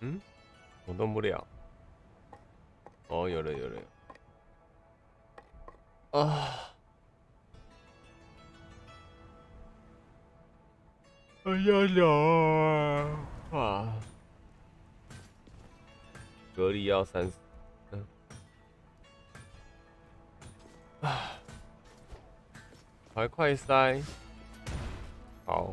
嗯，我动不了。哦，有了有了。啊！哎呀呀！啊！隔离要三十。嗯。啊！还快塞！好。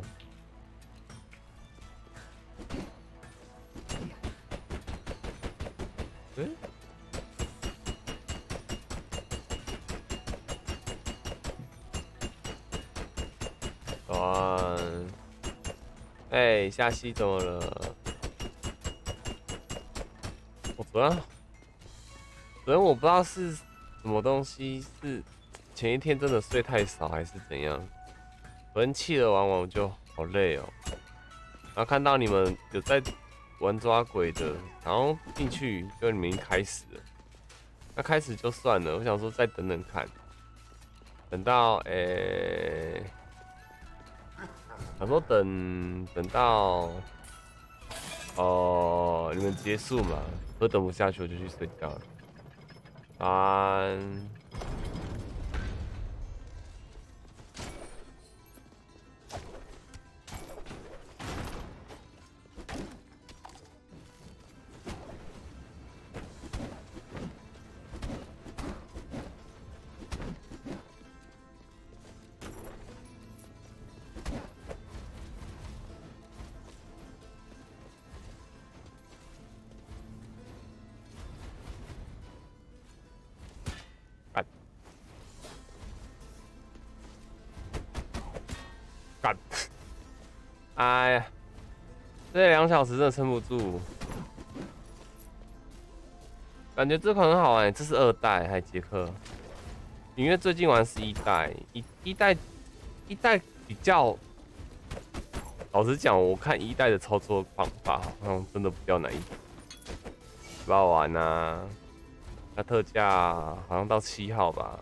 哎，夏西怎么了？我昨天，昨天我不知道是什么东西，是前一天真的睡太少还是怎样？昨天气了玩完我就好累哦。然后看到你们有在玩抓鬼的，然后进去就你们开始了。那开始就算了，我想说再等等看，等到诶，想说等等到哦你们结束嘛。都等不下去，我就去睡觉了。安。小时真的撑不住，感觉这款很好玩。这是二代还杰克，因为最近玩是一代，一一代一代比较，老实讲，我看一代的操作方法好像真的比较难一点，不好玩呐。那特价好像到七号吧。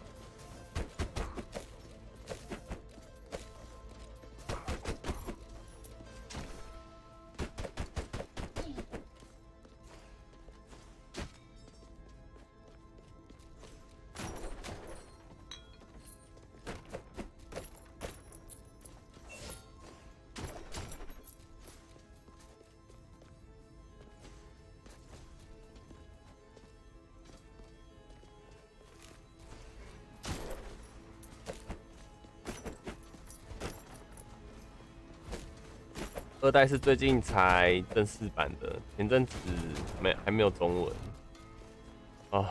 代是最近才正式版的，前阵子没还没有中文啊。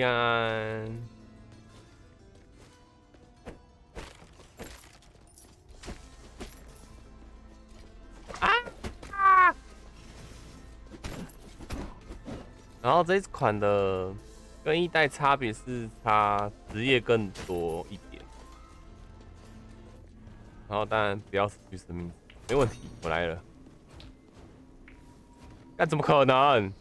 洛阳啊！然后这一款的跟一代差别是，它职业更多一点。然后当然不要失去生命，没问题，我来了。那怎么可能？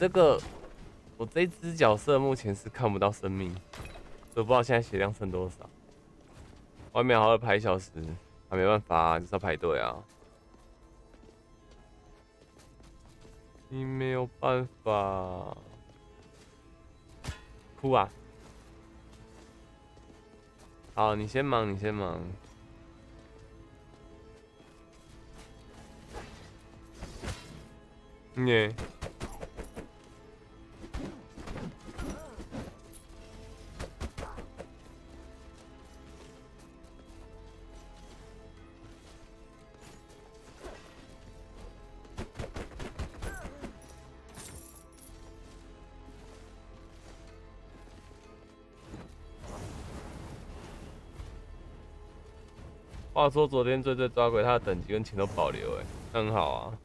这个我这只角色目前是看不到生命，我不知道现在血量剩多少。外面还要排小时，还没办法，就是要排队啊。你没有办法，哭啊！好，你先忙，你先忙。耶。话说昨天最最抓鬼，他的等级跟钱都保留，哎，很好啊。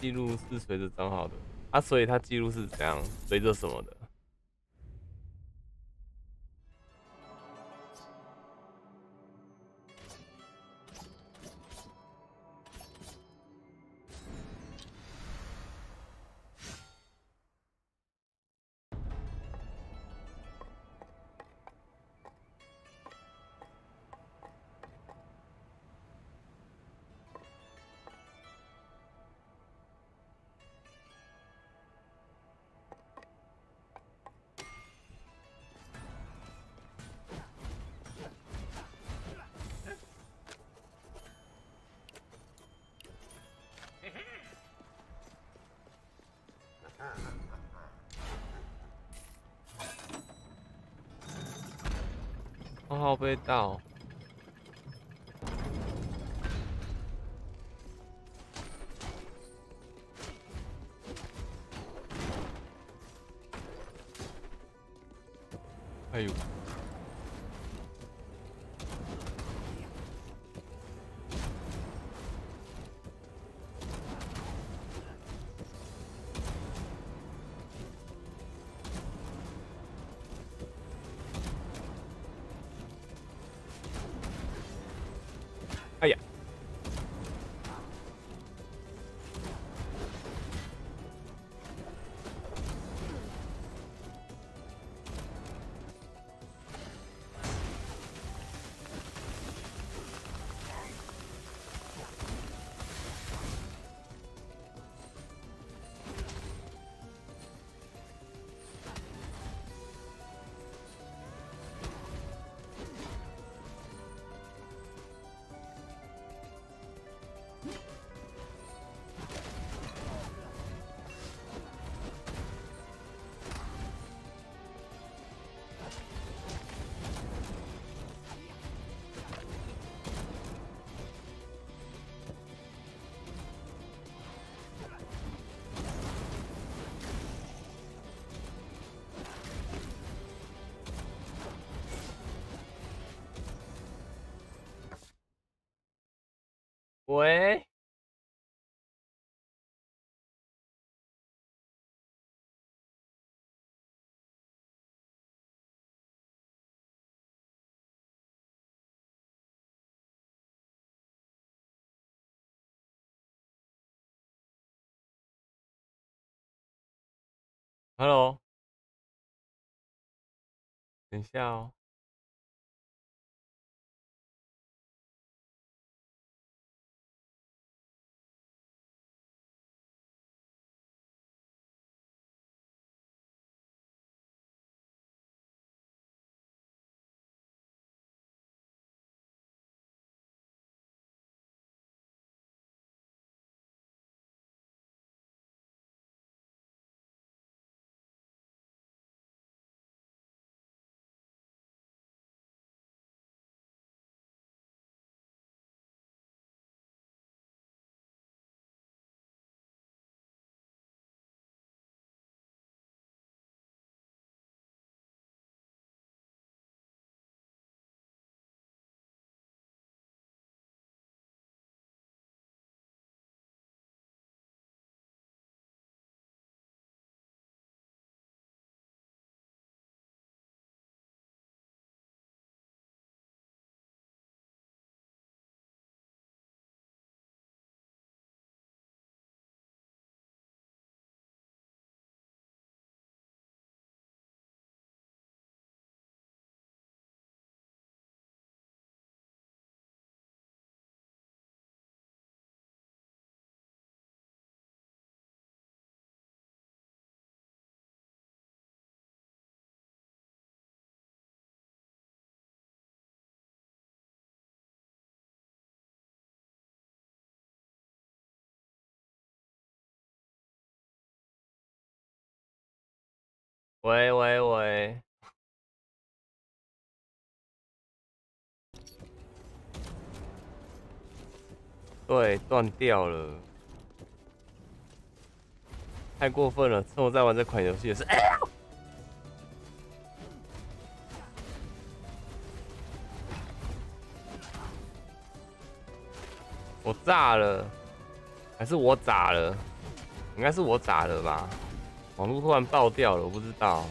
记录是随着账号的，啊，所以他记录是怎样随着什么的？会到。Hello。等一下哦。喂喂喂，对，断掉了，太过分了！趁我在玩这款游戏的是，哎我炸了，还是我炸了？应该是我炸了吧？网络突然爆掉了，我不知道。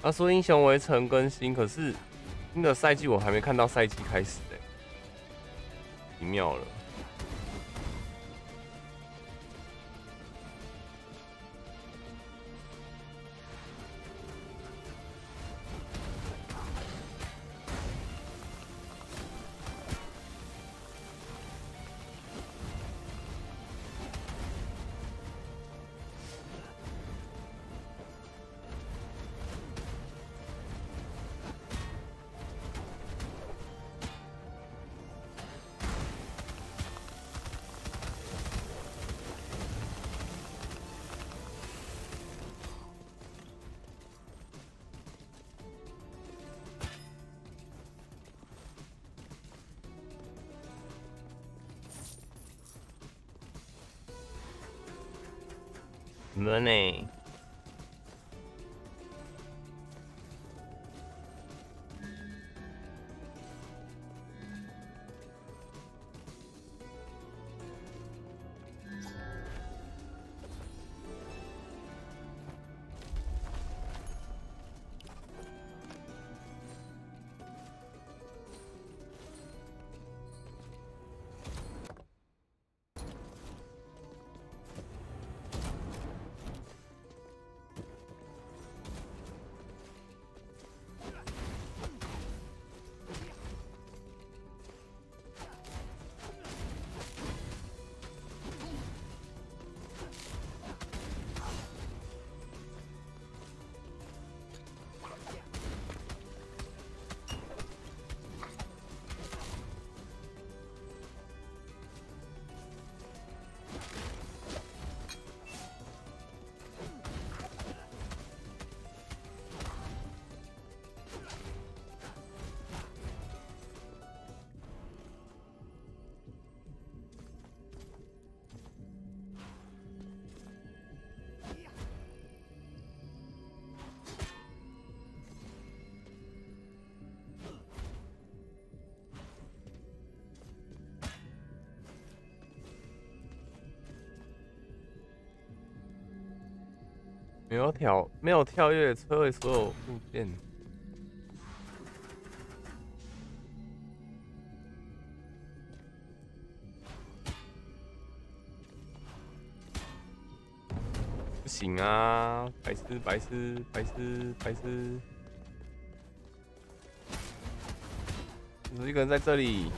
他说英雄围城更新，可是新的赛季我还没看到赛季开始哎，奇妙了。没有跳，没有跳跃车位所有物件，不行啊！白痴，白痴，白痴，白痴！我一个人在这里。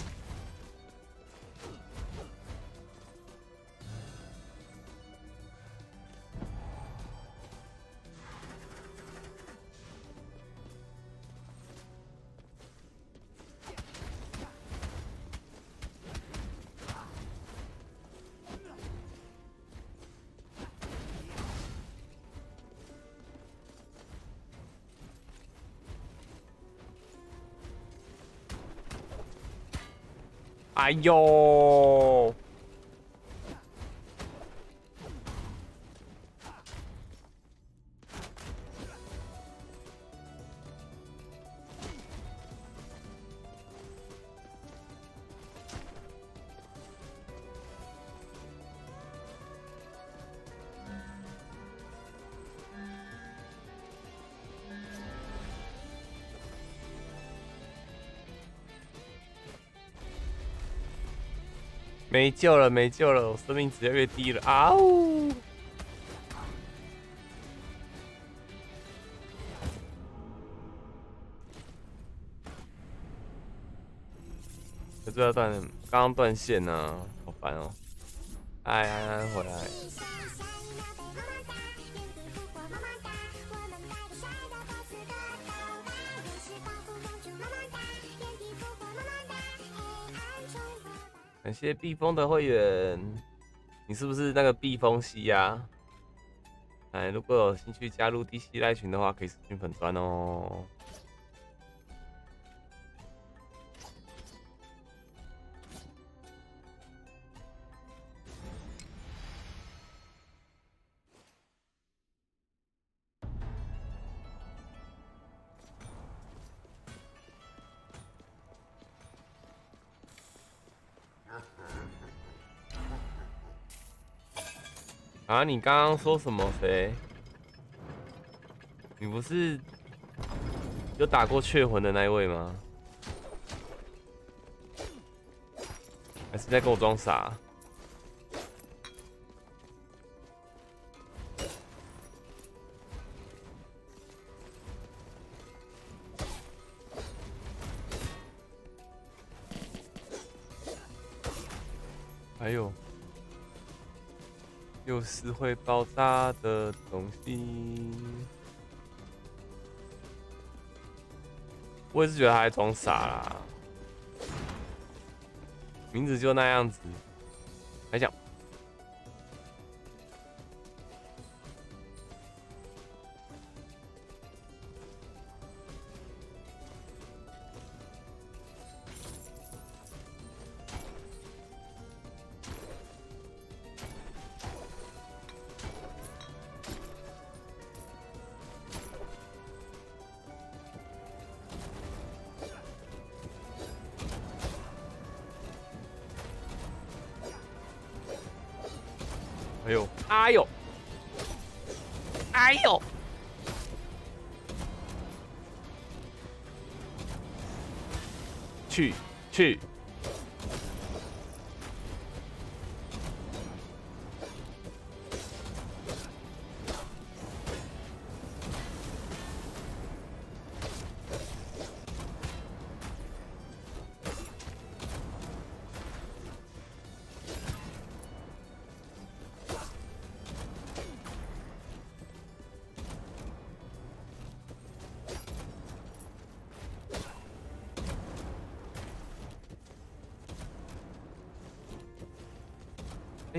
哎呦！没救了，没救了，我生命值越来越低了啊呜！这要断，刚刚断线呢，好烦哦！哎，安安回来。感谢避风的会员，你是不是那个避风溪呀？哎，如果有兴趣加入 DC 赖群的话，可以私信粉钻哦。你刚刚说什么？谁？你不是有打过雀魂的那一位吗？还是在跟我装傻？是会爆炸的东西，我也是觉得他还装傻啦，名字就那样子，还想。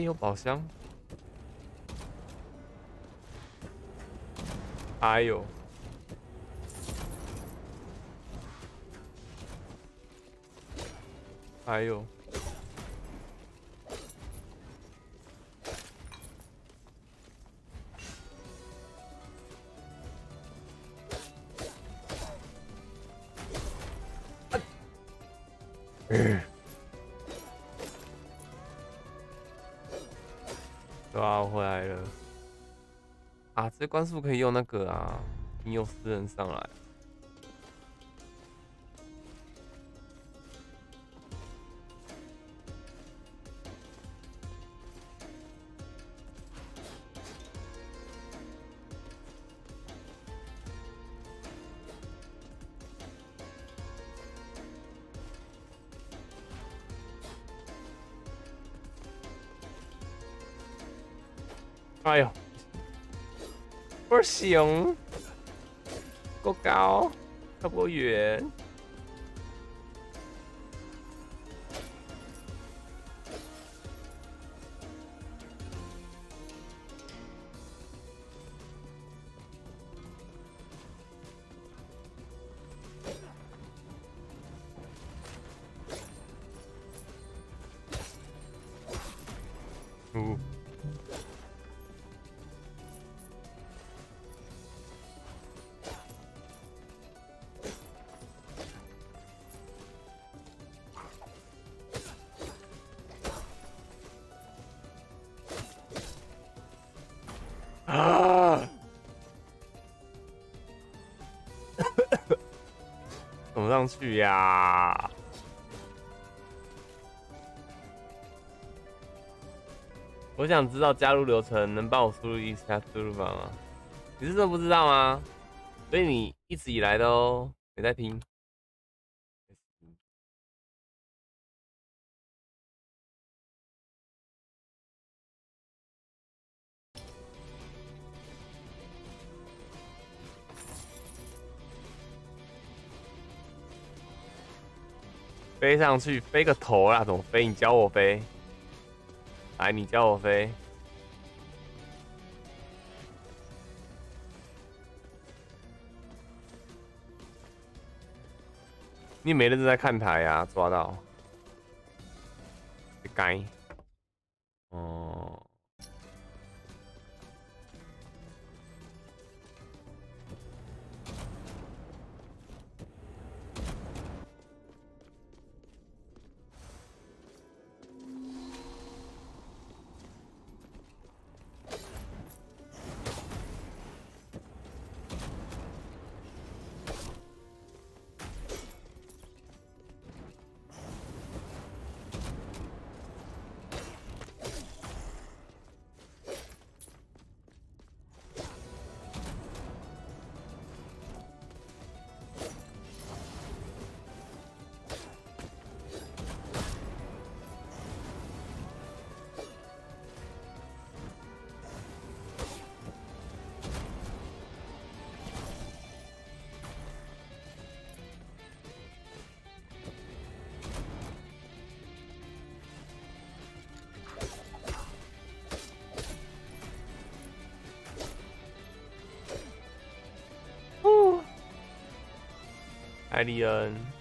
有宝箱，哎呦，哎呦，这关数可以用那个啊，你用私人上来。不上去呀！我想知道加入流程，能帮我输入一下输入法吗？你是真不知道吗？所以你一直以来都，没在听。飞上去，飞个头啦！怎么飞？你教我飞。来，你教我飞。你没认真在看台呀？抓到。该。艾利恩。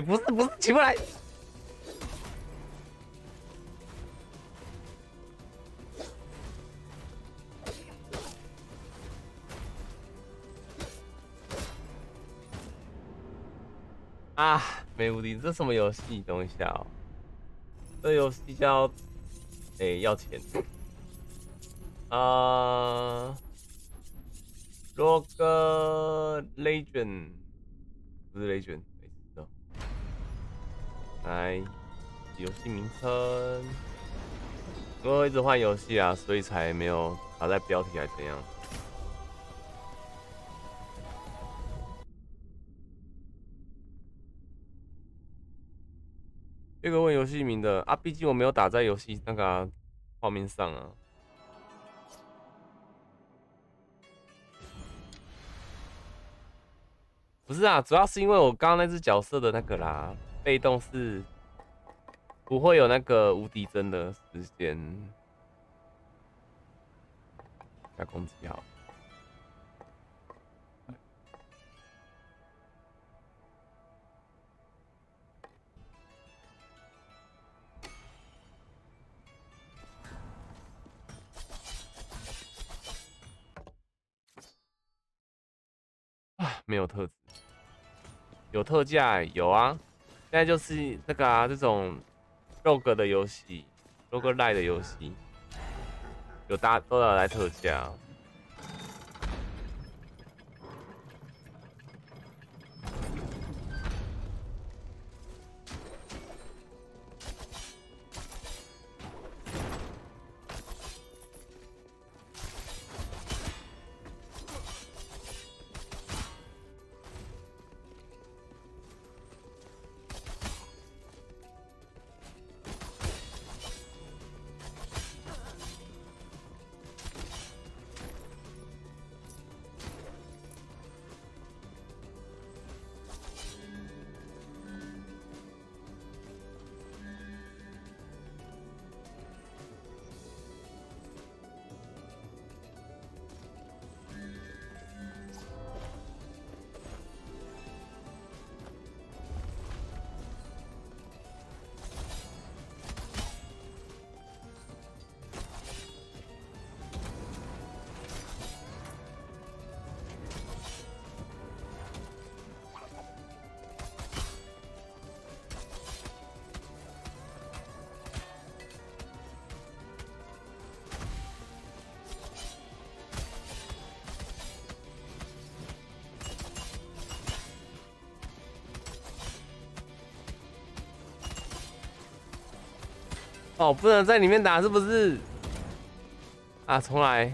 不是不是，起不来。啊，没无敌，这什么游戏？等一下哦，这游戏叫……哎，要钱。啊，Rogue Legend，不是 Legend。游戏名称，因为一直换游戏啊，所以才没有打在标题，还是怎样？这个问游戏名的啊，毕竟我没有打在游戏那个画面上啊。不是啊，主要是因为我刚刚那只角色的那个啦。被动是不会有那个无敌帧的时间，加攻击好，啊，没有特质，有特价有啊。现在就是那个啊，这种肉哥的游戏，肉哥赖的游戏，有大都要来特价。哦，不能在里面打，是不是？啊，重来。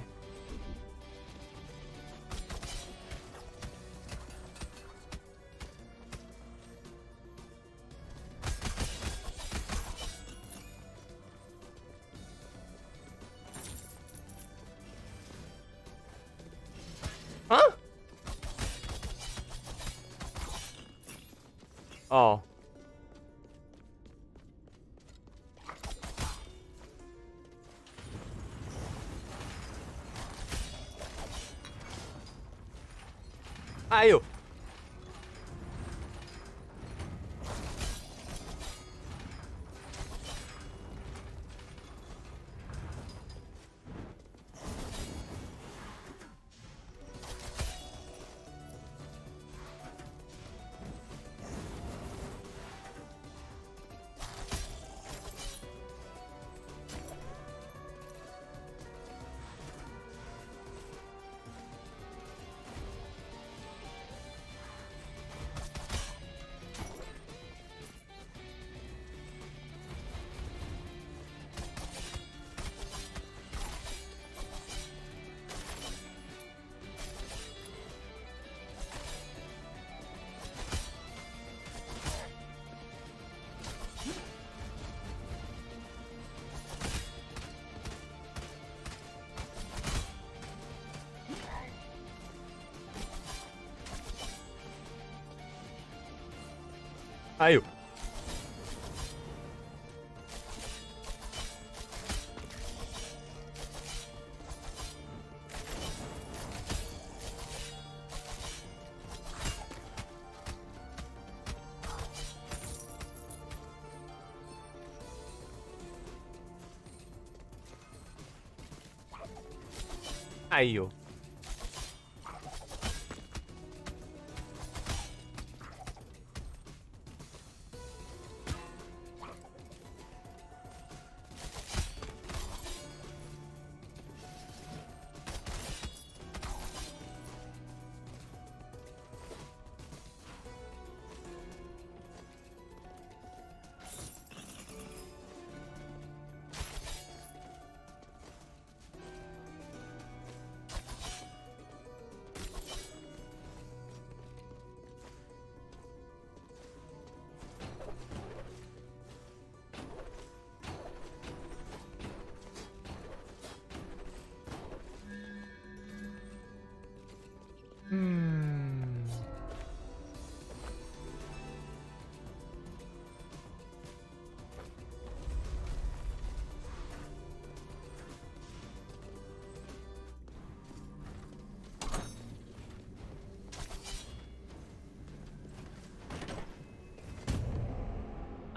哎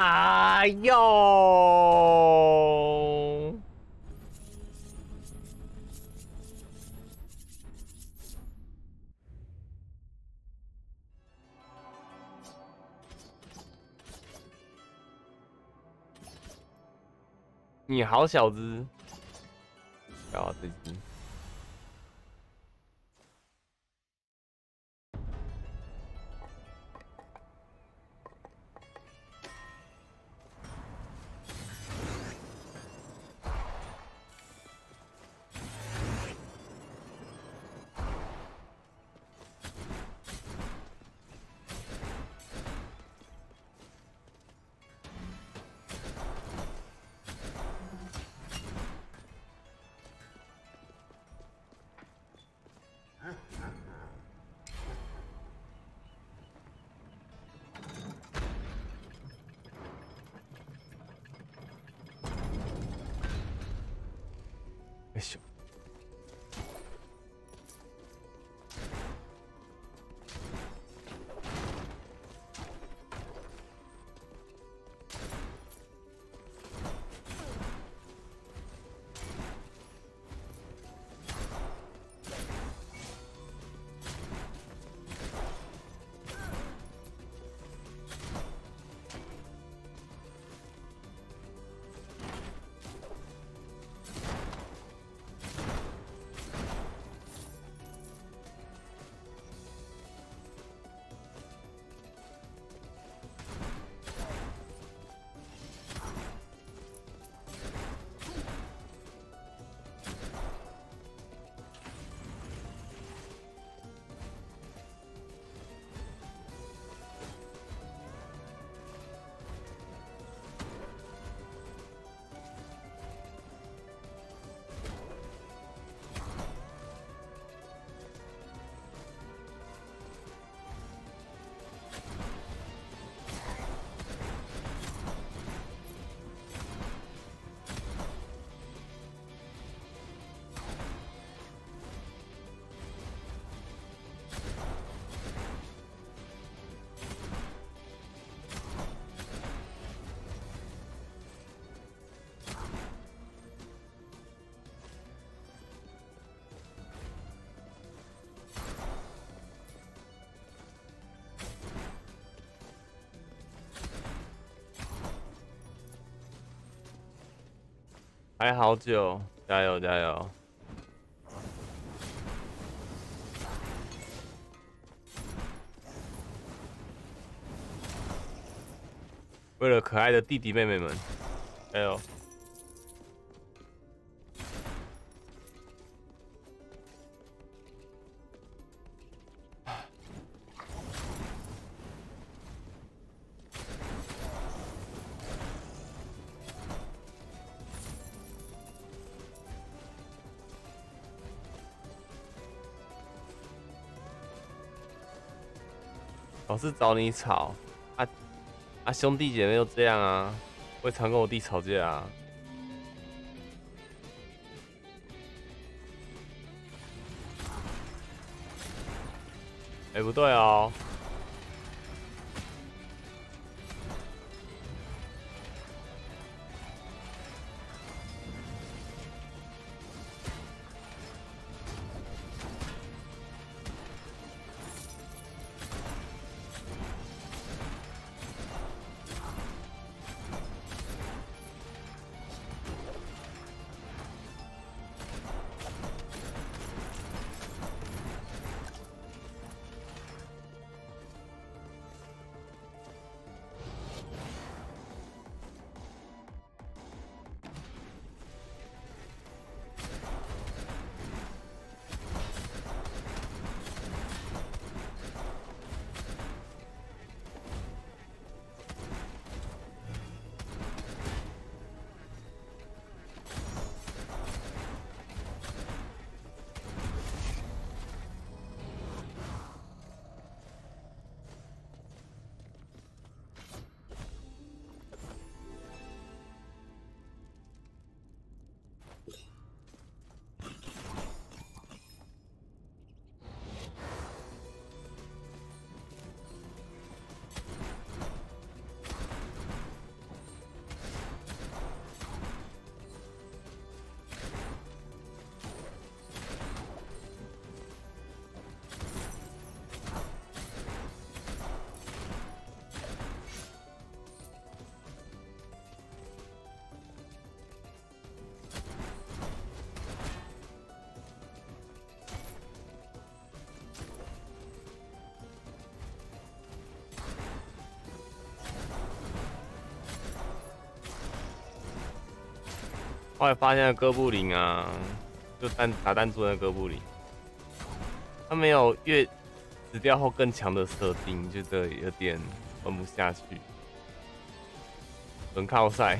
哎呦！你好，小子！要这只。还好久，加油加油！为了可爱的弟弟妹妹们，加油！老是找你吵，啊啊兄弟姐妹又这样啊，会常跟我弟吵架啊。哎，不对哦。后来发现了哥布林啊，就单打单做那哥布林，他没有越死掉后更强的设定，觉得有点混不下去，纯靠赛。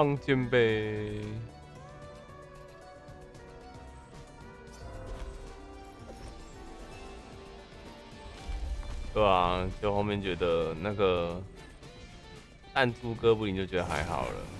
放箭呗，对啊，就后面觉得那个弹珠哥布林就觉得还好了。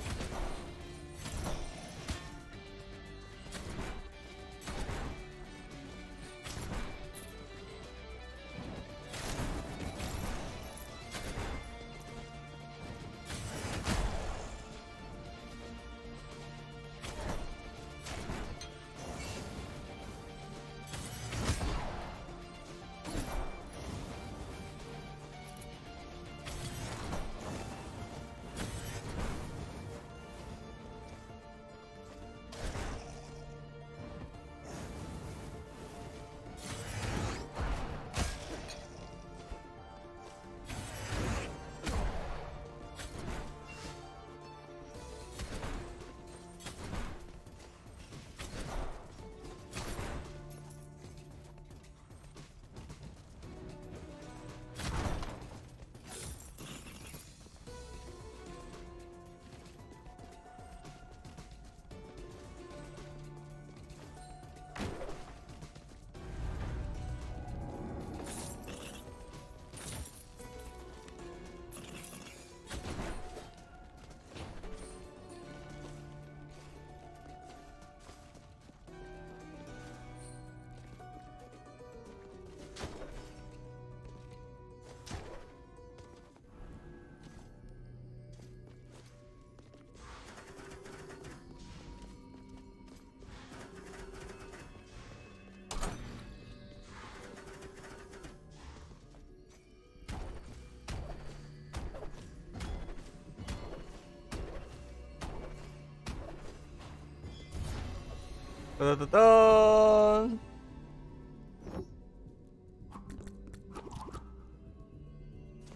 噔噔噔。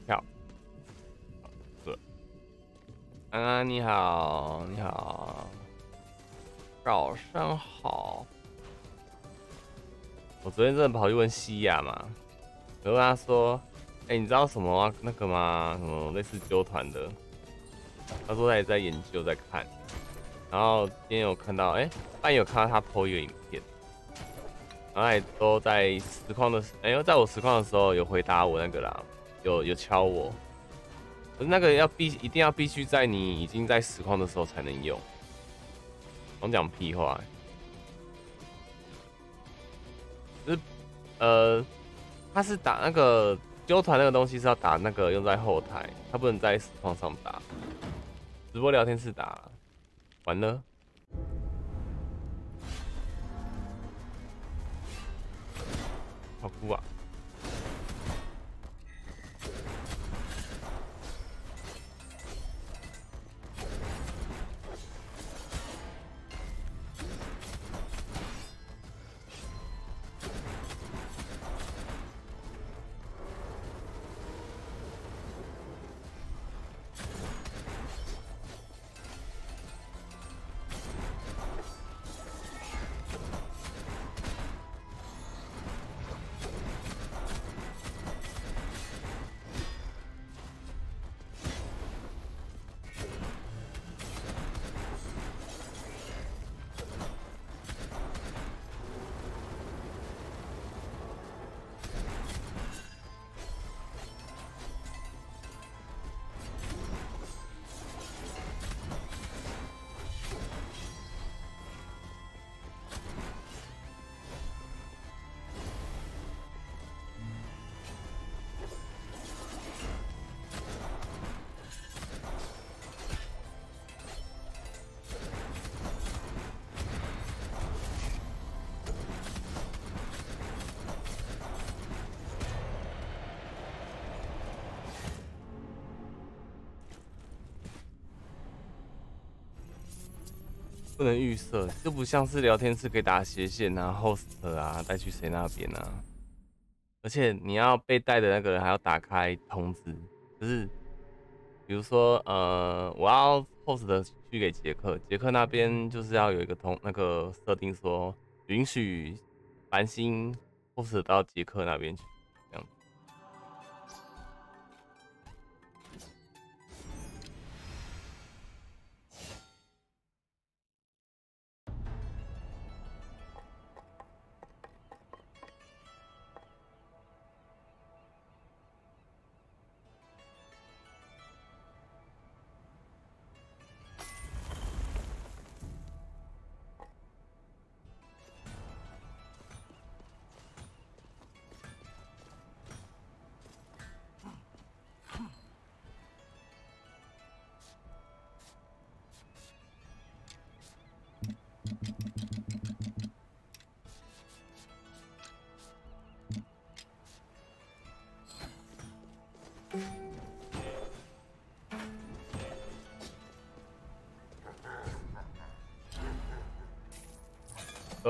跳。安安你好，你好，早上好。我昨天真的跑去问西亚嘛，我问他说：“哎，你知道什么那个吗？什么类似纠团的？”他说他也在研究，在看。然后今天有看到，哎，夜有看到他 PO 一个影片，然后都在实况的，哎呦，在我实况的时候有回答我那个啦，有有敲我，可是那个要必一定要必须在你已经在实况的时候才能用。我讲屁话。是，呃，他是打那个纠团那个东西是要打那个用在后台，他不能在实况上打。直播聊天室打，完了，不能预设，就不像是聊天室可以打斜线啊，host 啊，带去谁那边啊？而且你要被带的那个人还要打开通知，就是比如说呃，我要 host 的去给杰克，杰克那边就是要有一个通那个设定说允许繁星 host 到杰克那边去。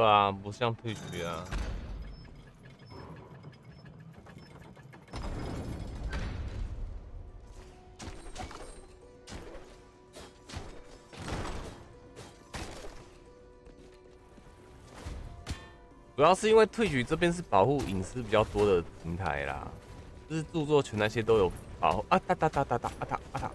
啊，不像退局啊。主要是因为退局这边是保护隐私比较多的平台啦，就是著作权那些都有保护啊哒哒哒哒哒啊哒啊哒。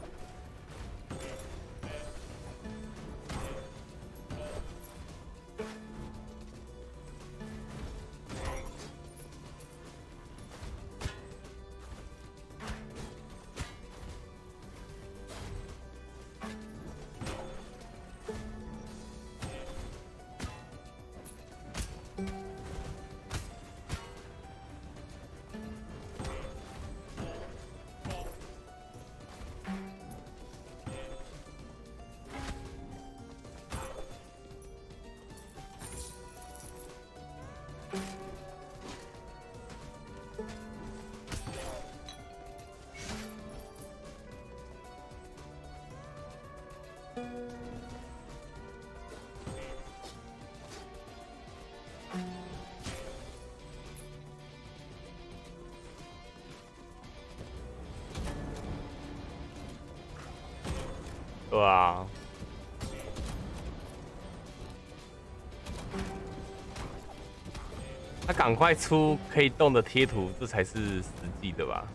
赶快出可以动的贴图，这才是实际的吧？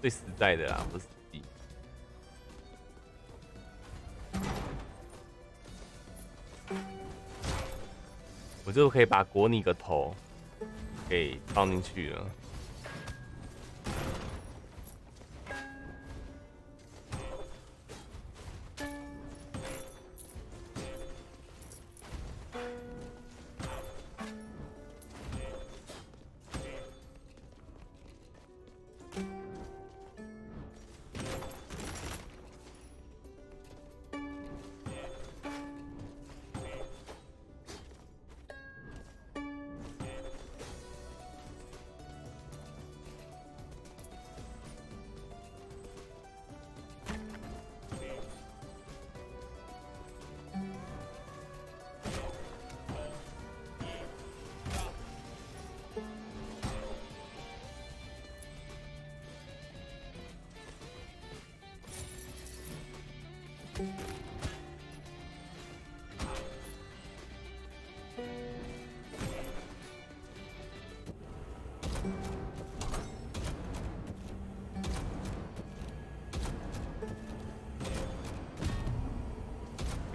最实在的啦，不是？我就可以把国尼个头给放进去了。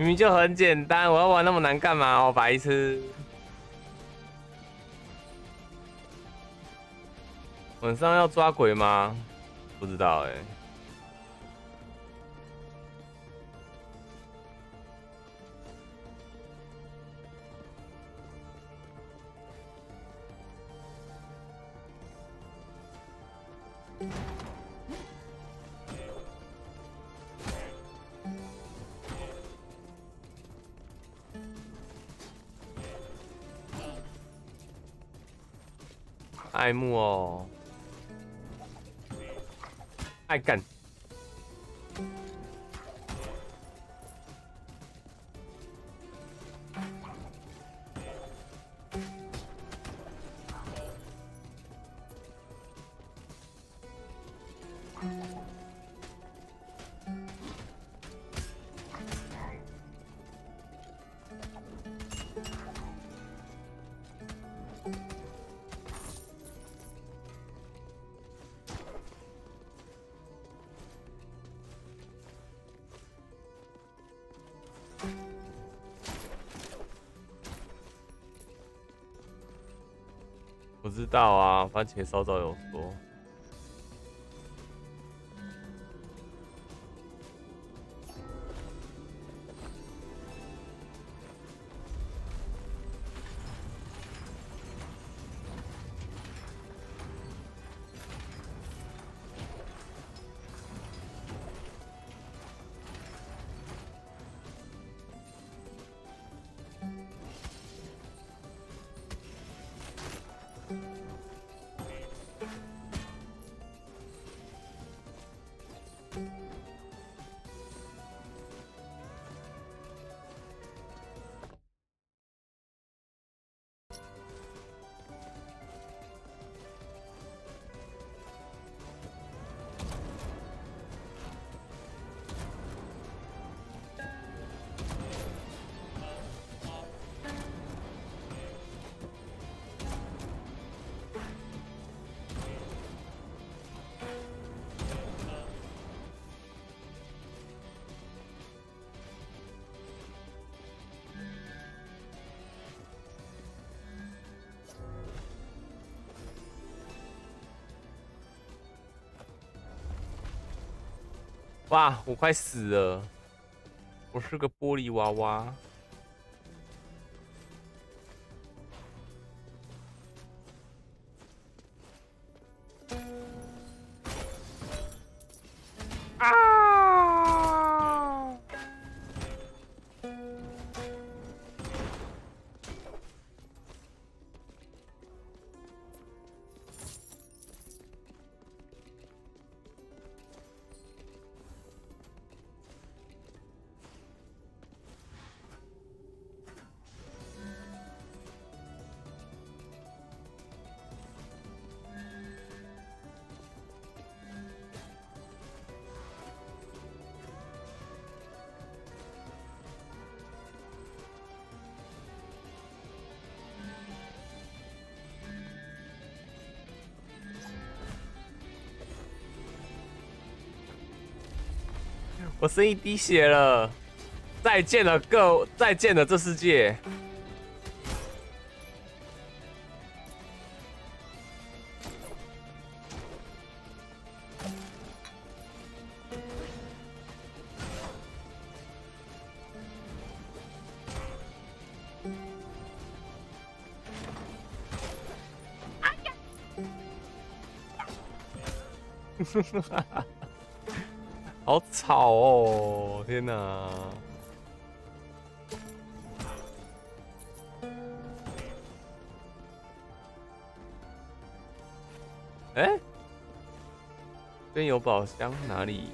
明明就很简单，我要玩那么难干嘛？我白痴！晚上要抓鬼吗？不知道哎。爱干。番茄烧早有说。哇！我快死了，我是个玻璃娃娃。我声音滴血了，再见了各，再见了这世界。好吵哦！天哪！哎，这边有宝箱，哪里？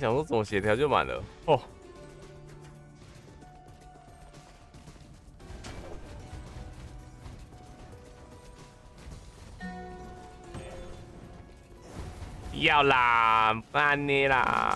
想说怎么协调就满了哦！要啦，翻你啦！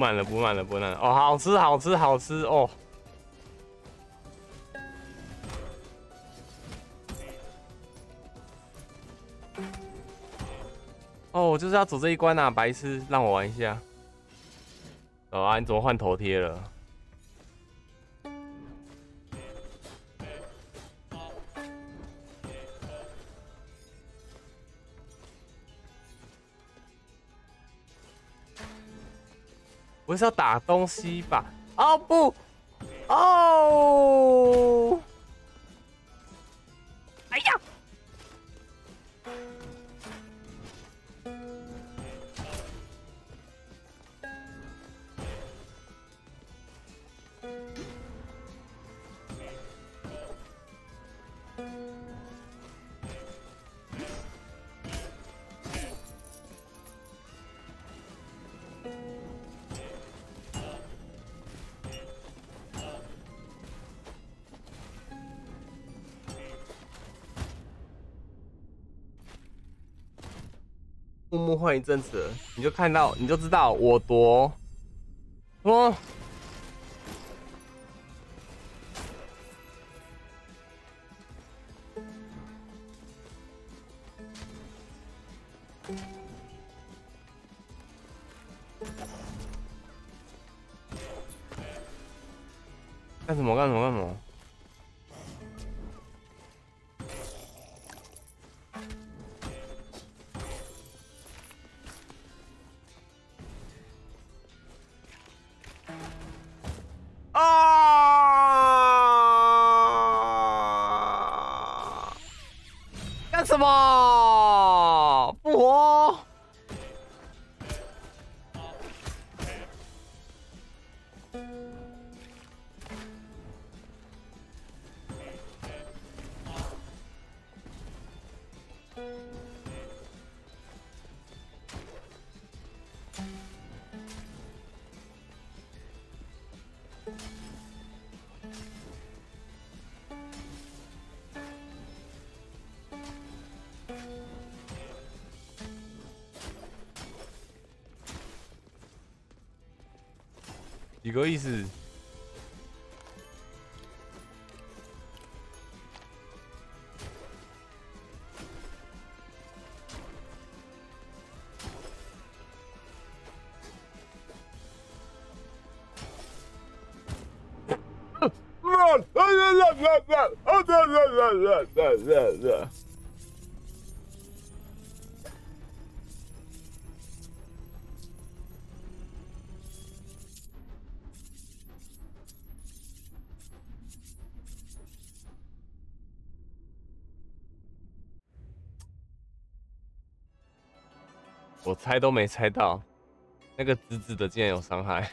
满了，补满了，补满了！哦，好吃，好吃，好吃哦！哦，我就是要走这一关啊，白痴，让我玩一下。啊，你怎么换头贴了？不是要打东西吧？哦不，换一阵子，你就看到，你就知道我多，哦。啊复活几个意思。猜都没猜到，那个紫紫的竟然有伤害。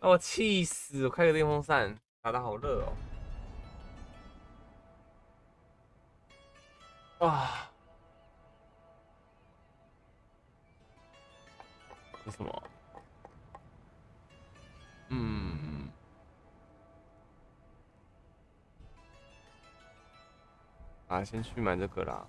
我气死！开个电风扇，打的好热哦。啊！是什么？嗯。啊，先去买这个啦。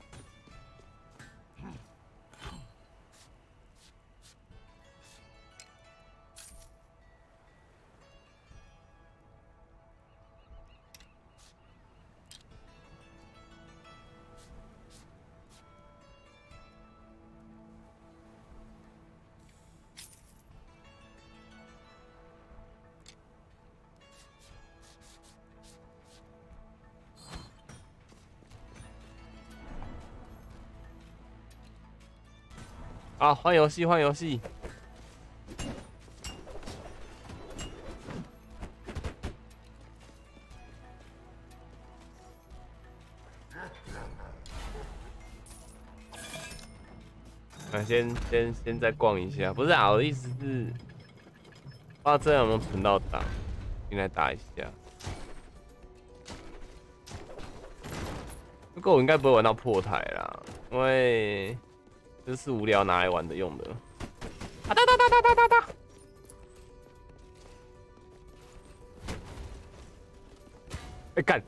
啊！换游戏，换游戏。啊，先先先再逛一下，不是啊，我的意思是，不知道这样有没有存到档，进来打一下。不过我应该不会玩到破台啦，因为。这是无聊拿来玩的用的。啊哒哒哒哒哒哒哒。哎干！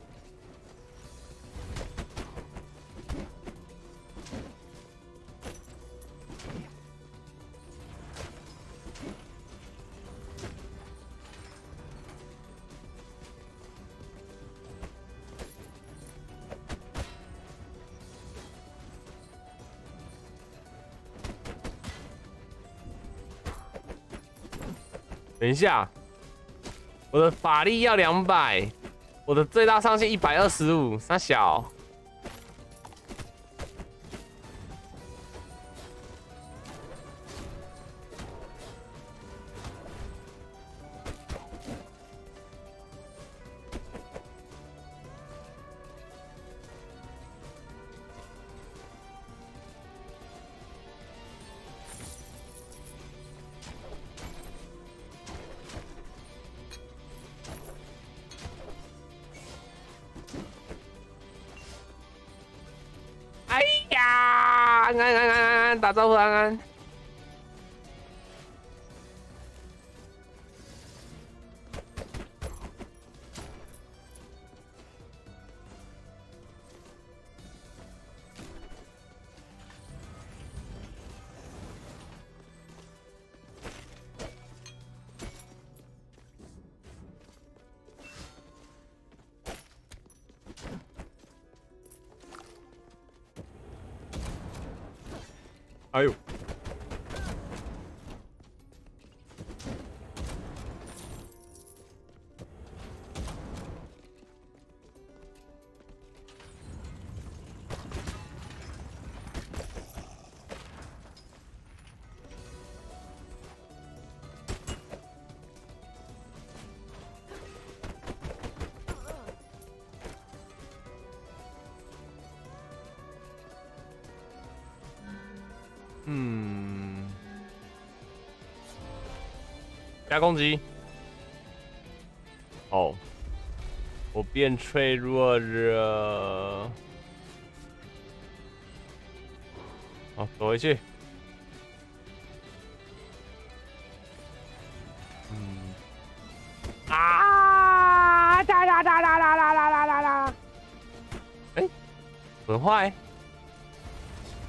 等一下，我的法力要两百，我的最大上限一百二十五，三小。打招呼，安安。攻击！哦，我变脆弱了。好，走回去。嗯。啊！哒哒哒哒哒哒哒哒哒！哎，损坏！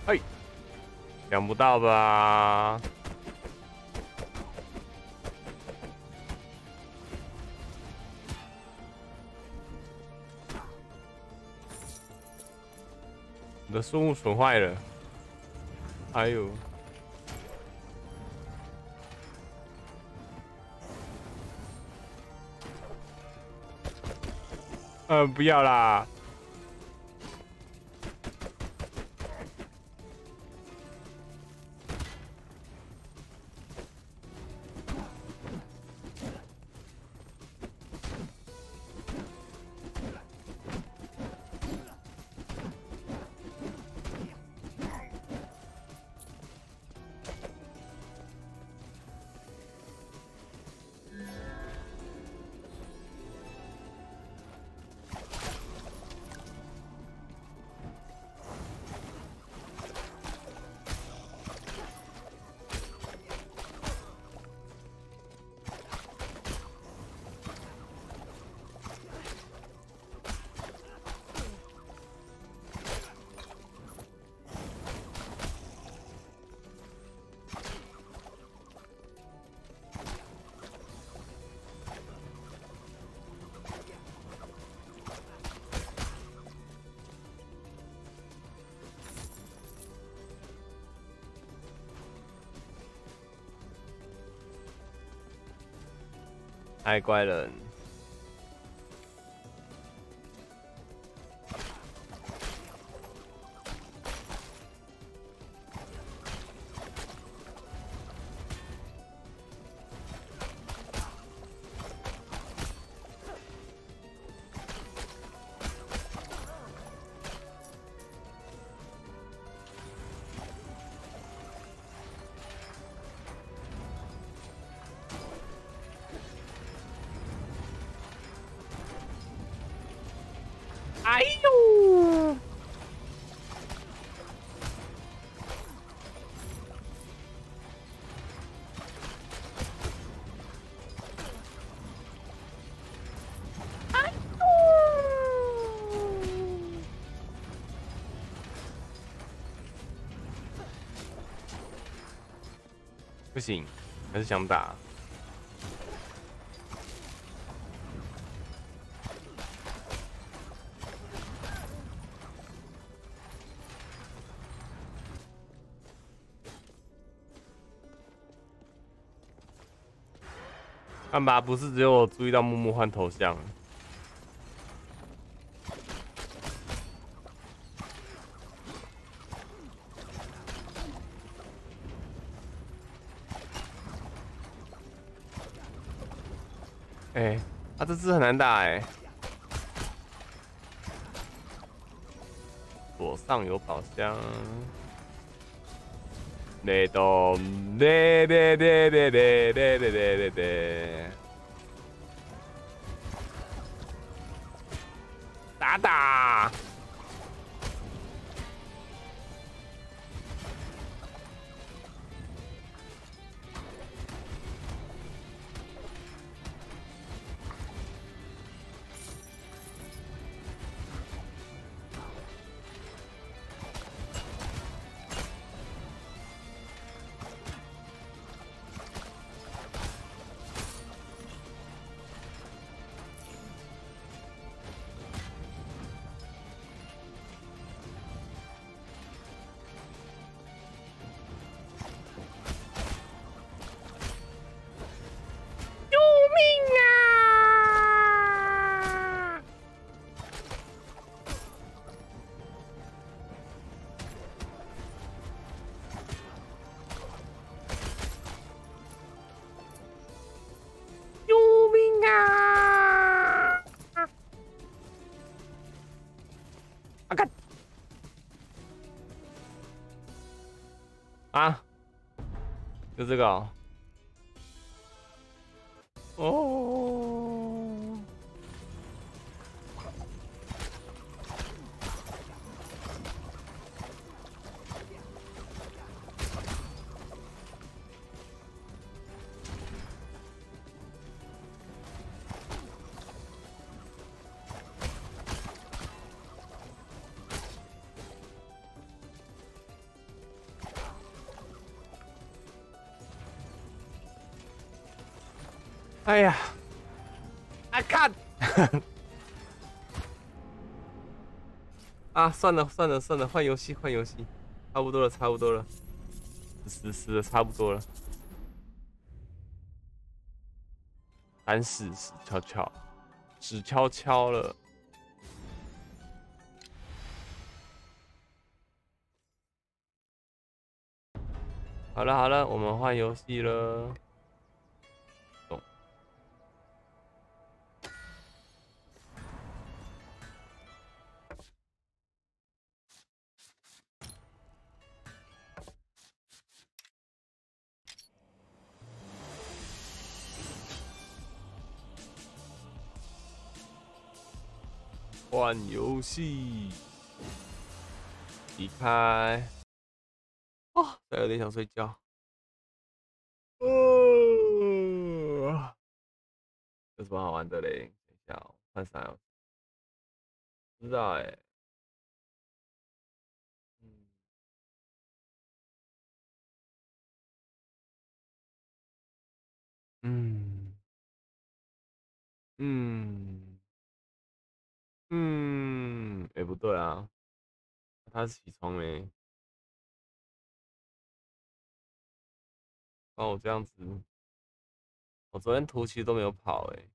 哎，想不到吧？我的生物损坏了，哎呦！呃，不要啦。太乖了不行，还是想打。看吧，不是只有我注意到木木换头像。这只很难打哎、欸。左上有宝箱。那都，别别别别别别别别别。就这个。哎呀，啊看，啊算了算了算了，换游戏换游戏，差不多了差不多了，死死的差不多了，安死死悄悄，死悄悄了，好了好了，我们换游戏了。换游戏，离开。哦，再有点想睡觉。呃，有什么好玩的嘞？嗯，哎，不对啊，他起床没？帮我这样子。我昨天图其实都没有跑哎。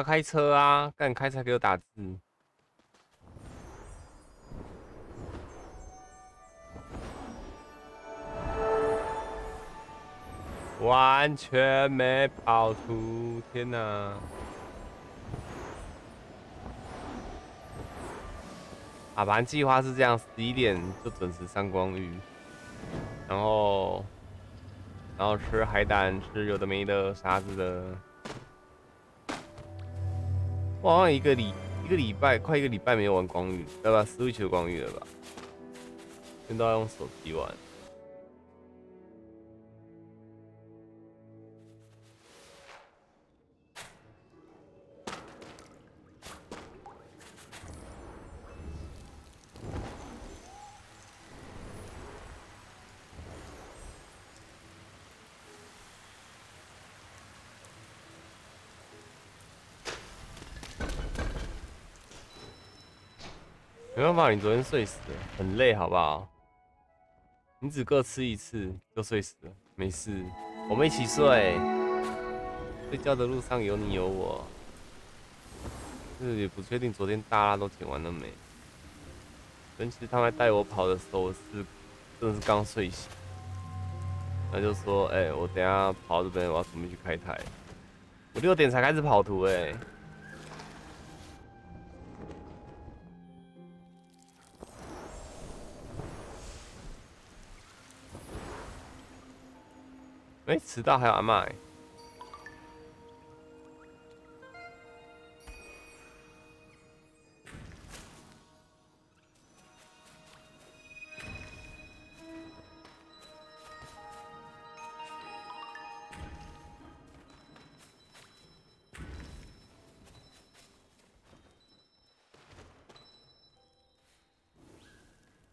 他开车啊，干开车给我打字，完全没跑图，天哪！啊，反计划是这样，十一点就准时上光遇，然后，然后吃海胆，吃有的没的啥子的。我好像一个礼一个礼拜，快一个礼拜没有玩光遇，对吧？Switch 的光遇了吧？现在都要用手机玩。法，你昨天睡死了，很累，好不好？你只各吃一次就睡死了，没事，我们一起睡。睡觉的路上有你有我。是也不确定昨天大家都剪完了没。其实他们带我跑的时候是真的是刚睡醒，他就说：“哎，我等下跑这边，我要准备去开台。”我六点才开始跑图，哎。哎，迟到还有阿妈哎！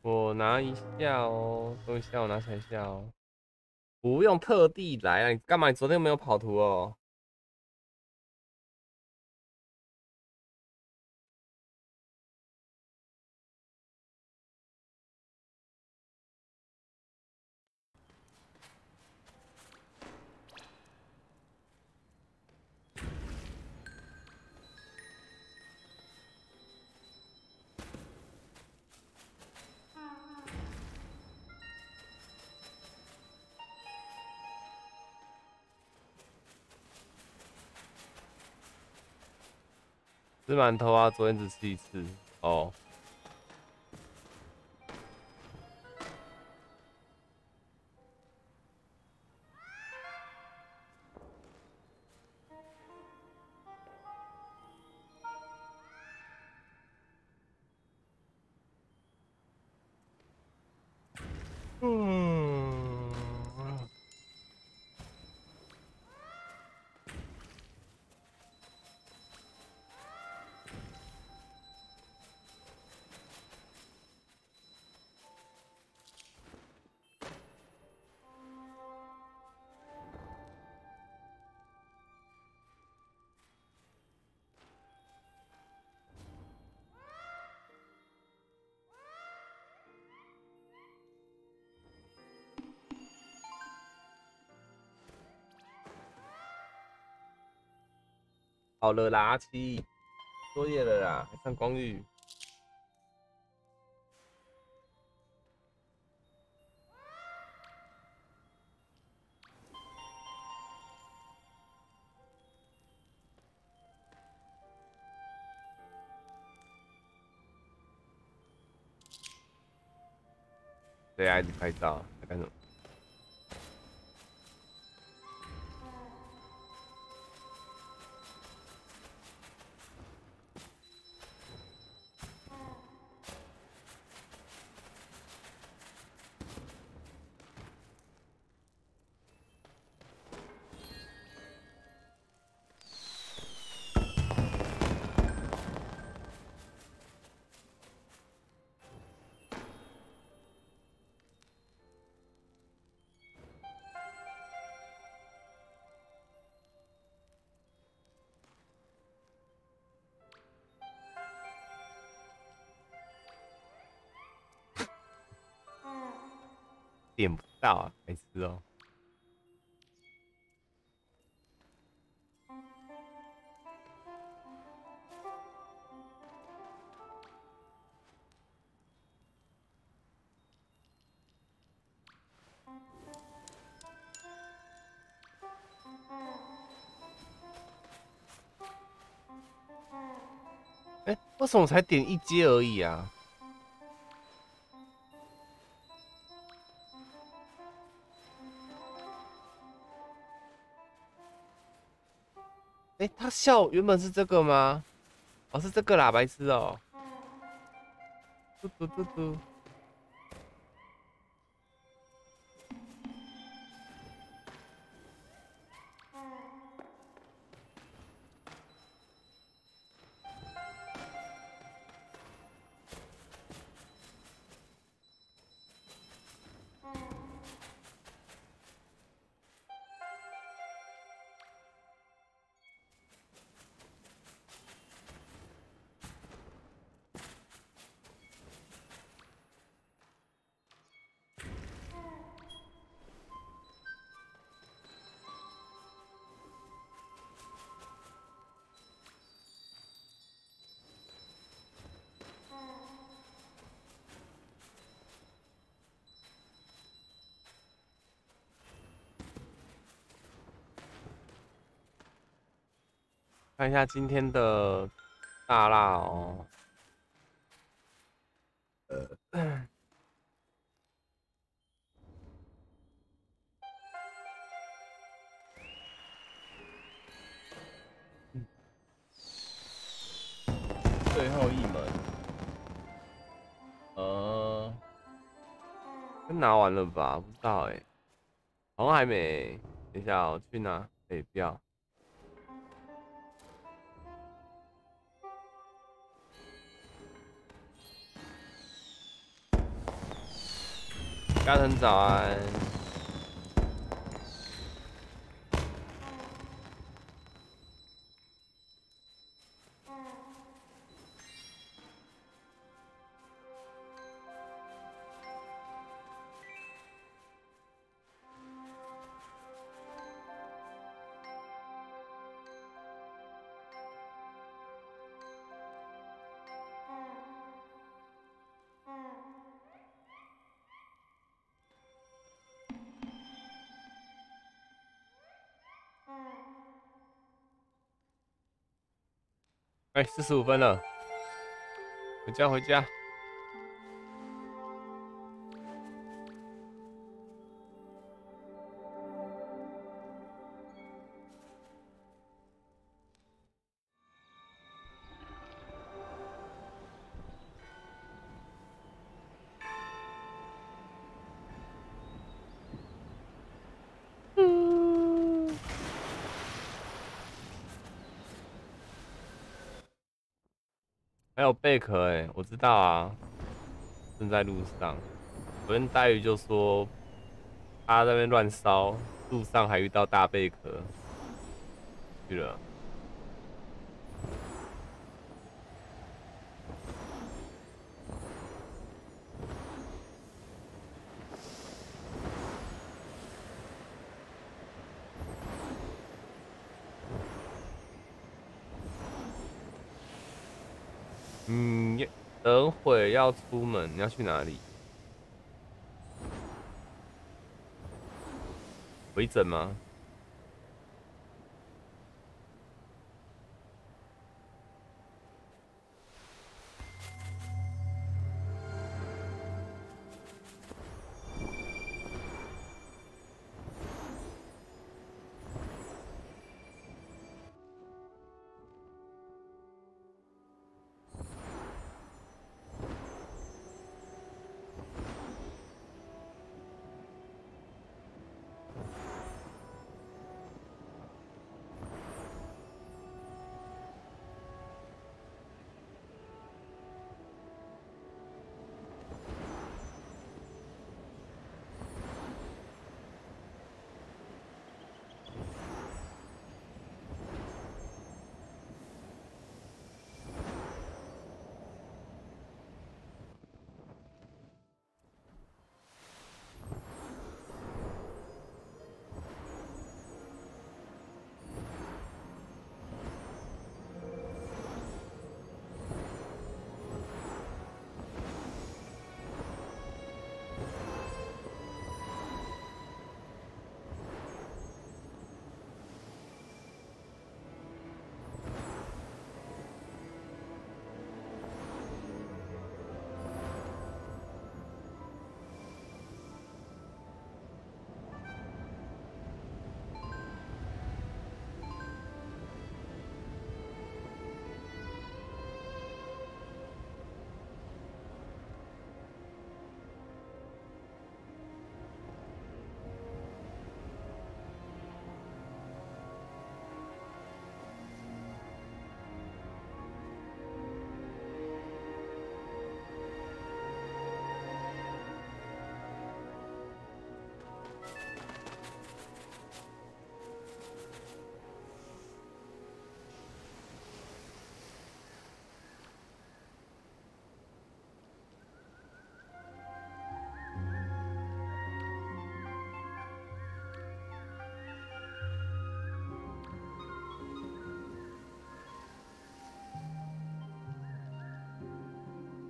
我拿一下哦，等一下我拿起来一下哦。不用特地来啊！你干嘛？你昨天没有跑图哦。吃馒头啊！昨天只吃一次哦。好了啦，阿七，作业了啦，还上公寓。对，还你拍照，还干什么？到啊，没事哦。哎，为什么才点一阶而已啊？哎，他笑原本是这个吗？哦，是这个啦，白痴哦。嘟嘟嘟嘟。看一下今天的大辣哦，呃，最后一门，呃，拿完了吧？不知道哎，好像还没。等一下，我去拿，哎，不要。家人早安。哎，四十五分了，回家回家。有贝壳哎，我知道啊，正在路上。昨天大鱼就说他在那边乱烧，路上还遇到大贝壳，去了。等会要出门，你要去哪里？回诊吗？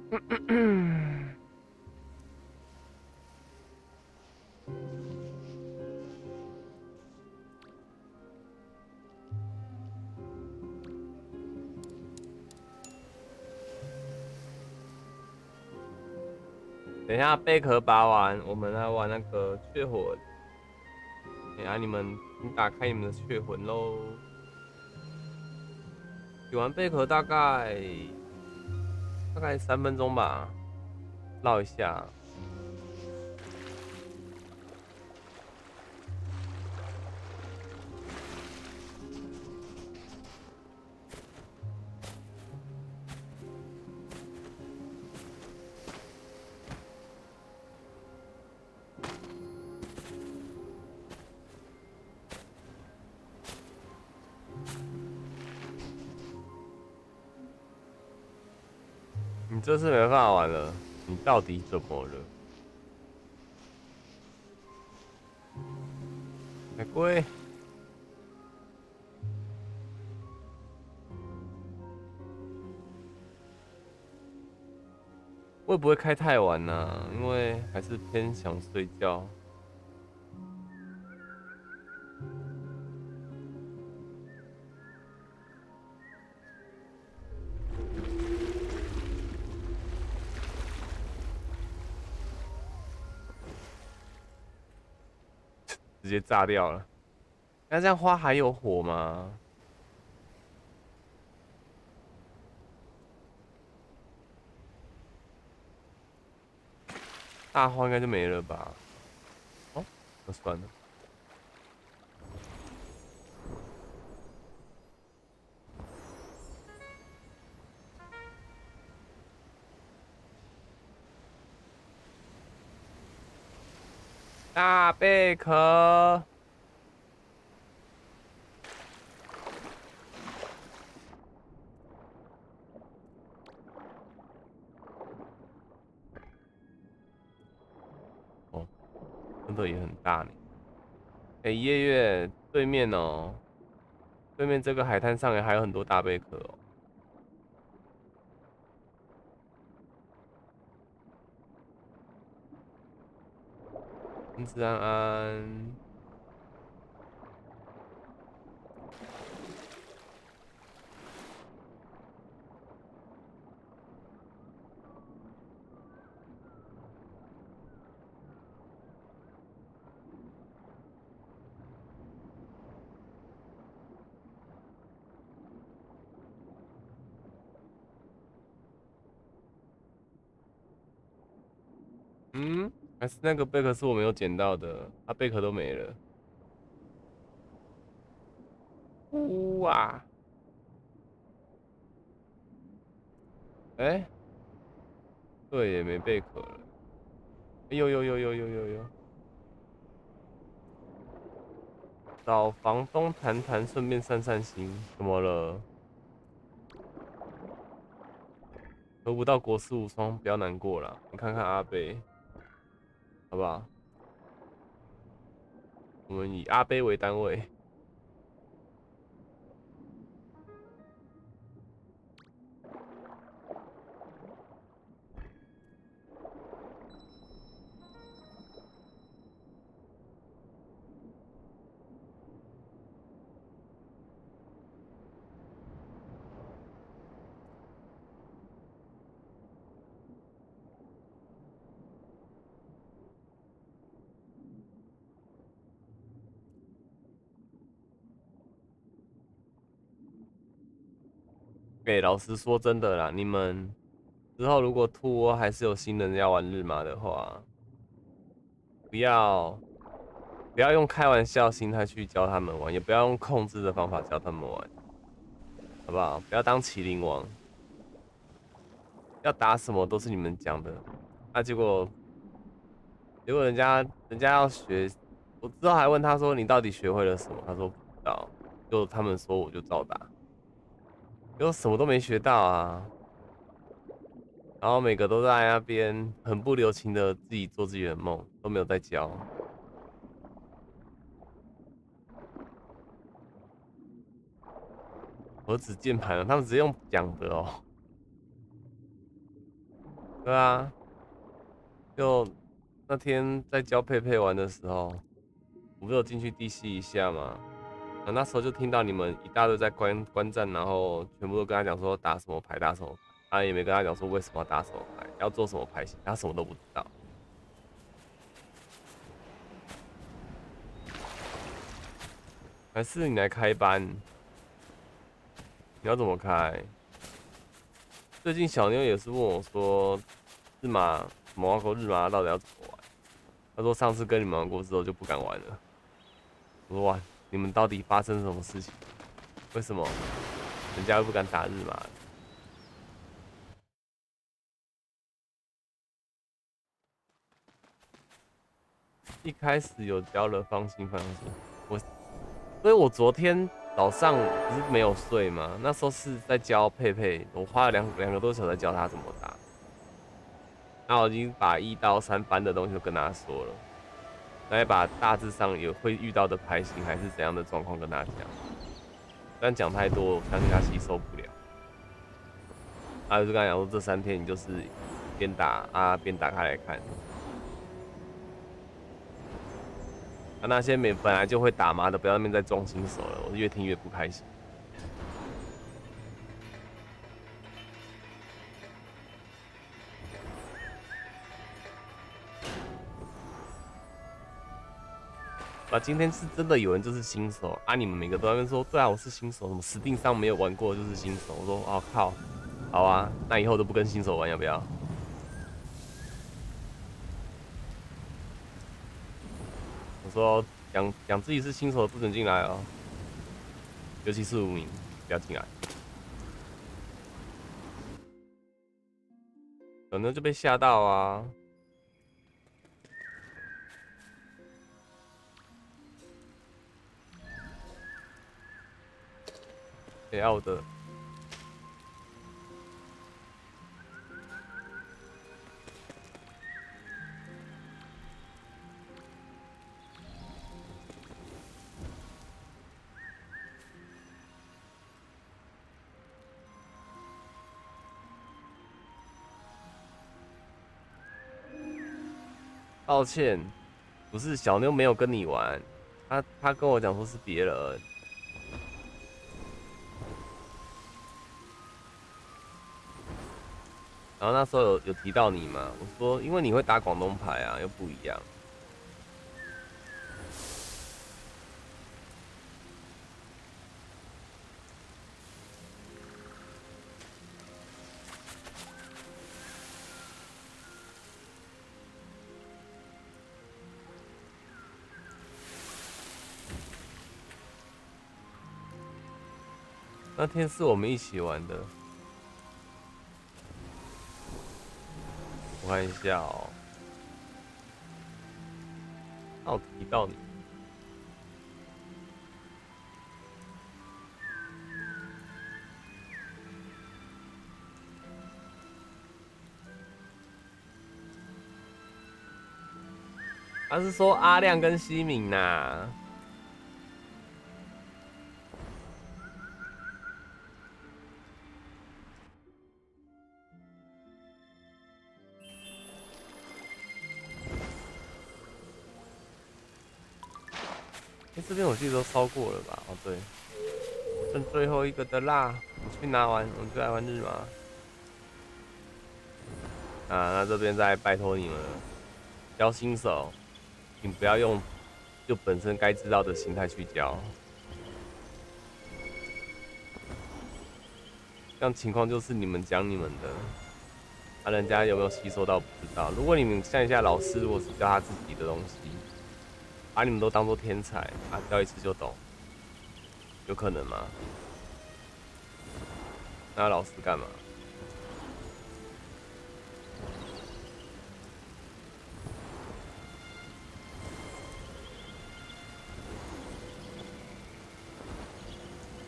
等一下贝壳拔完，我们来玩那个血魂。等下你们，你打开你们的血魂喽。洗完贝壳大概大概三分钟吧，绕一下。这次没办法玩了，你到底怎么了？海龟，会不会开太晚呢？因为还是偏想睡觉。直接炸掉了，那这样花还有火吗？大花应该就没了吧？哦，那算了。贝壳，哦，真的也很大呢。哎，夜月对面哦，对面这个海滩上也还有很多大贝壳哦。安安，嗯。还是那个贝壳是我没有捡到的，它贝壳都没了。呜哇！哎，对，也没贝壳了。哎呦呦呦呦呦呦呦！找房东谈谈，顺便散散心。怎么了？得不到国士无双，不要难过了。你看看阿贝。好不好？我们以阿杯为单位。给老师说真的啦，你们之后如果兔窝还是有新人要玩日麻的话，不要不要用开玩笑心态去教他们玩，也不要用控制的方法教他们玩，好不好？不要当麒麟王，要打什么都是你们讲的，啊，结果结果人家人家要学，我之后还问他说你到底学会了什么，他说不知道，就他们说我就照打。又什么都没学到啊，然后每个都在那边很不留情的自己做自己的梦，都没有在教。我指键盘了，他们直接用讲的哦。对啊，就那天在教佩佩玩的时候，我不是有进去地溪一下吗？那时候就听到你们一大堆在观观战，然后全部都跟他讲说打什么牌打什么，他也没跟他讲说为什么打什么牌，要做什么牌型，他什么都不知道。还是你来开班？你要怎么开？最近小妞也是问我说，日麻魔王国日麻到底要怎么玩？他说上次跟你们玩过之后就不敢玩了。我说哇，你们到底发生什么事情？为什么人家又不敢打日麻？一开始有教了，放心放心。我，所以我昨天早上不是没有睡吗？那时候是在教佩佩，我花了两两个多小时教他怎么打。那我已经把一到三班的东西都跟他说了。来把大致上有会遇到的牌型还是怎样的状况跟大家讲，但讲太多，我相信他吸收不了。啊，就是刚才讲说，这三天你就是边打啊边打开来看。啊，那些没本来就会打麻的，不要那边再装新手了，我越听越不开心。今天是真的有人就是新手啊！你们每个都在那边说，对啊，我是新手，什么实定上没有玩过就是新手。我说，哦靠，好啊，那以后都不跟新手玩，要不要？我说，讲讲自己是新手的不准进来哦，尤其是无名，不要进来。可能就被吓到啊。要的。抱歉，不是小妞没有跟你玩，他他跟我讲说是别人。然后那时候有有提到你嘛？我说因为你会打广东牌啊，又不一样。那天是我们一起玩的。我看一下哦，那我提到你，他是说阿亮跟西敏呐。这边我记得都烧过了吧？哦对，剩最后一个的啦，我去拿完，我们就来玩日麻。啊，那这边再拜托你们了，教新手，请不要用就本身该知道的心态去教。这样情况就是你们讲你们的，啊，人家有没有吸收到不知道。如果你们像一下老师，如果是教他自己的东西。把你们都当做天才啊！教一次就懂，有可能吗？那老师干嘛？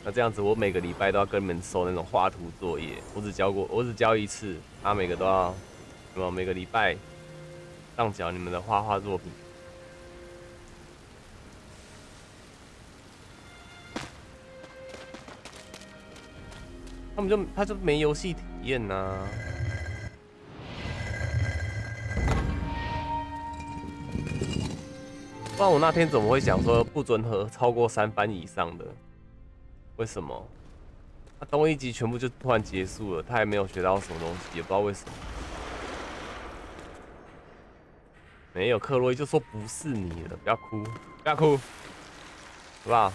那这样子，我每个礼拜都要跟你们收那种画图作业。我只教过，我只教一次，他每个都要，什么每个礼拜上缴你们的画画作品。他们就他就没游戏体验呐。不然我那天怎么会想说不准和超过三班以上的？为什么？他等我一集全部就突然结束了他还没有学到什么东西也不知道为什么。没有克洛伊就说不是你了不要哭。不要哭。好不好？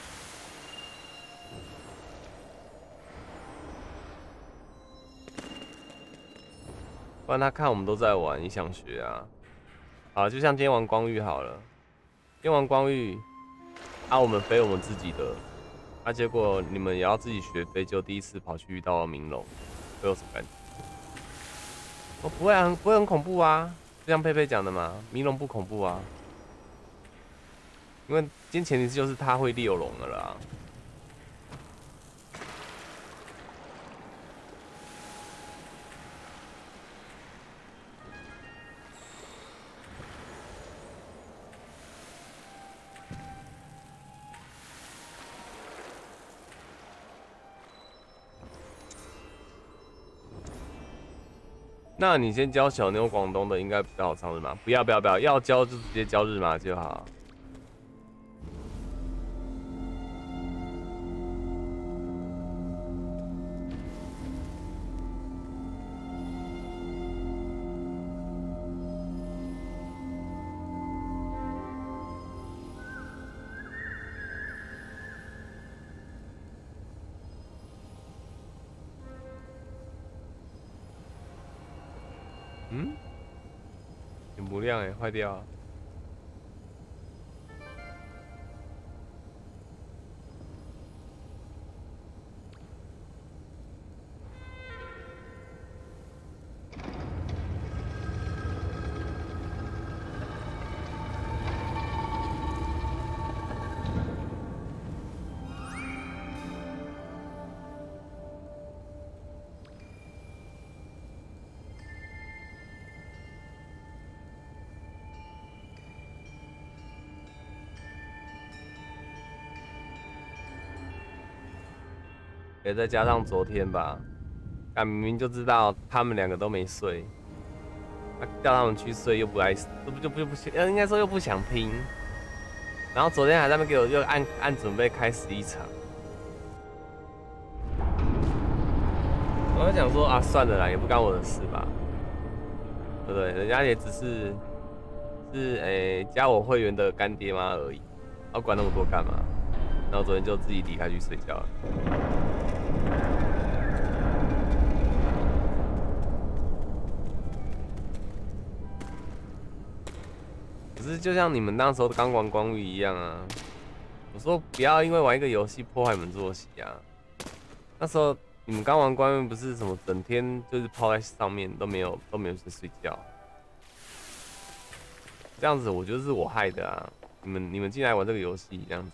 不然他看我们都在玩，你想学啊？好，就像今天玩光遇好了，今天玩光遇，啊，我们飞我们自己的，啊，结果你们也要自己学飞，就第一次跑去遇到明龙，会有什么感觉？我不会很不会很恐怖啊，就像佩佩讲的嘛，明龙不恐怖啊，因为今天前提就是他会猎龙的啦。那你先教小妞广东的，应该比较好唱日麻。不要不要不要，要教就直接教日麻就好。不亮哎，坏掉。也再加上昨天吧，啊，明明就知道他们两个都没睡，叫他们去睡又不爱，不不就不不想，应该说又不想拼，然后昨天还在那边给我又按按准备开始一场，我就想说啊，算了啦，也不干我的事吧，对不对？人家也只是是诶加我会员的干爹妈而已，要管那么多干嘛？然后昨天就自己离开去睡觉了。就像你们那时候刚玩光遇一样啊，我说不要因为玩一个游戏破坏你们作息啊。那时候你们刚玩光遇不是什么整天就是泡在上面都没有都没有去睡觉，这样子我觉得是我害的啊。你们你们进来玩这个游戏这样子。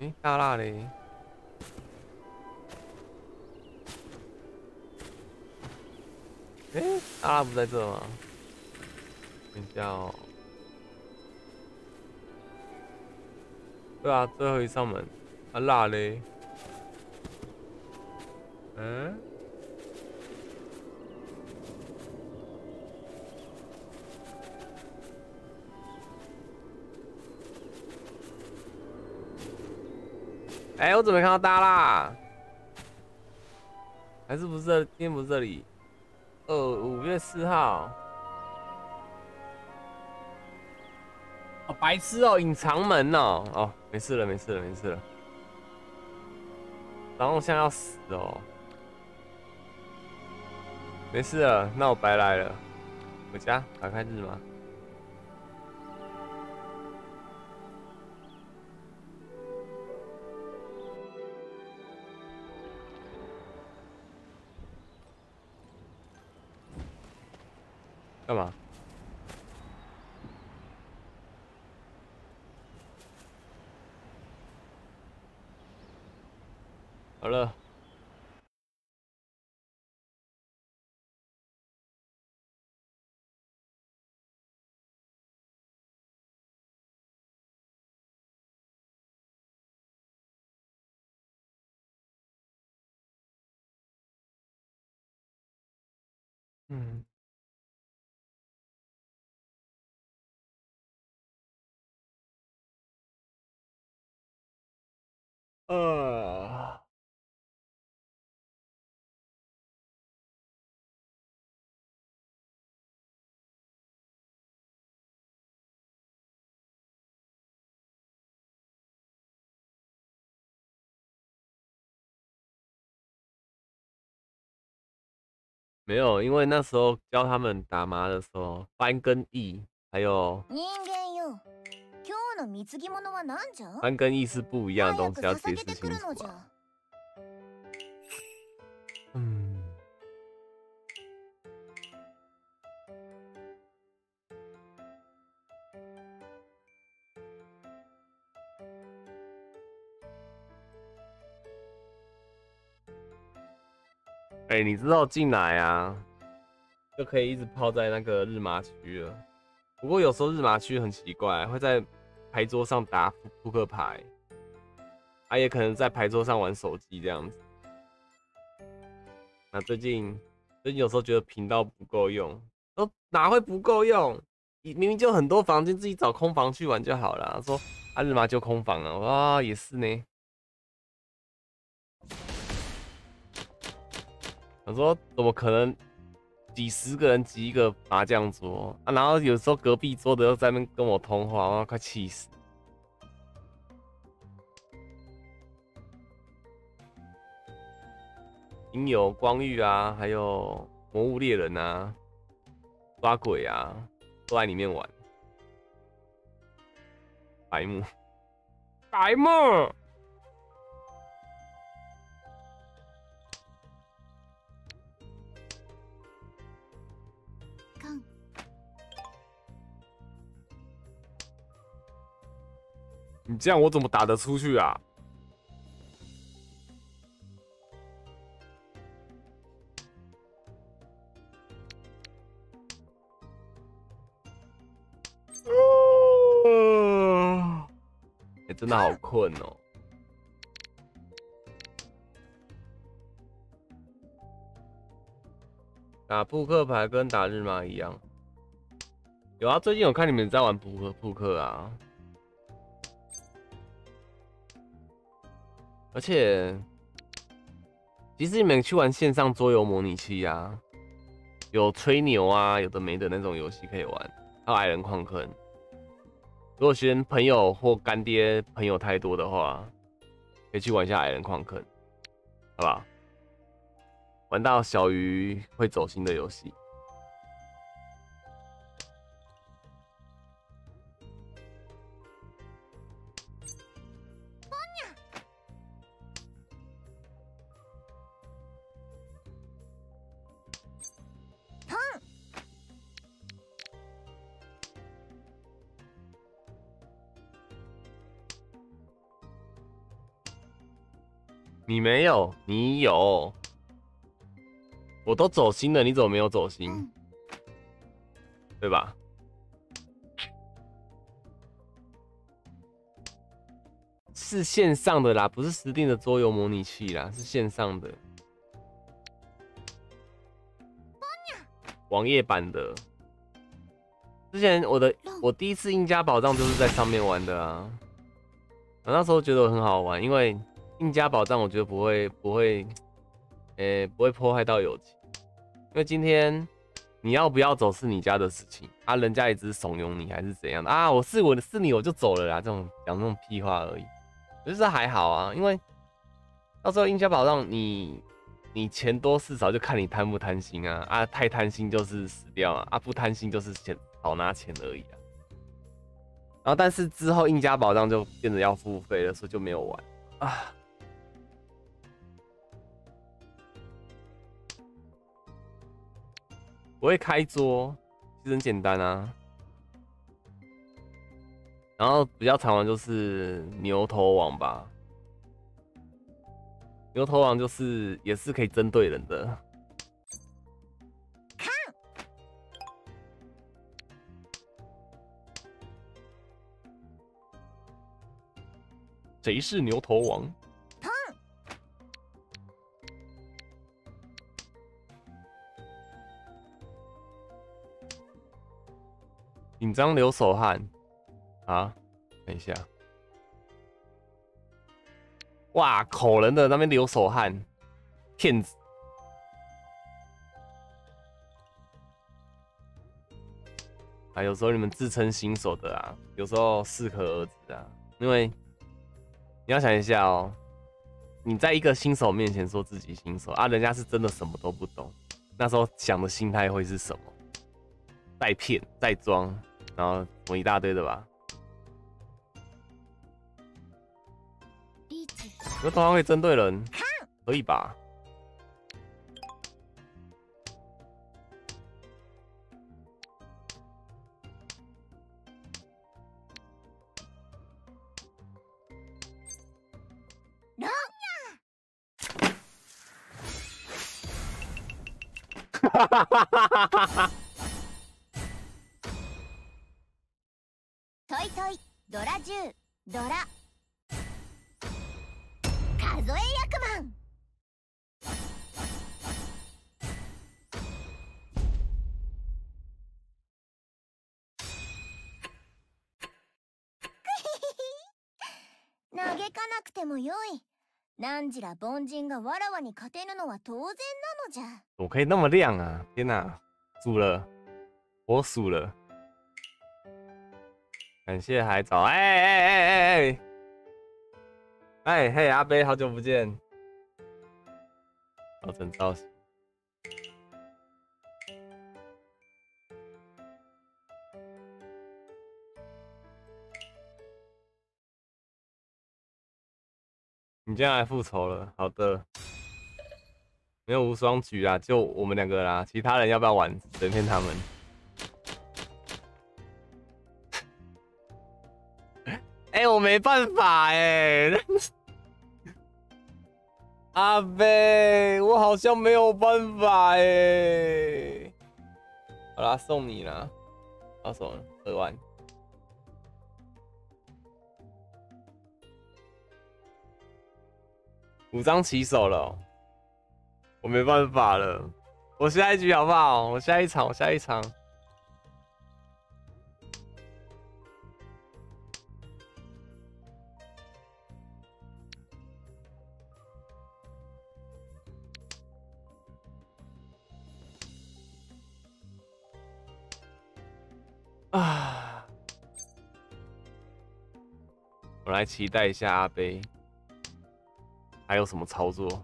哎，大辣嘞！哎，阿拉不在这吗？等一下哦。对啊，最后一扇门，啊辣嘞！嗯？哎，我怎么没看到大啦？还是不是这？今天不是这里？呃，五月四号。哦，白痴哦，隐藏门哦。哦，没事了，没事了，没事了。然后现在要死哦。没事了，那我白来了。回家打开日吗？干嘛？好了。嗯。没有，因为那时候教他们打麻的时候，翻跟翼还有翻跟翼是不一样的东西，要解释清楚。哎，你知道进来啊，就可以一直泡在那个日麻区了。不过有时候日麻区很奇怪，会在牌桌上打扑克牌，啊，也可能在牌桌上玩手机这样子。那最近最近有时候觉得频道不够用，说哪会不够用？明明就很多房间，自己找空房去玩就好了。说啊日麻就空房了，哇，也是呢。我说怎么可能几十个人挤一个麻将桌啊？然后有时候隔壁桌的又在那边跟我通话，我快气死！影有光遇啊，还有魔物猎人啊，抓鬼啊，都在里面玩，白木，白目。你这样我怎么打得出去啊？哎，真的好困哦。打扑克牌跟打日麻一样。有啊，最近有看你们在玩扑克扑克啊。而且，其实你们去玩线上桌游模拟器啊，有吹牛啊，有的没的那种游戏可以玩。还有矮人矿坑，如果嫌朋友或干爹朋友太多的话，可以去玩一下矮人矿坑，好不好？玩到小鱼会走心的游戏。你没有，你有，我都走心了，你怎么没有走心？对吧？是线上的啦，不是实定的桌游模拟器啦，是线上的，网页版的。之前我的我第一次印加宝藏就是在上面玩的啊，我那时候觉得很好玩，因为。印加宝藏，我觉得不会不会，呃，不会破坏到友情，因为今天你要不要走是你家的事情啊，人家也只是怂恿你还是怎样的啊，我是我的是你我就走了啦，这种讲这种屁话而已，就是还好啊，因为到时候印加宝藏你你钱多事少就看你贪不贪心啊啊，太贪心就是死掉啊啊，不贪心就是钱少拿钱而已啊，然后但是之后印加宝藏就变得要付费了，所以就没有玩。啊。我会开桌，其实很简单啊。然后比较常玩就是牛头王吧。牛头王就是也是可以针对人的。看，谁是牛头王？紧张流手汗啊！等一下，哇，口人的那边流手汗，骗子！啊，有时候你们自称新手的啊，有时候适可而止啊，因为你要想一下哦，你在一个新手面前说自己新手啊，人家是真的什么都不懂，那时候想的心态会是什么？在骗在装。然后我一大堆的吧，那通常会针对人，可以吧？もよい。何時ら凡人がわらわに勝てぬのは当然なのじゃ。我可以那么亮啊！天哪，输了，我输了。感谢海藻，哎哎哎哎哎，哎嘿阿贝，好久不见，调整造型。你今天来复仇了，好的，没有无双局啊，就我们两个啦，其他人要不要玩？随便他们。哎，我没办法哎，阿贝，我好像没有办法哎。好啦，送你了，到手了，二万，五张起手了，我没办法了，我下一局好不好？我下一场，我下一场。啊！我来期待一下阿杯还有什么操作。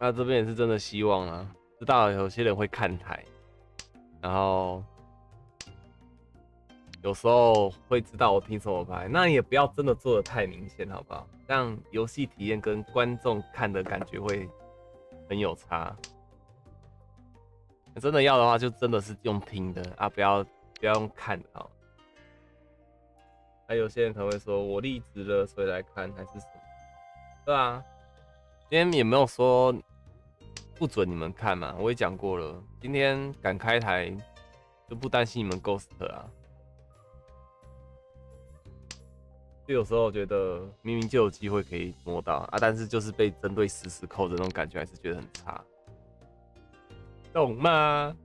那这边也是真的希望啊，知道有些人会看台，然后。有时候会知道我听什么牌，那也不要真的做的太明显，好不好？让游戏体验跟观众看的感觉会很有差。真的要的话，就真的是用听的啊，不要不要用看的啊。还有些人可能会说我立职了，所以来看还是什么？对啊，今天也没有说不准你们看嘛，我也讲过了，今天敢开台就不担心你们 ghost 啊。就有时候觉得明明就有机会可以摸到啊，但是就是被针对死死扣的那种感觉，还是觉得很差，懂吗？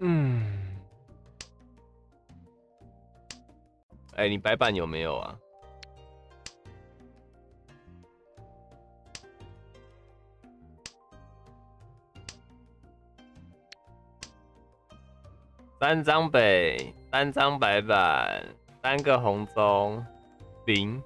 嗯，哎，你白板有没有啊？三张北，三张白板，三个红中，零。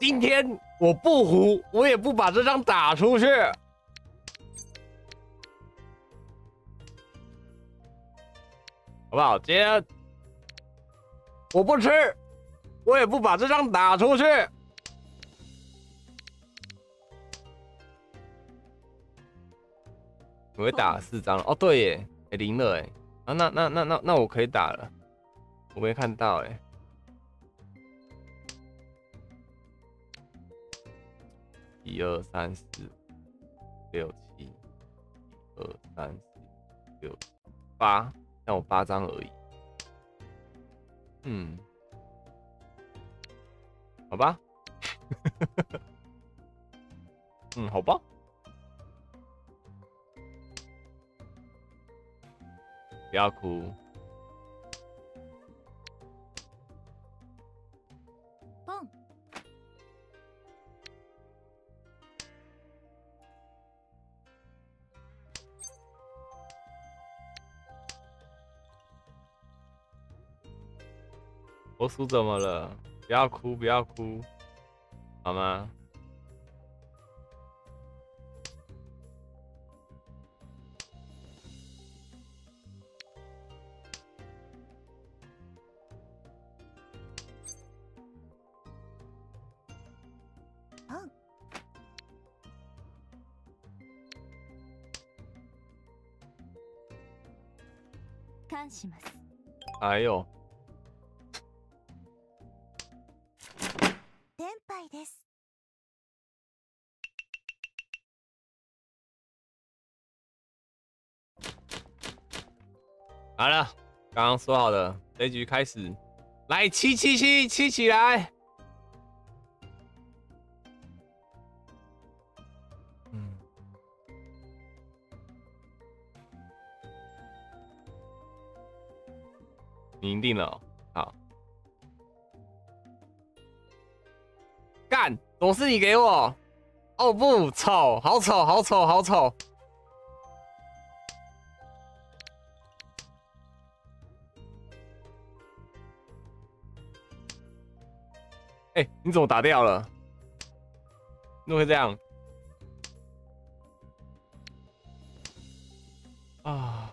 今天我不胡，我也不把这张打出去，好不好？今天我不吃。我也不把这张打出去。我会打四张哦，对耶，哎，零了哎，啊，那那那那那我可以打了，我没看到哎。一二三四六七，一二三四六八，那我八张而已。嗯，好吧。嗯，好吧。不要哭。我叔怎么了？不要哭，不要哭，好吗？哎呦！刚说好的，这局开始，来七七七七起来。嗯，你赢定了，好，干，总是你给我，哦不，丑，好丑，好丑，好丑。哎，你怎么打掉了？怎么会这样？啊！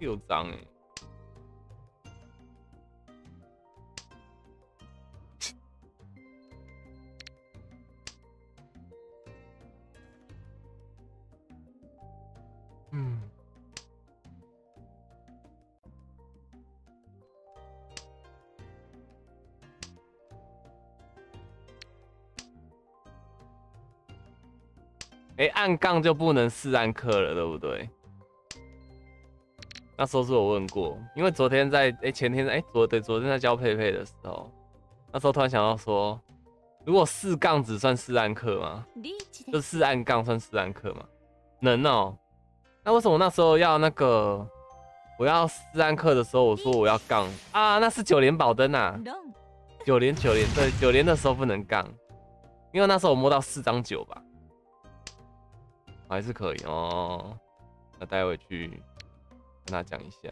又脏哎！哎，按杠就不能试按克了，对不对？那时候是我问过，因为昨天在哎前天哎昨对昨天在教佩佩的时候，那时候突然想到说，如果四杠只算四按克吗？就四按杠算四按克吗？能哦。那为什么那时候要那个我要四按克的时候，我说我要杠啊？那是九连宝灯啊，九连九连对九连的时候不能杠，因为那时候我摸到四张九吧。还是可以哦，那待会去跟他讲一下。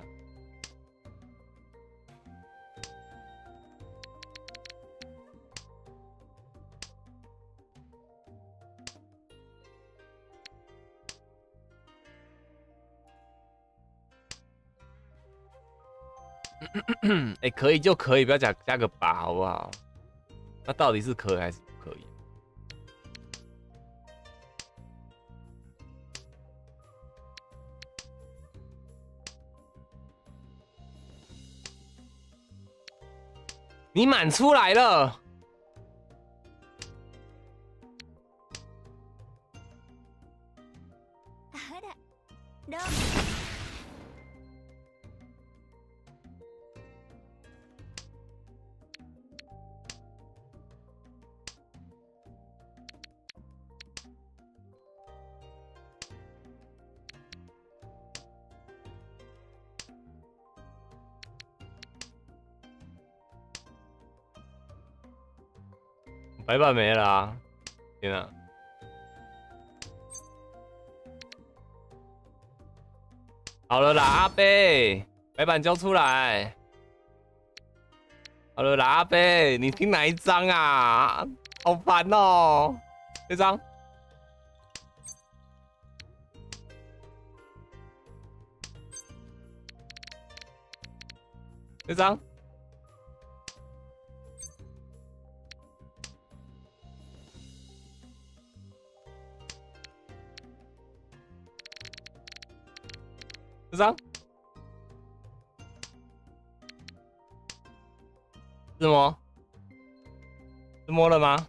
哎，可以就可以，不要加加个八，好不好？那到底是可以还是你满出来了。白板没了啊！天啊！好了啦，阿贝，白板交出来。好了啦，阿贝，你听哪一张啊？好烦哦！这张，这张。这张？是么？是摸了吗？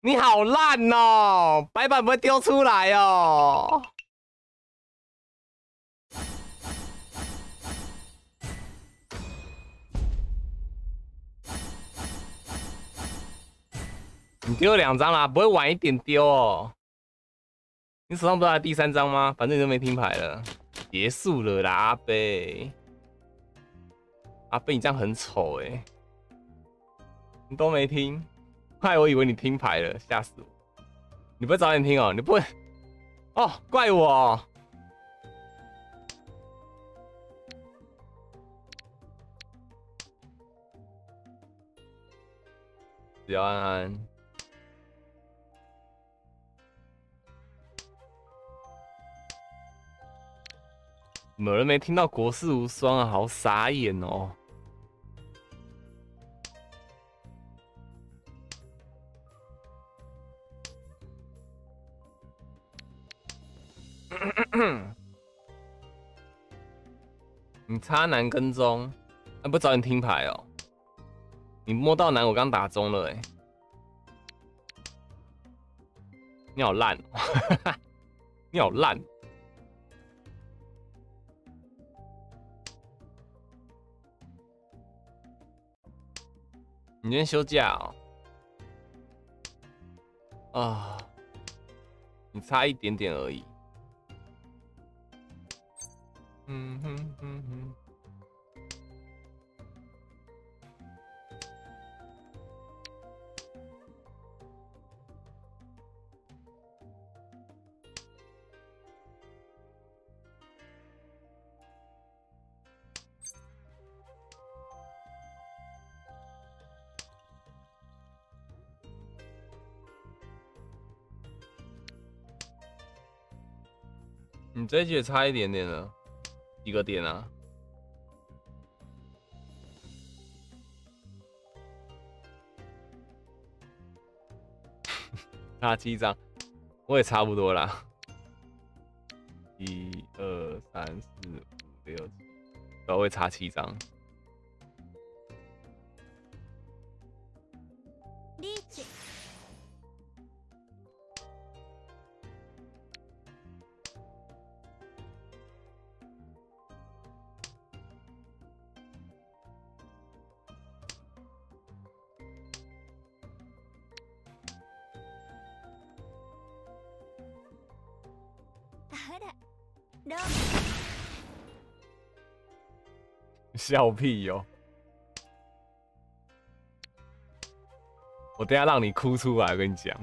你好烂哦！白板不会丢出来哦。你丢了两张啦，不会晚一点丢哦。你手上不是还第三张吗？反正你都没听牌了，结束了啦，阿贝。阿贝，你这样很丑哎！你都没听。害我以为你听牌了，吓死我！你不会早点听哦，你不会哦，怪我。小安安，有人没听到国士无双啊，好傻眼哦。你差男跟中，那不早点听牌哦。你摸到男，我刚打中了哎。你好烂，你好烂。你今天休假哦？啊，你差一点点而已。嗯哼哼哼。你这局也差一点点了。几个点啊？差七张，我也差不多啦。一二三四五六七，都会差七张。笑屁哟！我等下让你哭出来，我跟你讲。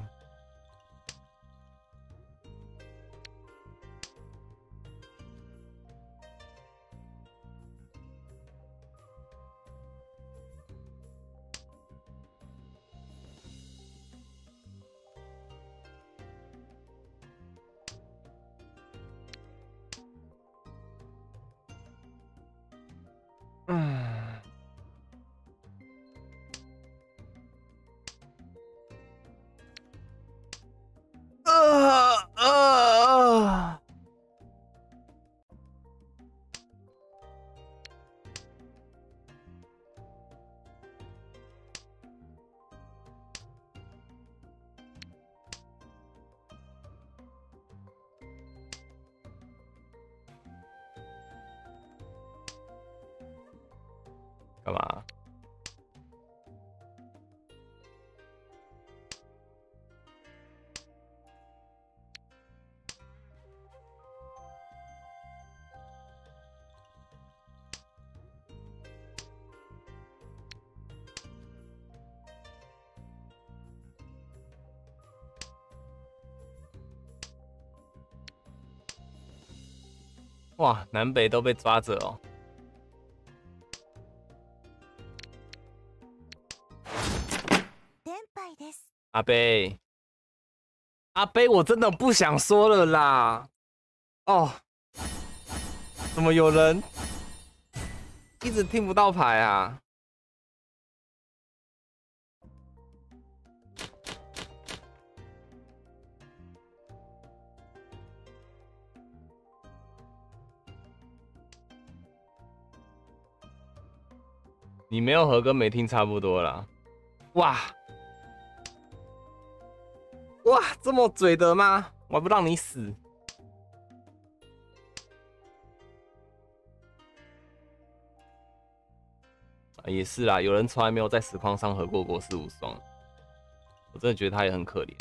南北都被抓着哦！阿贝，阿贝，我真的不想说了啦！哦，怎么有人一直听不到牌啊？你没有和跟没听差不多啦。哇哇，这么嘴的吗？我还不让你死。也是啦，有人从来没有在实况上合过国士无双，我真的觉得他也很可怜。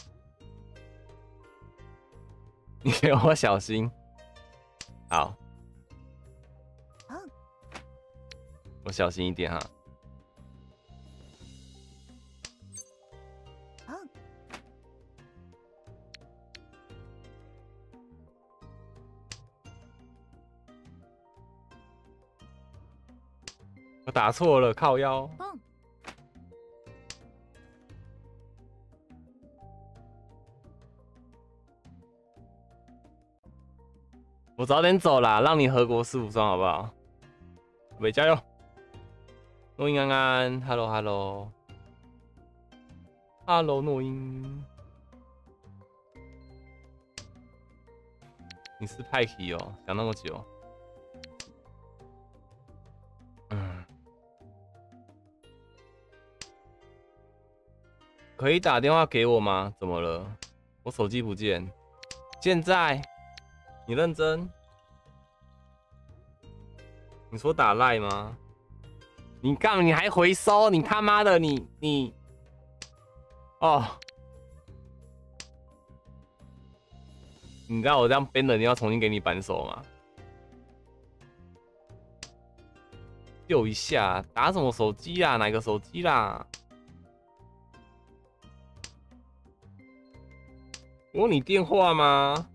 你给我小心，好，我小心一点哈。我打错了，靠腰。我早点走啦，让你合国四五双好不好？喂，加油！诺英安安，Hello Hello，Hello 诺英，你是派奇哦，想那么久。可以打电话给我吗？怎么了？我手机不见，现在。你认真？你说打赖吗？你干？你还回收？你他妈的！你你哦！你知道我这样编的，你要重新给你扳手吗？救一下！打什么手机啦？哪个手机啦？我你电话吗？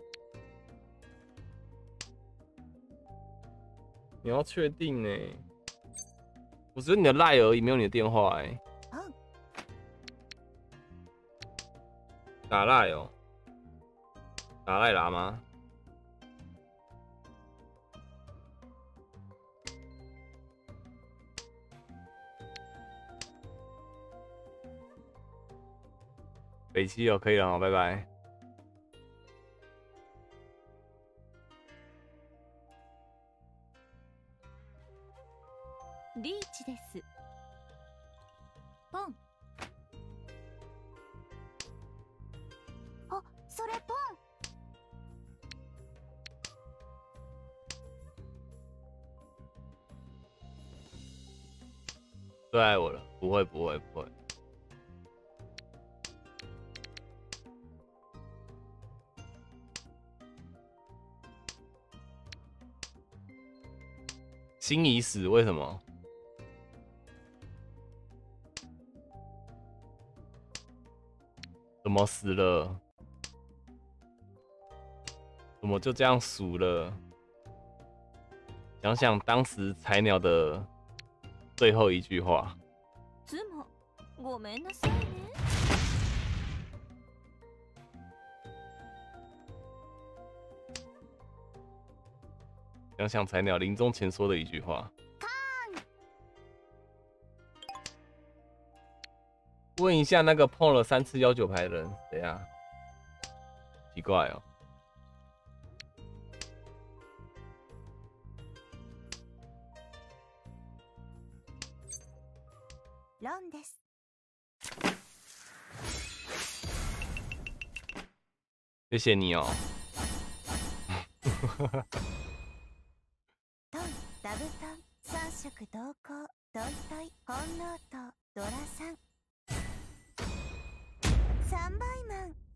你要确定呢？我只有你的赖而已，没有你的电话哎。打赖哦，打赖啦吗？北七哦，可以了，拜拜。リーチです。ポン。あそれポン。最爱我了，不会不会不会。心已死，为什么？怎么死了？怎么就这样熟了？想想当时菜鸟的最后一句话。想想菜鸟临终前说的一句话。问一下那个碰了三次幺九牌的人谁呀？奇怪哦。谢谢你哦。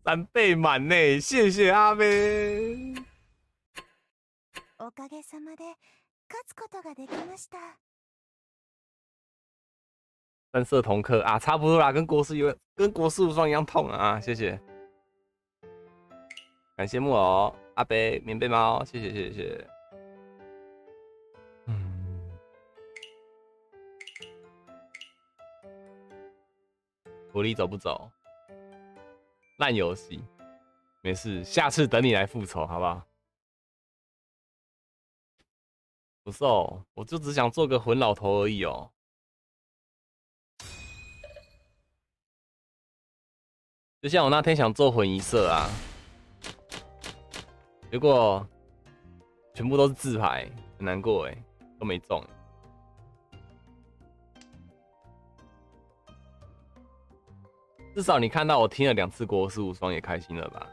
三倍满呢，谢谢阿妹。おかげさまで勝つことができました。三色同科啊，差不多啦，跟国师有跟国师无双一样痛啊，谢谢。感谢木偶阿贝棉被猫，谢谢谢谢。嗯，狐狸走不走？ 烂游戏，没事，下次等你来复仇，好不好？不是哦，我就只想做个混老头而已哦。就像我那天想做混一色啊，结果全部都是自牌，很难过哎，都没中。至少你看到我听了两次国师无双也开心了吧？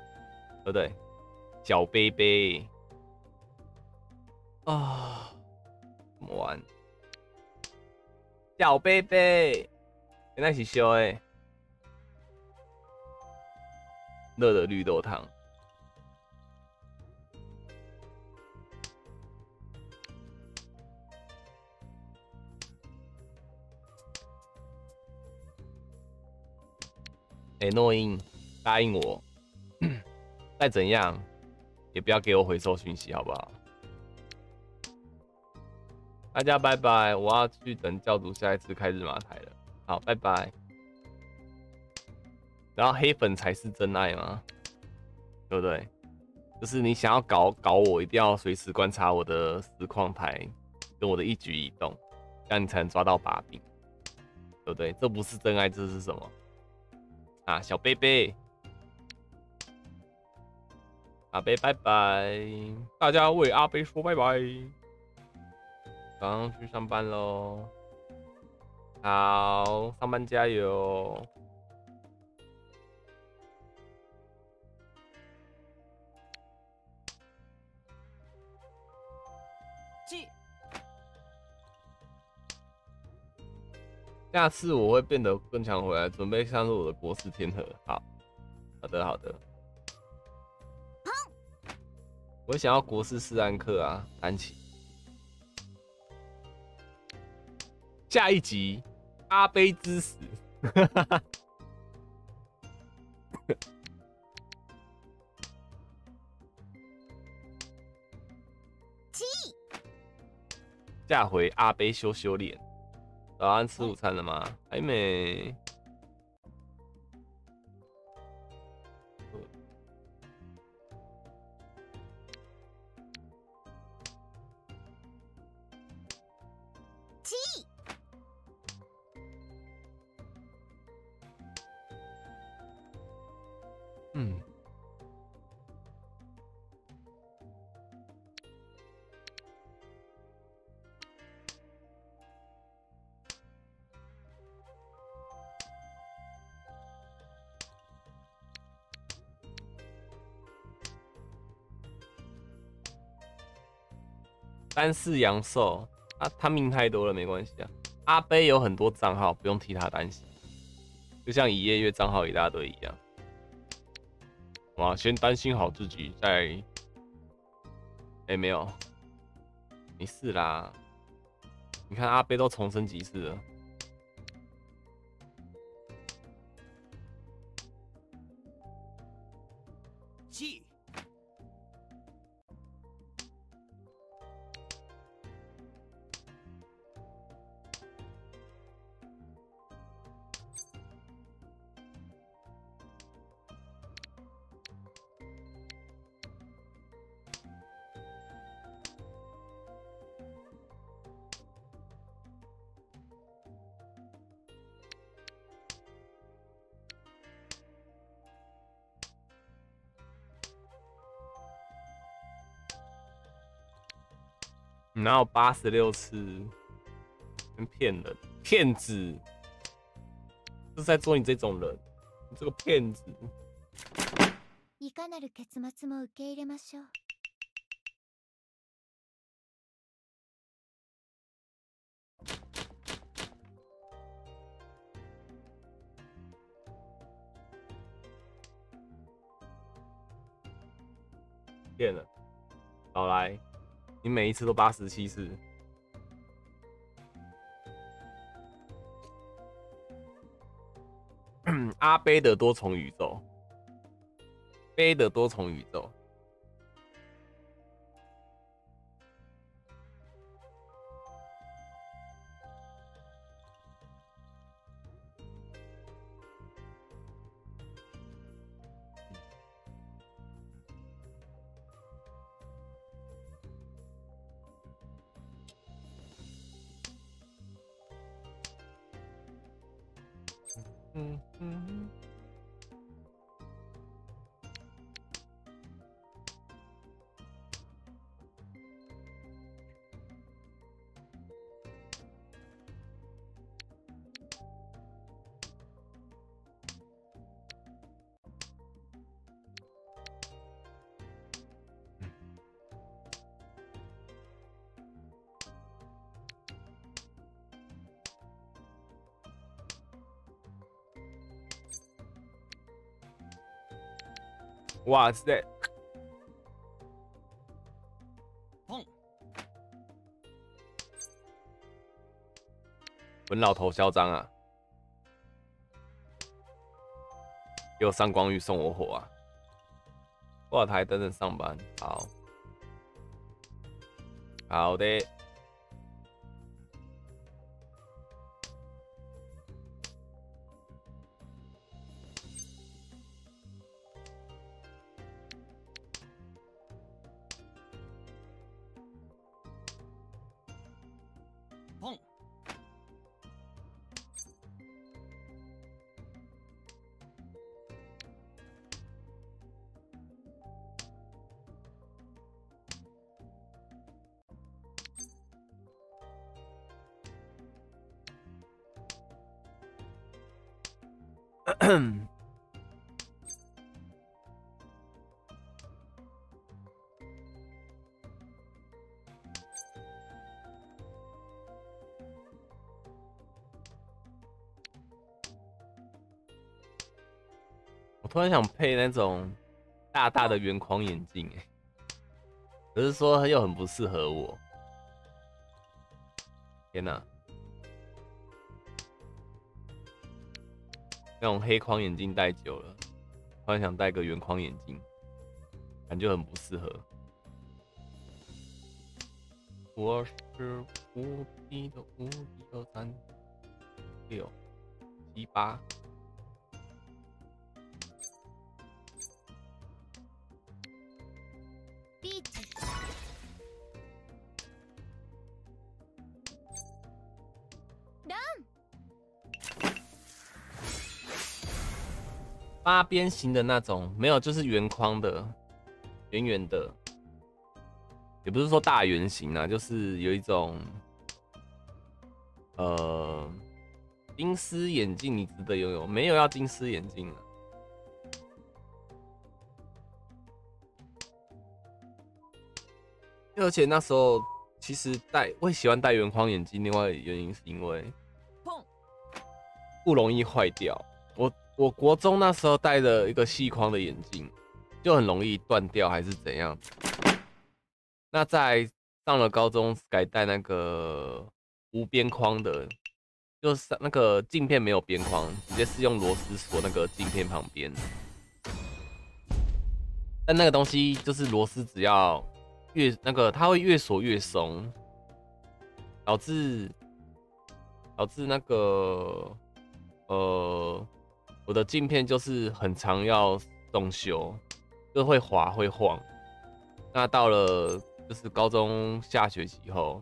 对不对？小杯杯啊，怎么玩？小贝贝，现在是修诶，热的绿豆汤。哎，诺英，答应我，再怎样也不要给我回收讯息，好不好？大家拜拜，我要去等教主下一次开日马台了。好，拜拜。然后黑粉才是真爱吗？对不对？就是你想要搞搞我，一定要随时观察我的实况台跟我的一举一动，这样你才能抓到把柄，对不对？这不是真爱，这是什么？啊，小贝贝，阿贝拜拜，大家为阿贝说拜拜。刚去上班喽，好，上班加油。下次我会变得更强回来，准备上入我的国师天河。好，好的，好的。我想要国师斯安克啊，安琪。下一集阿悲之死，下回阿悲修修炼。早安，吃午餐了吗？还没。三四阳寿啊，他命太多了，没关系啊。阿杯有很多账号，不用替他担心，就像一夜月账号一大堆一样。哇，先担心好自己，再……哎，没有，没事啦。你看阿杯都重生几次了。哪有八十六次？骗人，骗子！是在做你这种人，你这个骗子！骗了，好来。你每一次都八十七次，阿悲的多重宇宙，悲的多重宇宙。哇塞！本老头嚣张啊！又上光玉送我火啊！挂台等等上班，好好的。突然想配那种大大的圆框眼镜，哎，可是说又很不适合我。天哪！那种黑框眼镜戴久了，突然想戴个圆框眼镜，感觉很不适合。我是无敌的无敌的三六七八。八边形的那种没有，就是圆框的，圆圆的，也不是说大圆形啊，就是有一种，呃，金丝眼镜你值得拥有，没有要金丝眼镜了。而且那时候其实戴，会喜欢戴圆框眼镜，另外原因是因为不容易坏掉。我我国中那时候戴的一个细框的眼镜，就很容易断掉还是怎样。那在上了高中改戴那个无边框的，就是那个镜片没有边框，直接是用螺丝锁那个镜片旁边。但那个东西就是螺丝只要越那个，它会越锁越松，导致导致那个呃。我的镜片就是很常要动修，就会滑会晃。那到了就是高中下学期以后，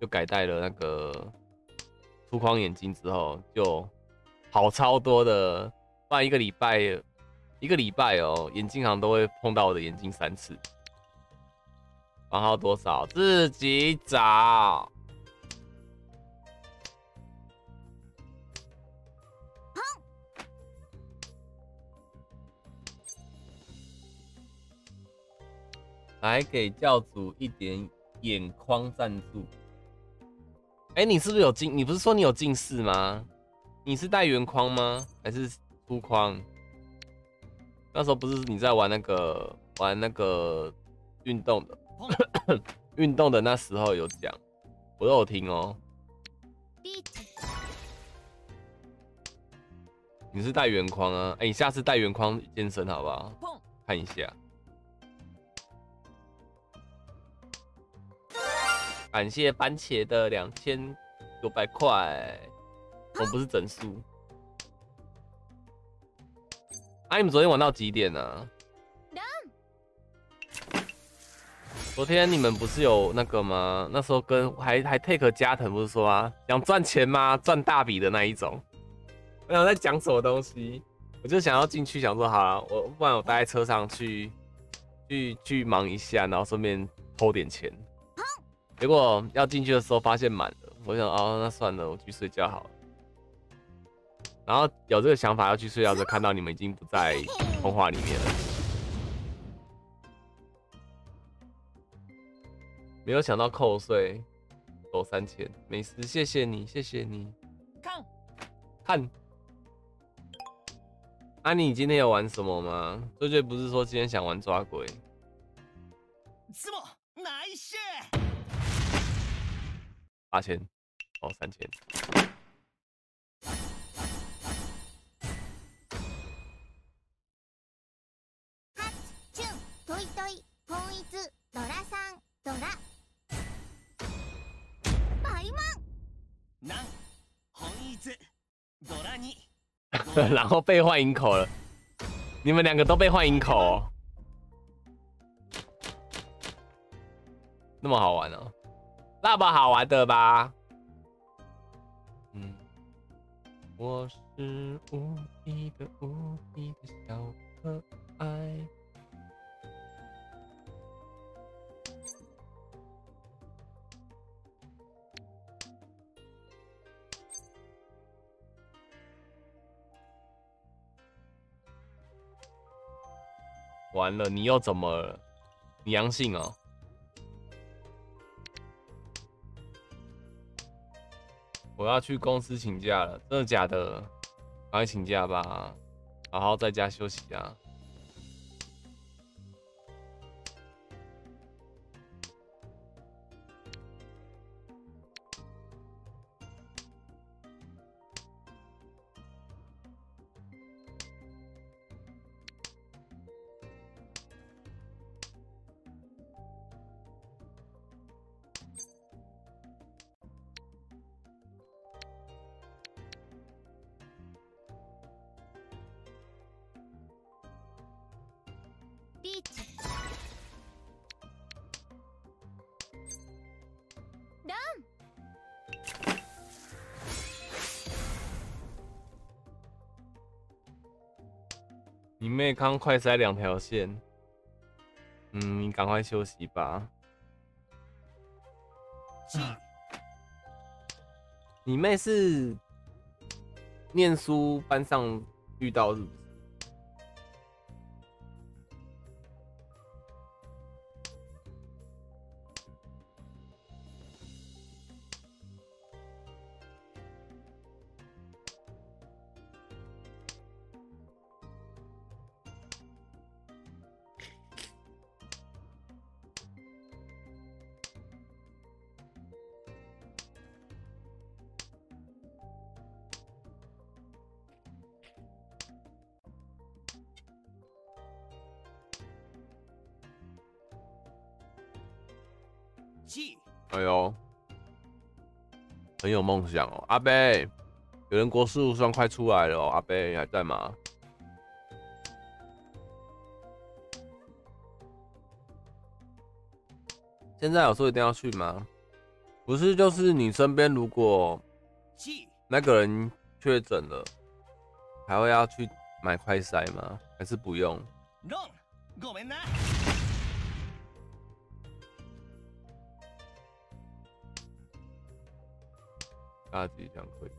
就改戴了那个粗框眼镜之后，就好超多的。不然一个礼拜一个礼拜哦，眼镜行都会碰到我的眼镜三次。然后多少自己找。来给教主一点眼眶赞助。哎，你是不是有近？你不是说你有近视吗？你是戴圆框吗？还是粗框？那时候不是你在玩那个玩那个运动的 运动的那时候有讲，我都有听哦。你是戴圆框啊？哎，你下次戴圆框健身好不好？看一下。感谢番茄的两千九百块，我不是整数。啊，你们昨天玩到几点呢？昨天你们不是有那个吗？那时候跟还还 take 加藤不是说啊，想赚钱吗？赚大笔的那一种。我想在讲什么东西，我就想要进去，想说好，我不然我待在车上去去去忙一下，然后顺便偷点钱。结果要进去的时候发现满了，我想哦，那算了，我去睡觉好了。然后有这个想法要去睡觉，就看到你们已经不在通话里面了。没有想到扣税，走三千，没事，谢谢你，谢谢你。看，看，啊，你今天有玩什么吗？追追不是说今天想玩抓鬼？怎么？哪一些？八千，哦，三千。ハッチュントイトイポンイツドラさんドラバイマン南红一子哆啦你，然后被换营口了，你们两个都被换营口、哦，那么好玩哦， 那么好玩的吧？嗯，我是无敌的无敌的小可爱。完了，你又怎么了？你阳性哦？我要去公司请假了，真的假的？赶快请假吧，好好在家休息啊。你妹刚快塞两条线，嗯，你赶快休息吧。七你妹是念书班上遇到是不是？梦想哦，阿贝，有人国士无双快出来了哦，阿贝你还在吗？现在有说一定要去吗？不是，就是你身边如果那个人确诊了，还会要去买快筛吗？还是不用？ロンごめんな大家自己这样可以。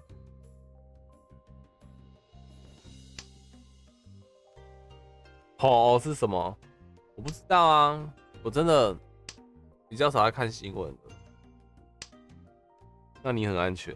哦，是什么？我不知道啊，我真的比较少在看新闻的。那你很安全。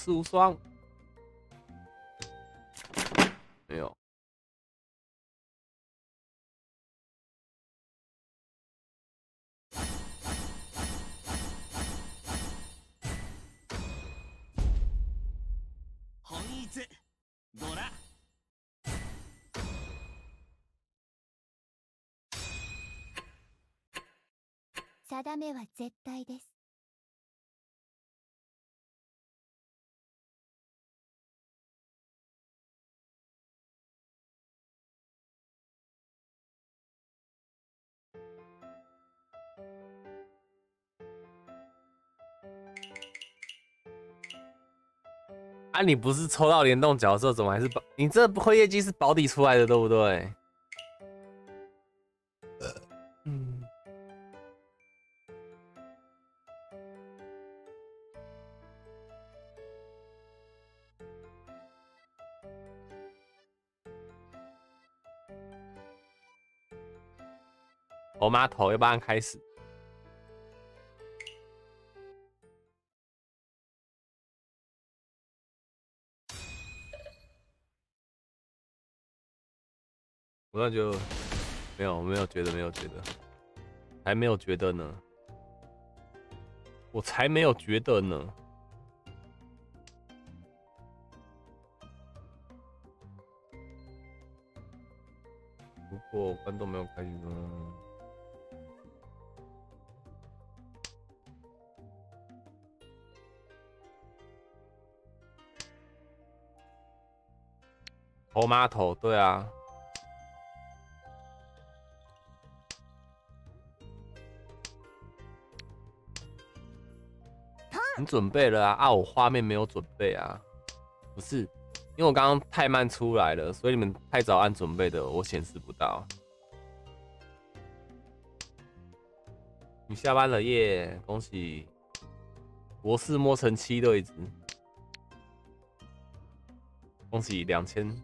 哎，国士无双。没有。本一子ドラ定めは絶対です那，你不是抽到联动角色，怎么还是保？你这不会业绩是保底出来的，对不对？我妈头，要不然开始。我那就没有没有觉得没有觉得，还没有觉得呢，我才没有觉得呢。如果观众没有开心呢？头妈头，对啊。你准备了啊？啊，我画面没有准备啊，不是，因为我刚刚太慢出来了，所以你们太早按准备的，我显示不到。你下班了耶，恭喜！博士摸成七对子，恭喜两千。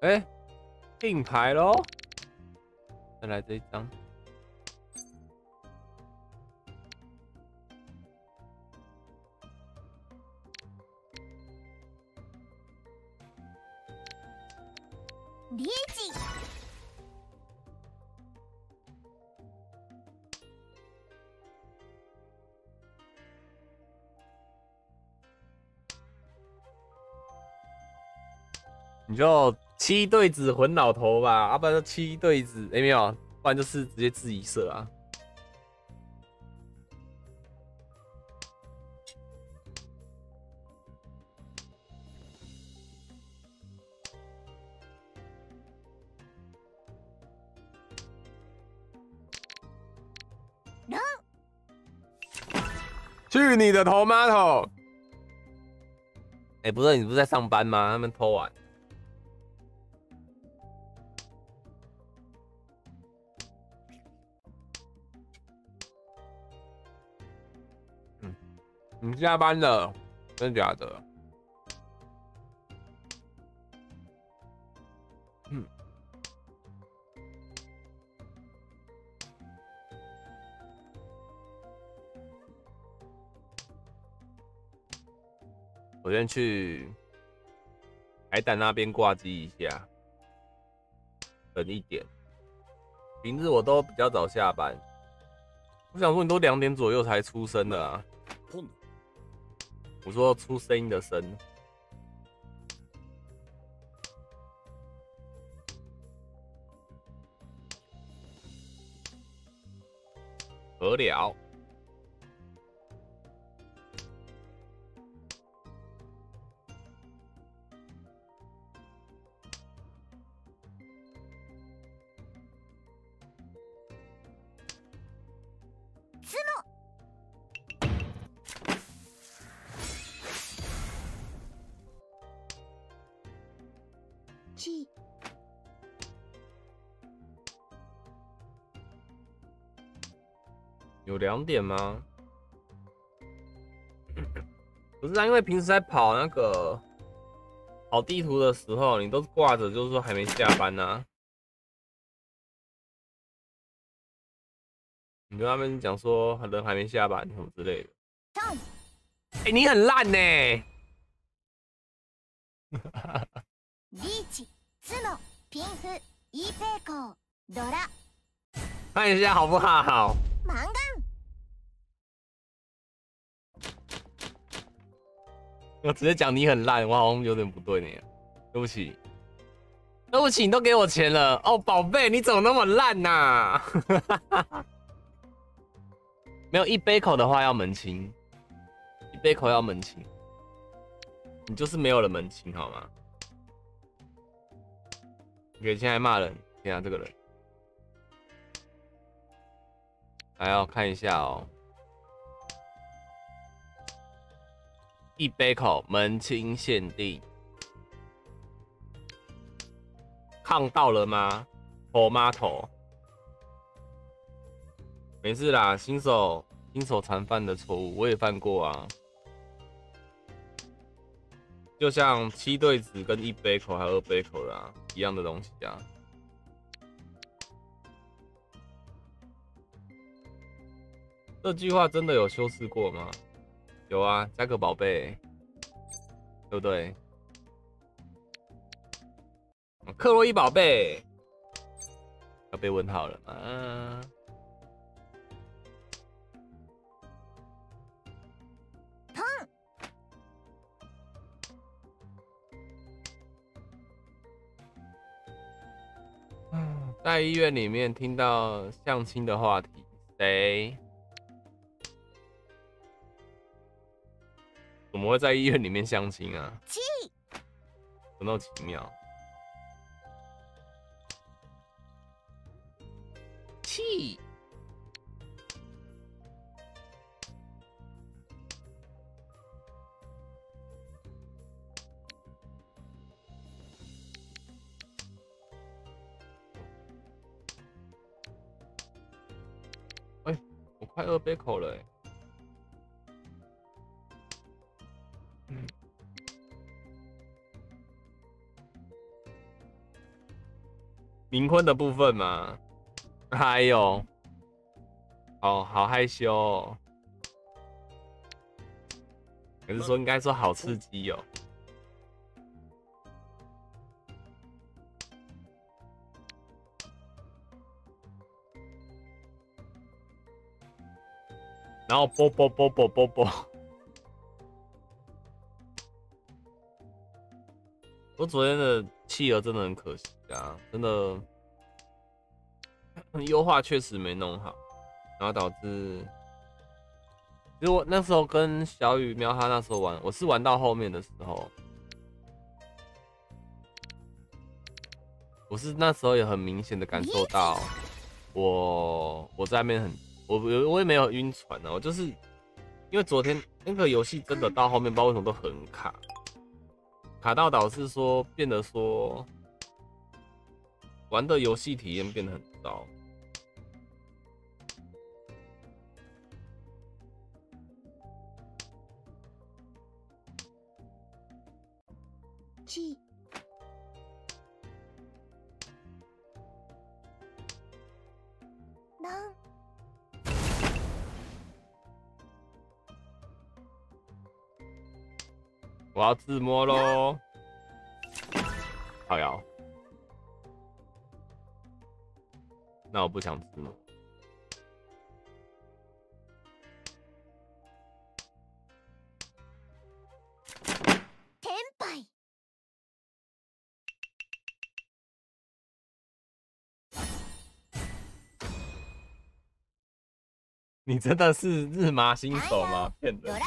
哎，并排喽！再来这一张。你就七对子混老头吧，啊、不然就七对子，哎、没有，不然就是直接自己射啊。让去你的头妈头！哎、不是你不是在上班吗？他们偷玩。你下班了？真的假的？嗯。我先去海胆那边挂机一下，等一点。平日我都比较早下班。我想说，你都两点左右才出生的啊？我说出声音的声。得了。强点吗？不是啊，因为平时在跑那个跑地图的时候，你都挂着，就是说还没下班呢、你跟他们讲说人还没下班什么之类的。哎、你很烂呢、欸。リーチ、ツノ、ピンフ、イペ、看一下好不好？盲杆。我直接讲你很烂，我好像有点不对呢。对不起，对不起，你都给我钱了哦，宝贝，你怎么那么烂呐、没有一杯口的话要门清，一杯口要门清，你就是没有了门清好吗？给现在骂人，天啊，这个人，还要看一下哦。一杯口门清限定，看到了吗？头妈头，没事啦，新手新手常犯的错误，我也犯过啊。就像七对子跟一杯口还有二杯口的啊，一样的东西啊。这句话真的有修饰过吗？有啊，加个宝贝，对不对？克洛伊宝贝要被问好了吗？嗯，在医院里面听到相亲的话题，谁？怎么会在医院里面相亲啊？七怎么那么奇妙？气。哎，我快二杯口了哎。冥婚的部分吗？还有，哦，好害羞、哦。可是说应该说好刺激哦。然后啵啵啵啵啵啵。我昨天的企鹅真的很可惜啊，真的。优化确实没弄好，然后导致，其实我那时候跟小雨喵他那时候玩，我是玩到后面的时候，我是那时候也很明显的感受到，我我在那边很，我我我也没有晕船呢，我就是因为昨天那个游戏真的到后面不知道为什么都很卡，卡到岛是说变得说玩的游戏体验变得很糟。我要自摸喽！好呀，那我不想自摸。天敗你真的是日麻新手吗？骗ド人！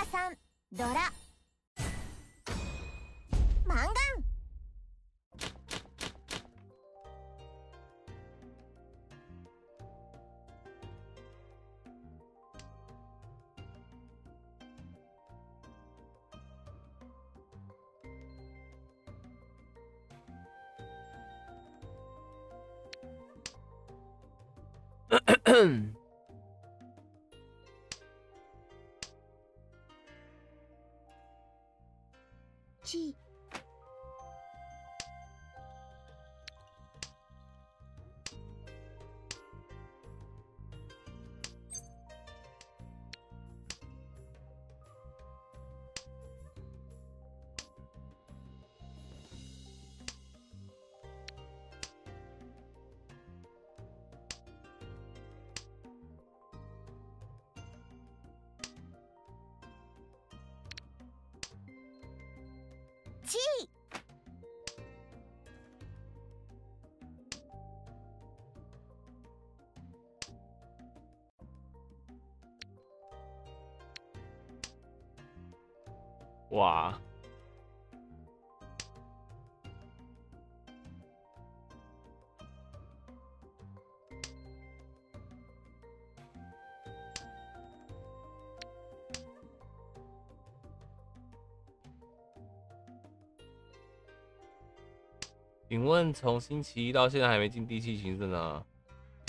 请问从星期一到现在还没进第七行政呢？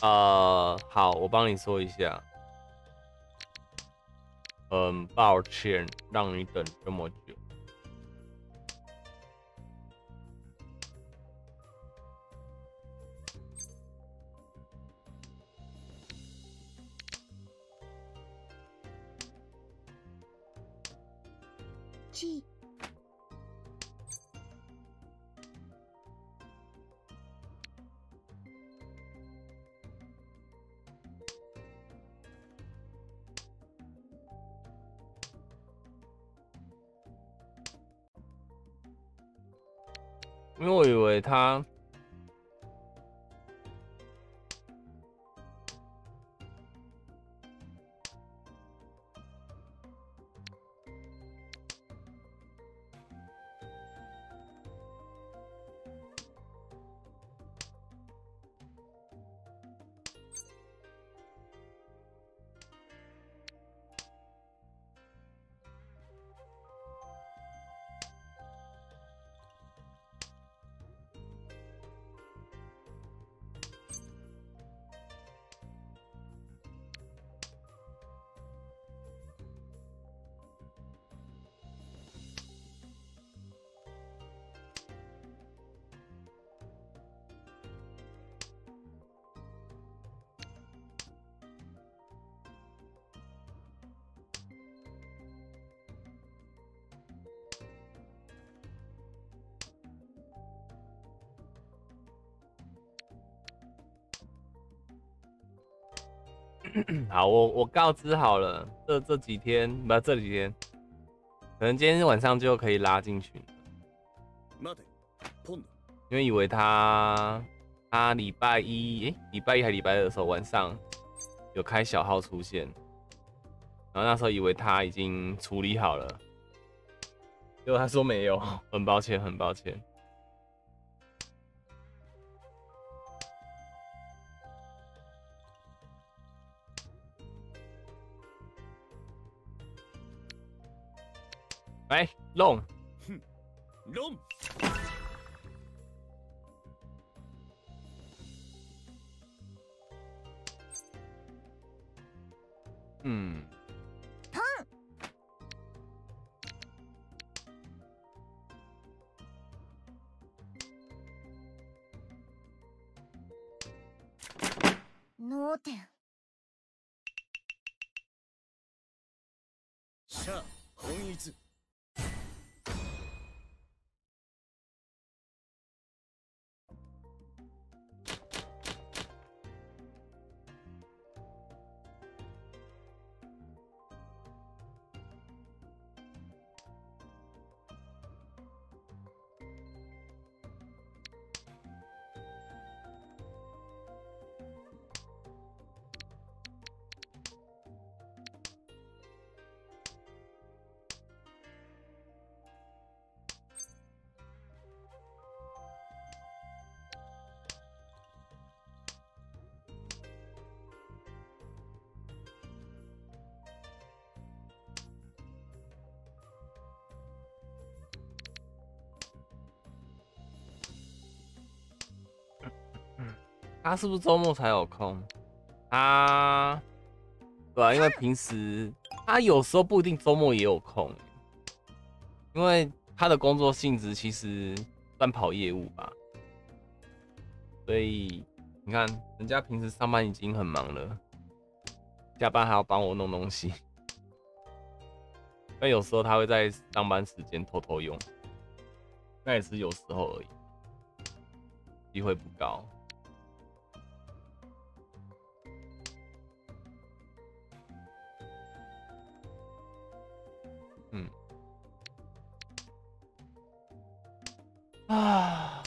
呃，好，我帮你说一下。嗯，抱歉让你等这么久因为我以为他好，我我告知好了，这这几天不这几天，可能今天晚上就可以拉进群了，待てポンド因为以为他他礼拜一诶礼拜一还礼拜二的时候晚上有开小号出现，然后那时候以为他已经处理好了，结果他说没有，很抱歉，很抱歉。 来弄，哼，弄。嗯，他是不是周末才有空？他，对啊，因为平时他有时候不一定周末也有空，因为他的工作性质其实算跑业务吧，所以你看人家平时上班已经很忙了，下班还要帮我弄东西，但有时候他会在上班时间偷偷用，那也是有时候而已，机会不高。啊，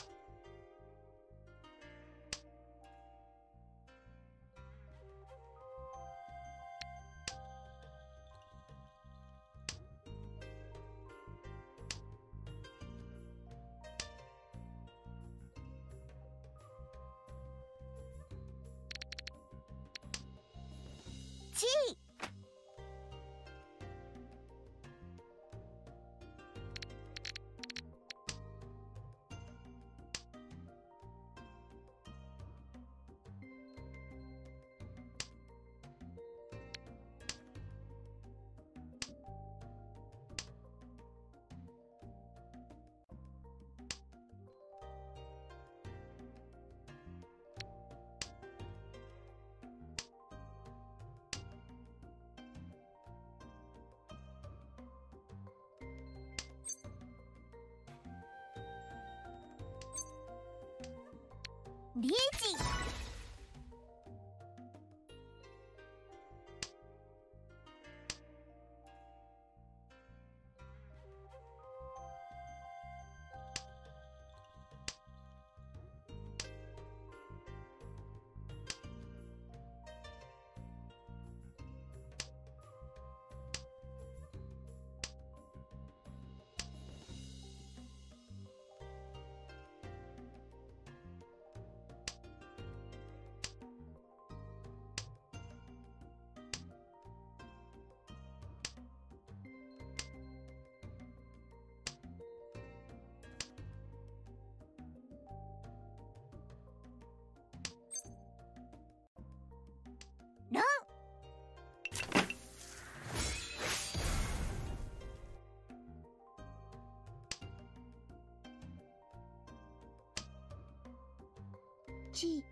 1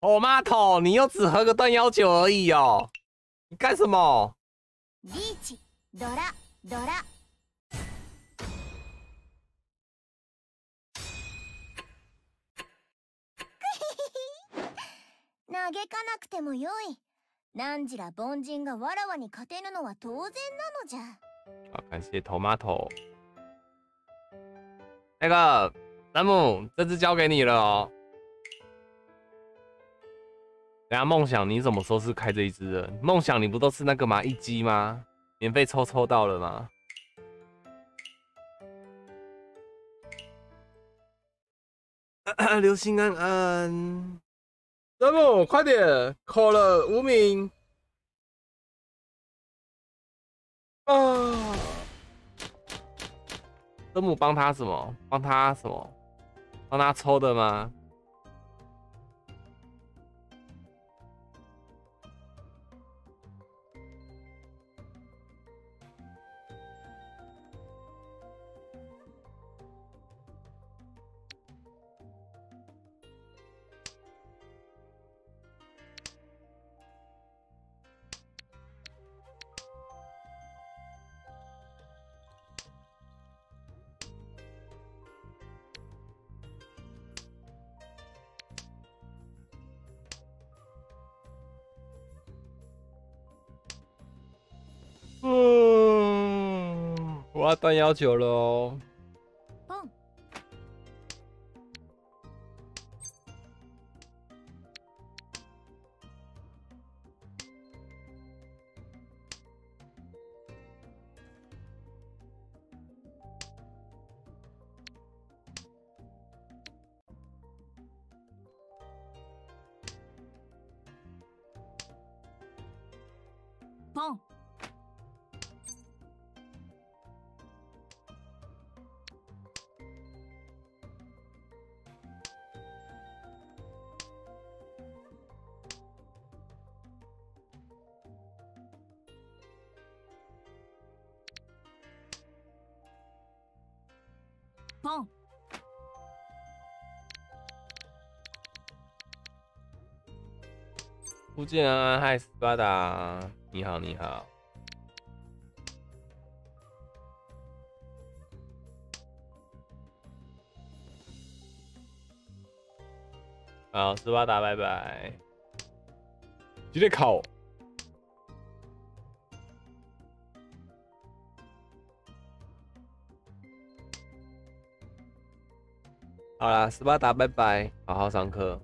哦妈头，你又只喝个断幺九而已哦！你干什么？ドラドラ 嘆かなくてもよい。何時ら凡人がわらわに勝てぬのは当然なのじゃ。好，感谢 Tomato。那个山姆，这只交给你了哦。等下梦想，你怎么说是开这一只的？梦想你不都是那个吗？一击吗？免费抽抽到了吗？流星安安，山姆快点，扣了无名啊！山姆帮他什么？帮他什么？帮他抽的吗？断要求了哦。福建安安，嗨，斯巴达，你好，你好。好，斯巴达，拜拜。直接考。好啦，斯巴达，拜拜，好好上课。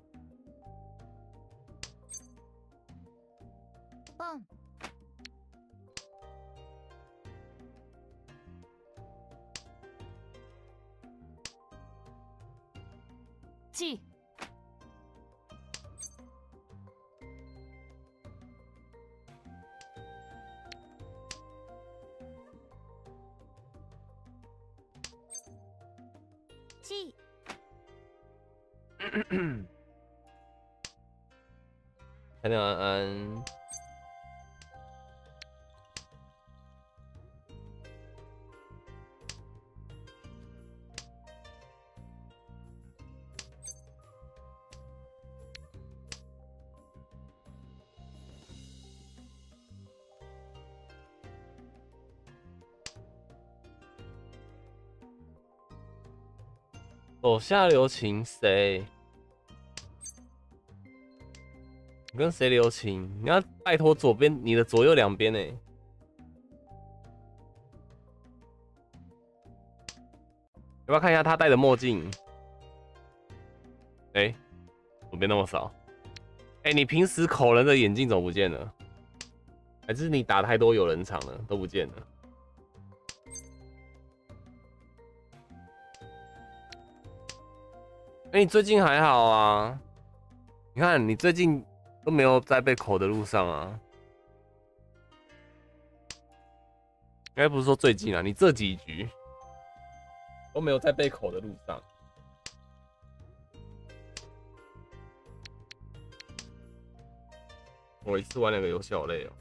手下留情谁？你跟谁留情？你要拜托左边你的左右两边呢。要不要看一下他戴的墨镜？哎、左边那么少。哎、你平时口人的眼镜怎么不见了？还是你打太多有人场了，都不见了？你最近还好啊？你看你最近都没有在被口的路上啊。应该不是说最近啊，你这几局都没有在被口的路上。我一次玩两个游戏好累哦。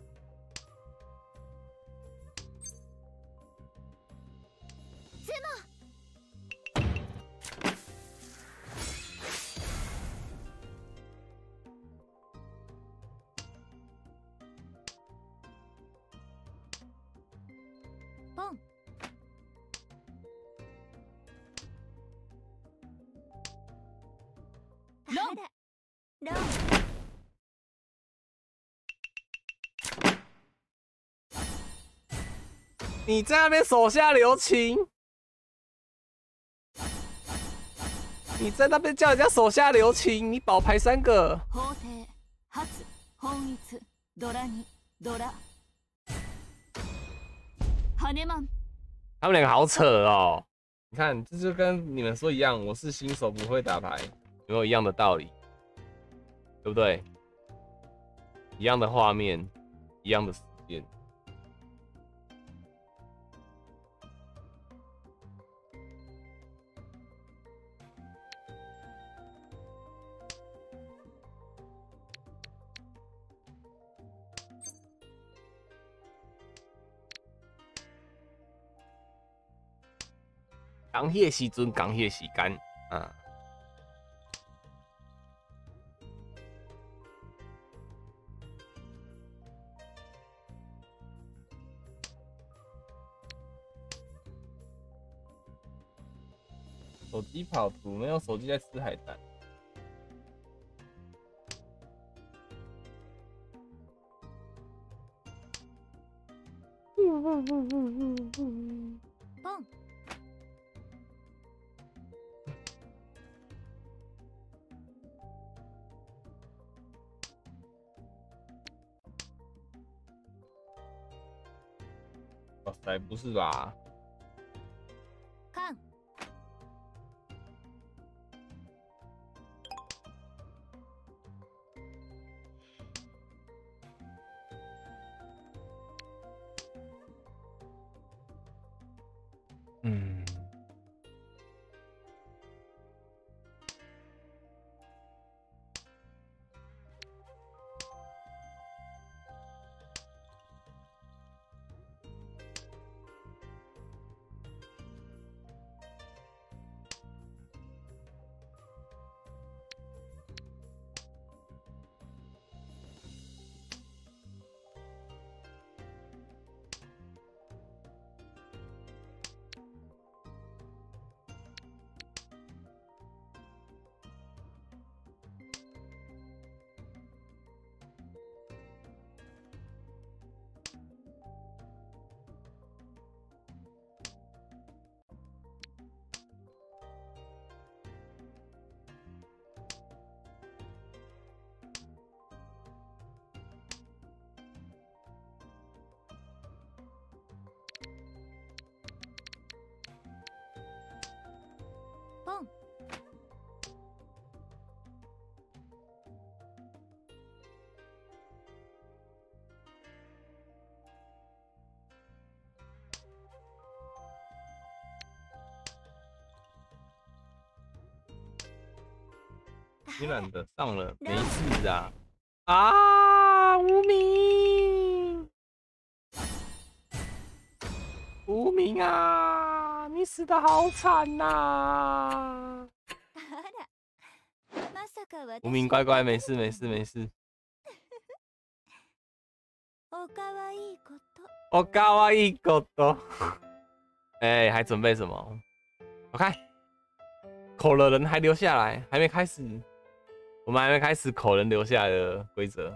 你在那边手下留情，你在那边叫人家手下留情，你保牌三个，法廷初本一ドラにドラハネマン他们两个好扯哦。你看，这就跟你们说一样，我是新手不会打牌，有没有一样的道理？对不对？一样的画面，一样的时间。 讲迄个时阵，讲迄个时间，啊，手机跑图，没有手机在吃海胆。ポ 是吧？你懒得上了，没事啊。啊，无名，无名啊，你死的好惨呐、あらまさか私无名乖乖，没事没事没事。おかわいいこと我高啊一狗都。哎，还准备什么？我看， 口了人还留下来，还没开始， 我们还没开始口人留下来的规则，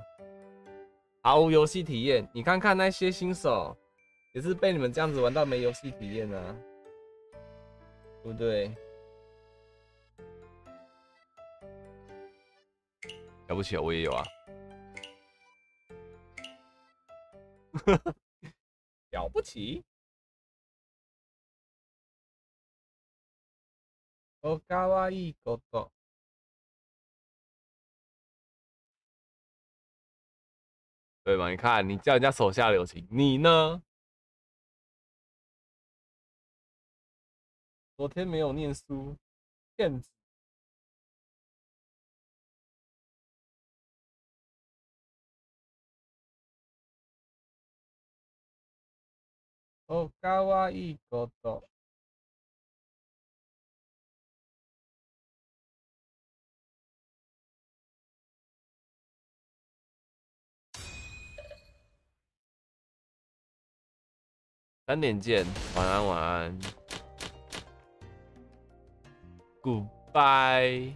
毫无游戏体验。你看看那些新手，也是被你们这样子玩到没游戏体验啊，对不对？了不起啊，我也有啊，了不起。哦，かわいいこと。 对吧？你看，你叫人家手下留情，你呢？昨天没有念书，骗子。哦，かわいいこと。 三点见，晚安晚安，Goodbye。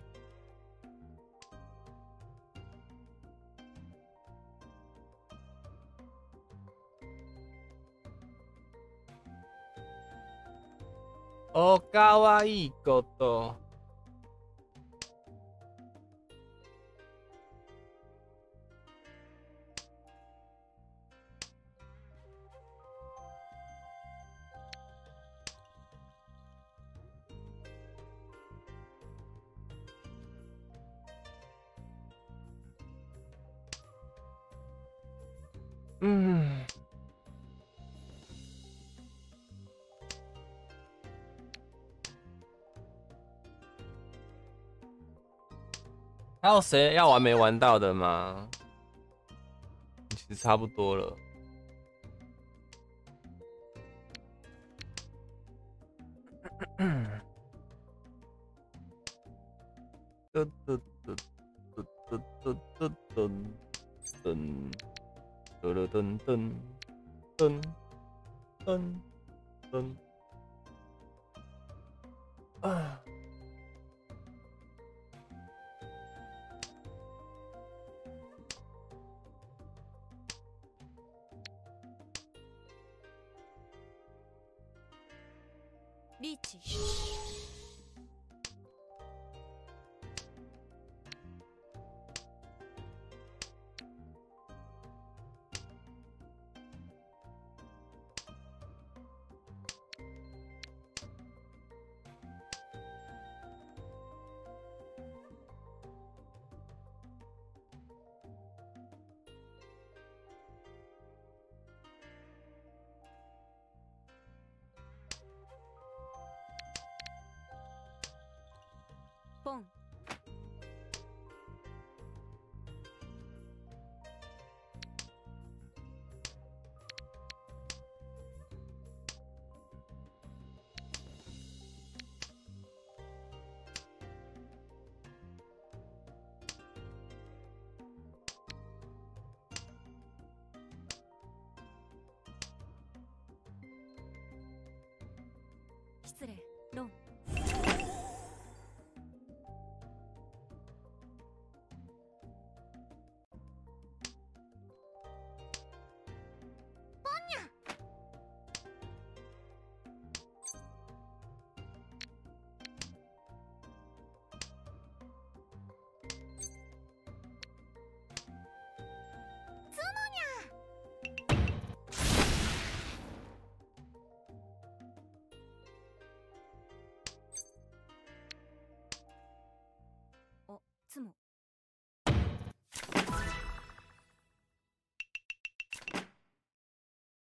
哦，かわいいこと。 还有谁要玩没玩到的吗？其实差不多了。失礼。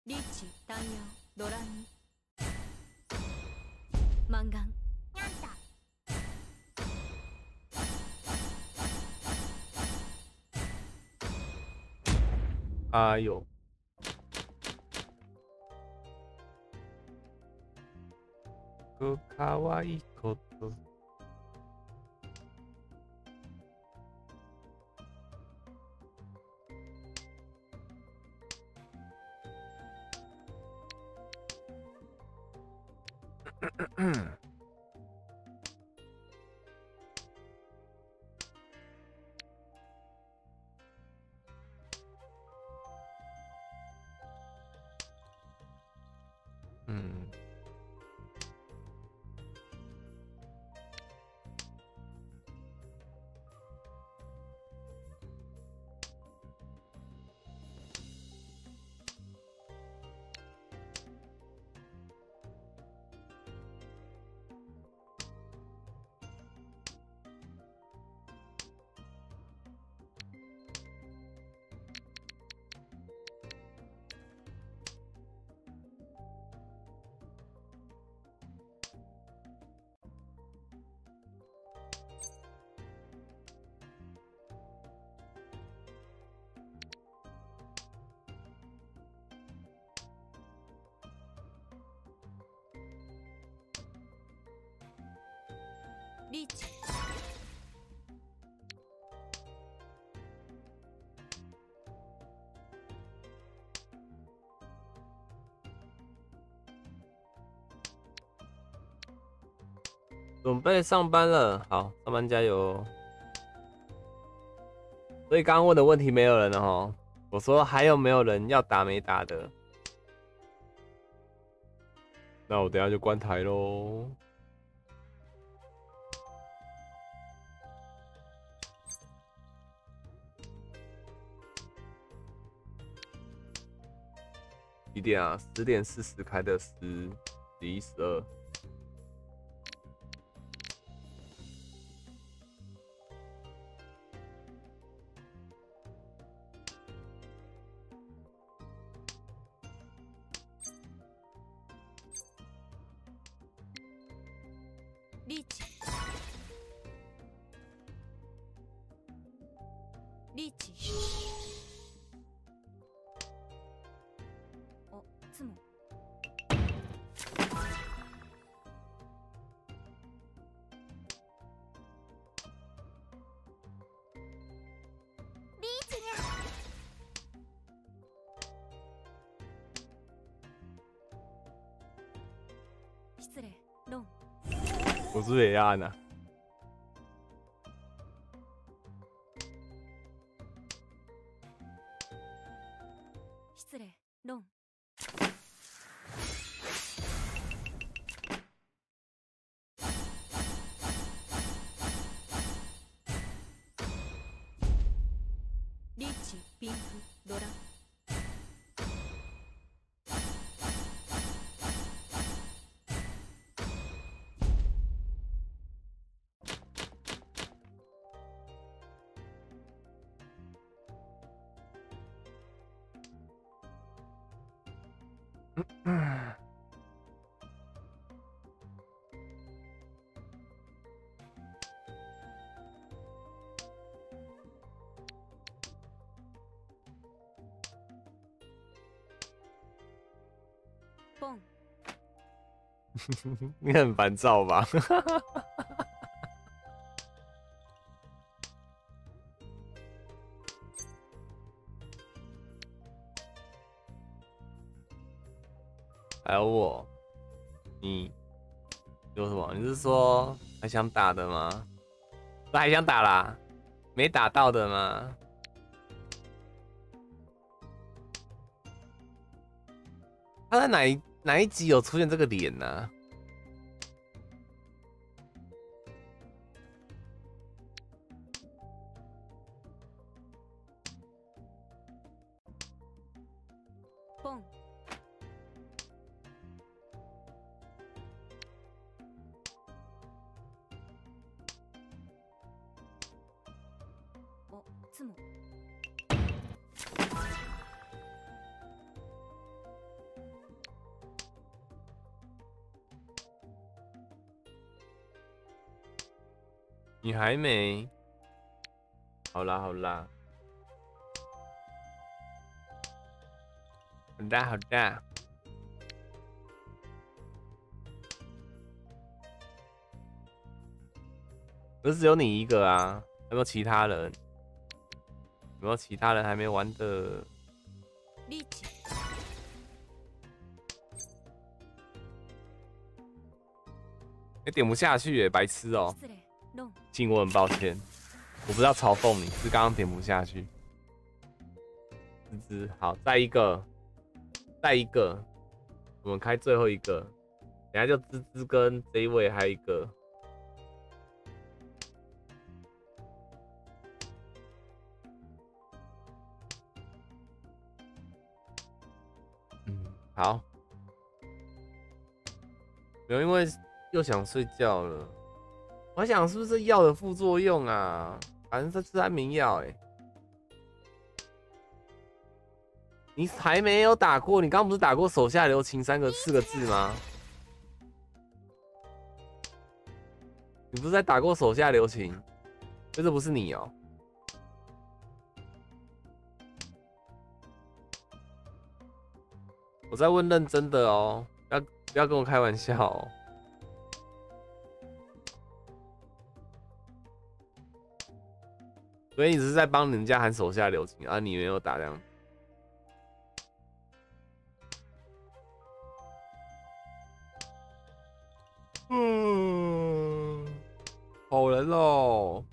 リッチタ単陽ドラミマンガン。ニャンタあーよ。かわいいこと。准备上班了，好，上班加油。所以刚刚问的问题没有人了哈，我说还有没有人要打没打的？那我等下就关台喽。几点啊？十点四十开的，十、十一、十二。我 你很烦躁吧？还有我，你有什么？你是说还想打的吗？不还想打啦？没打到的吗？他在哪一哪一集有出现这个脸呢、おつも你还没？好啦好啦，好的好的。不是只有你一个啊？有没有其他人？ 有没有其他人还没玩的？リーチ哎、点不下去耶，白痴哦、失礼ロン静，我很抱歉，我不是要嘲讽你，是刚刚点不下去。芝芝，好，再一个，再一个，我们开最后一个，等下就芝芝跟这一位还有一个。 好，没有，因为又想睡觉了。我想是不是药的副作用啊？反正这是安眠药哎。你还没有打过，你刚不是打过手下留情三个四个字吗？你不是在打过手下留情？这这不是你哦、我在问认真的哦不要不要跟我开玩笑哦。所以你是在帮人家喊手下留情而你没有打量。嗯好人喽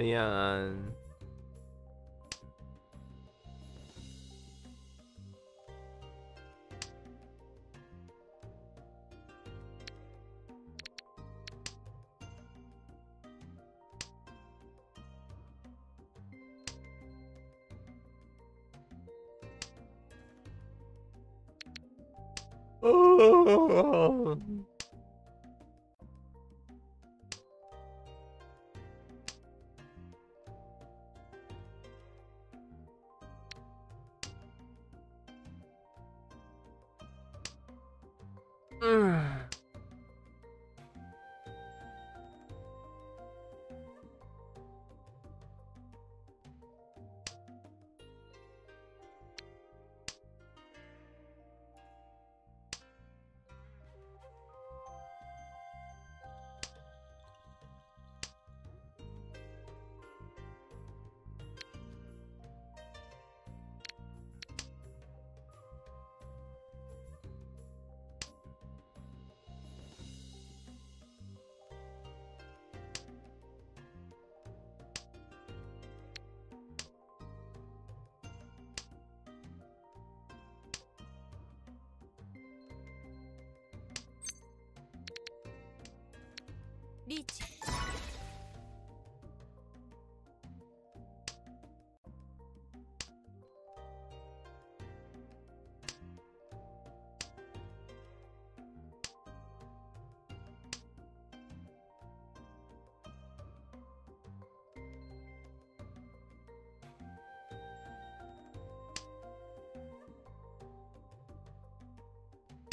怎样？リーチ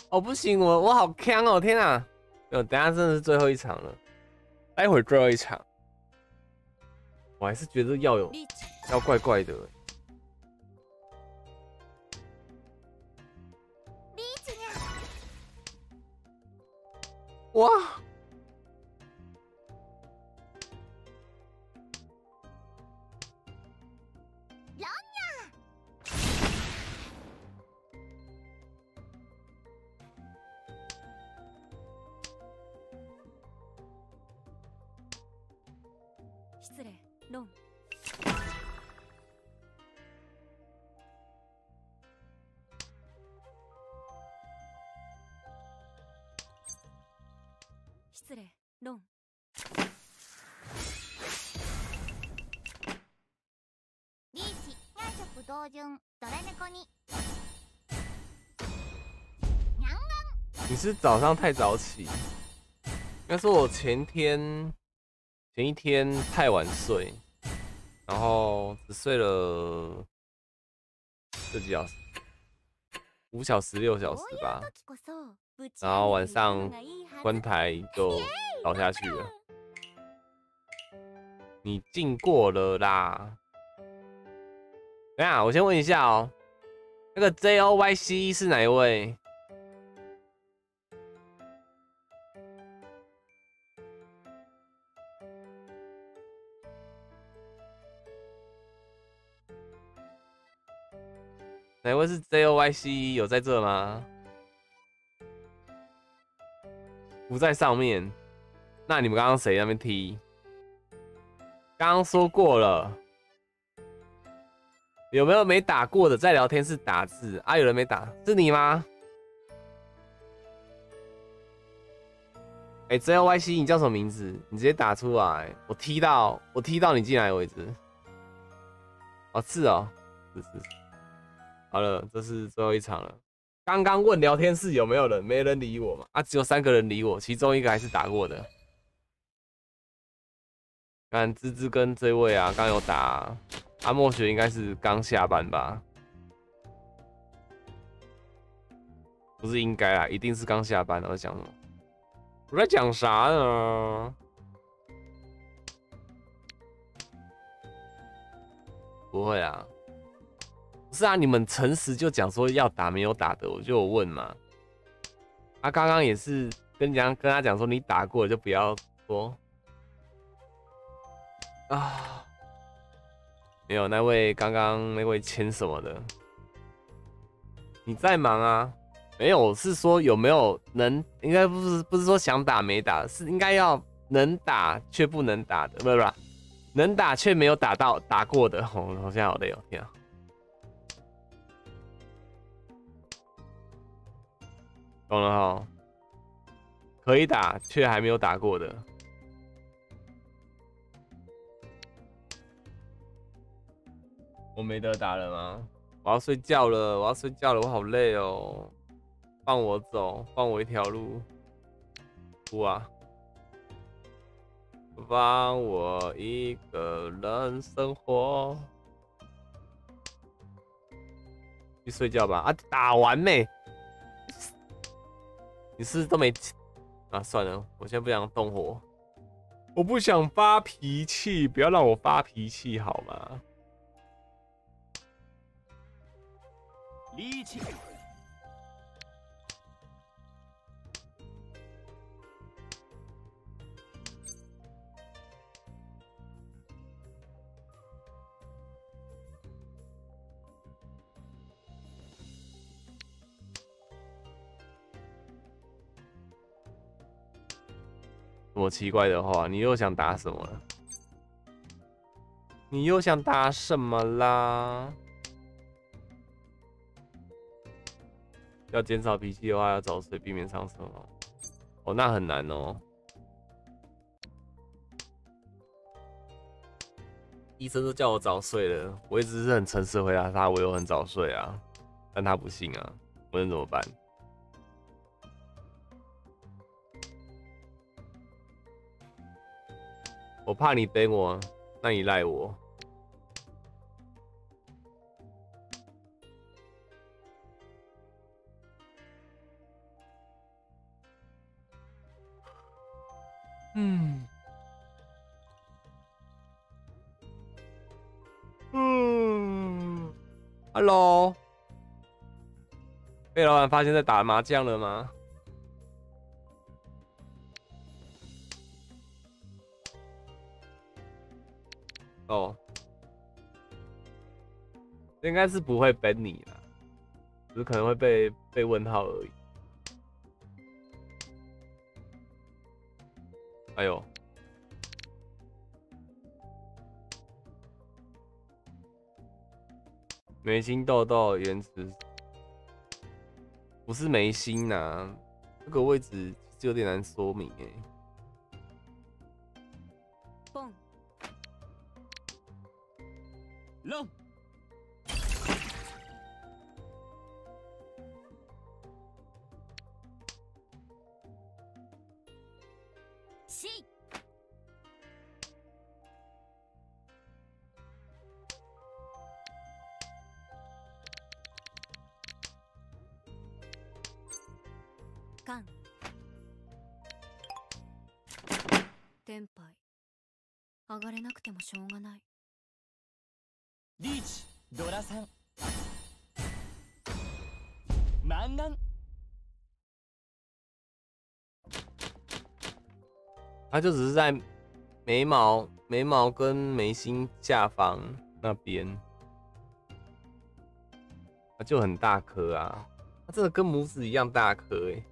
哦不行，我我好强哦！天啊，没有，等下真的是最后一场了，待会儿最后一场，我还是觉得要有リーチ要怪怪的。リ ャン色同順ドレ猫ににゃんがん你是早上太早起，应该说我前天前一天太晚睡，然后只睡了这几小时，五小时六小时こういう吧，時こそぶち然后晚上上げていいはず关台就倒下去了。你进过了啦。 等下，我先问一下哦，那个 J O Y C E 是哪一位？哪位是 J O Y C E？有在这吗？不在上面。那你们刚刚谁那边踢？刚刚说过了，有没有没打过的在聊天室打字啊？有人没打，是你吗？哎、只 l Y C，你叫什么名字？你直接打出来，我踢到我踢到你进来为止。哦，是哦，是是。好了，这是最后一场了。刚刚问聊天室有没有人，没人理我嘛？啊，只有三个人理我，其中一个还是打过的。看芝芝跟这位啊，刚有打，阿莫雪应该是刚下班吧？不是应该啊，一定是刚下班。我在讲什么？我在讲啥呢？不会啊，不是啊，你们诚实就讲说要打没有打的，我就问嘛。他、刚刚也是跟讲跟他讲说你打过了就不要说啊。没有那位刚刚那位签什么的，你在忙啊？没有，是说有没有能，应该不是不是说想打没打，是应该要能打却不能打的，不是不是，能打却没有打到打过的。哦，我现在好累哦，天啊！懂了哈，可以打却还没有打过的。我没得打了吗？我要睡觉了，我要睡觉了，我好累哦。放我走，放我一条路。不啊，放我一个人生活。去睡觉吧。啊，打完没？你是不是都没啊？算了，我现在不想动火，我不想发脾气，不要让我发脾气好吗？リーチ这么奇怪的话，你又想打什么了？你又想打什么啦？要减少脾气的话，要早睡，避免上升哦。哦，那很难哦。医生都叫我早睡了，我一直是很诚实回答他，我有很早睡啊，但他不信啊，我能怎么办？我怕你背我，那你赖我。嗯，嗯，Hello，被老板发现在打麻将了吗？哦，应该是不会 ban 你啦，只是可能会被被问号而已。哎呦，眉心痘痘延迟不是眉心呐、这个位置其实有点难说明哎、ポンラ もしょうがないリーチドラさんマンガン它就只是在眉毛、眉毛跟眉心下方那边，它就很大颗啊，它真的跟拇指一样大颗哎、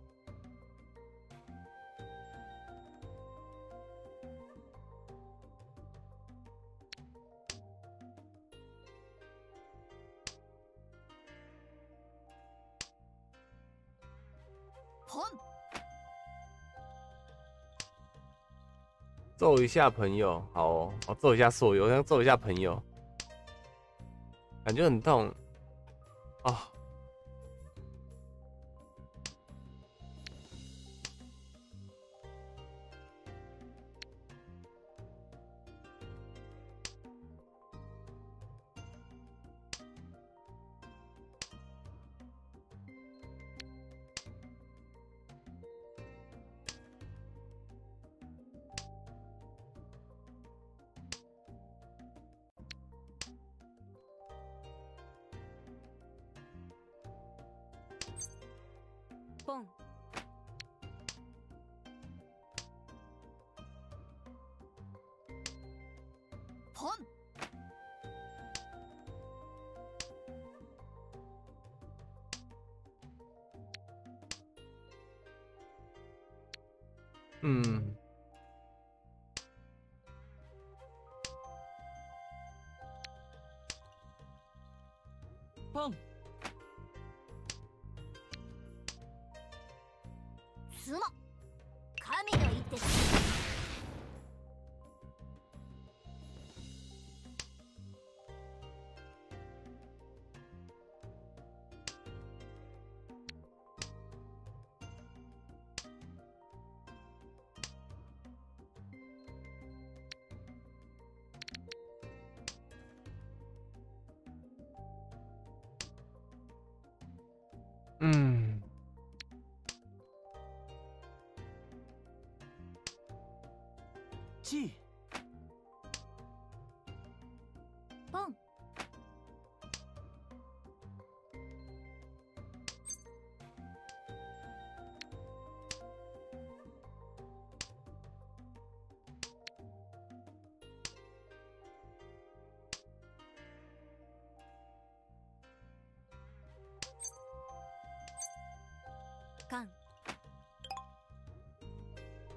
揍一下朋友，好哦，揍一下所有，像揍一下朋友，感觉很痛啊。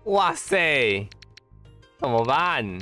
哇塞，怎么办？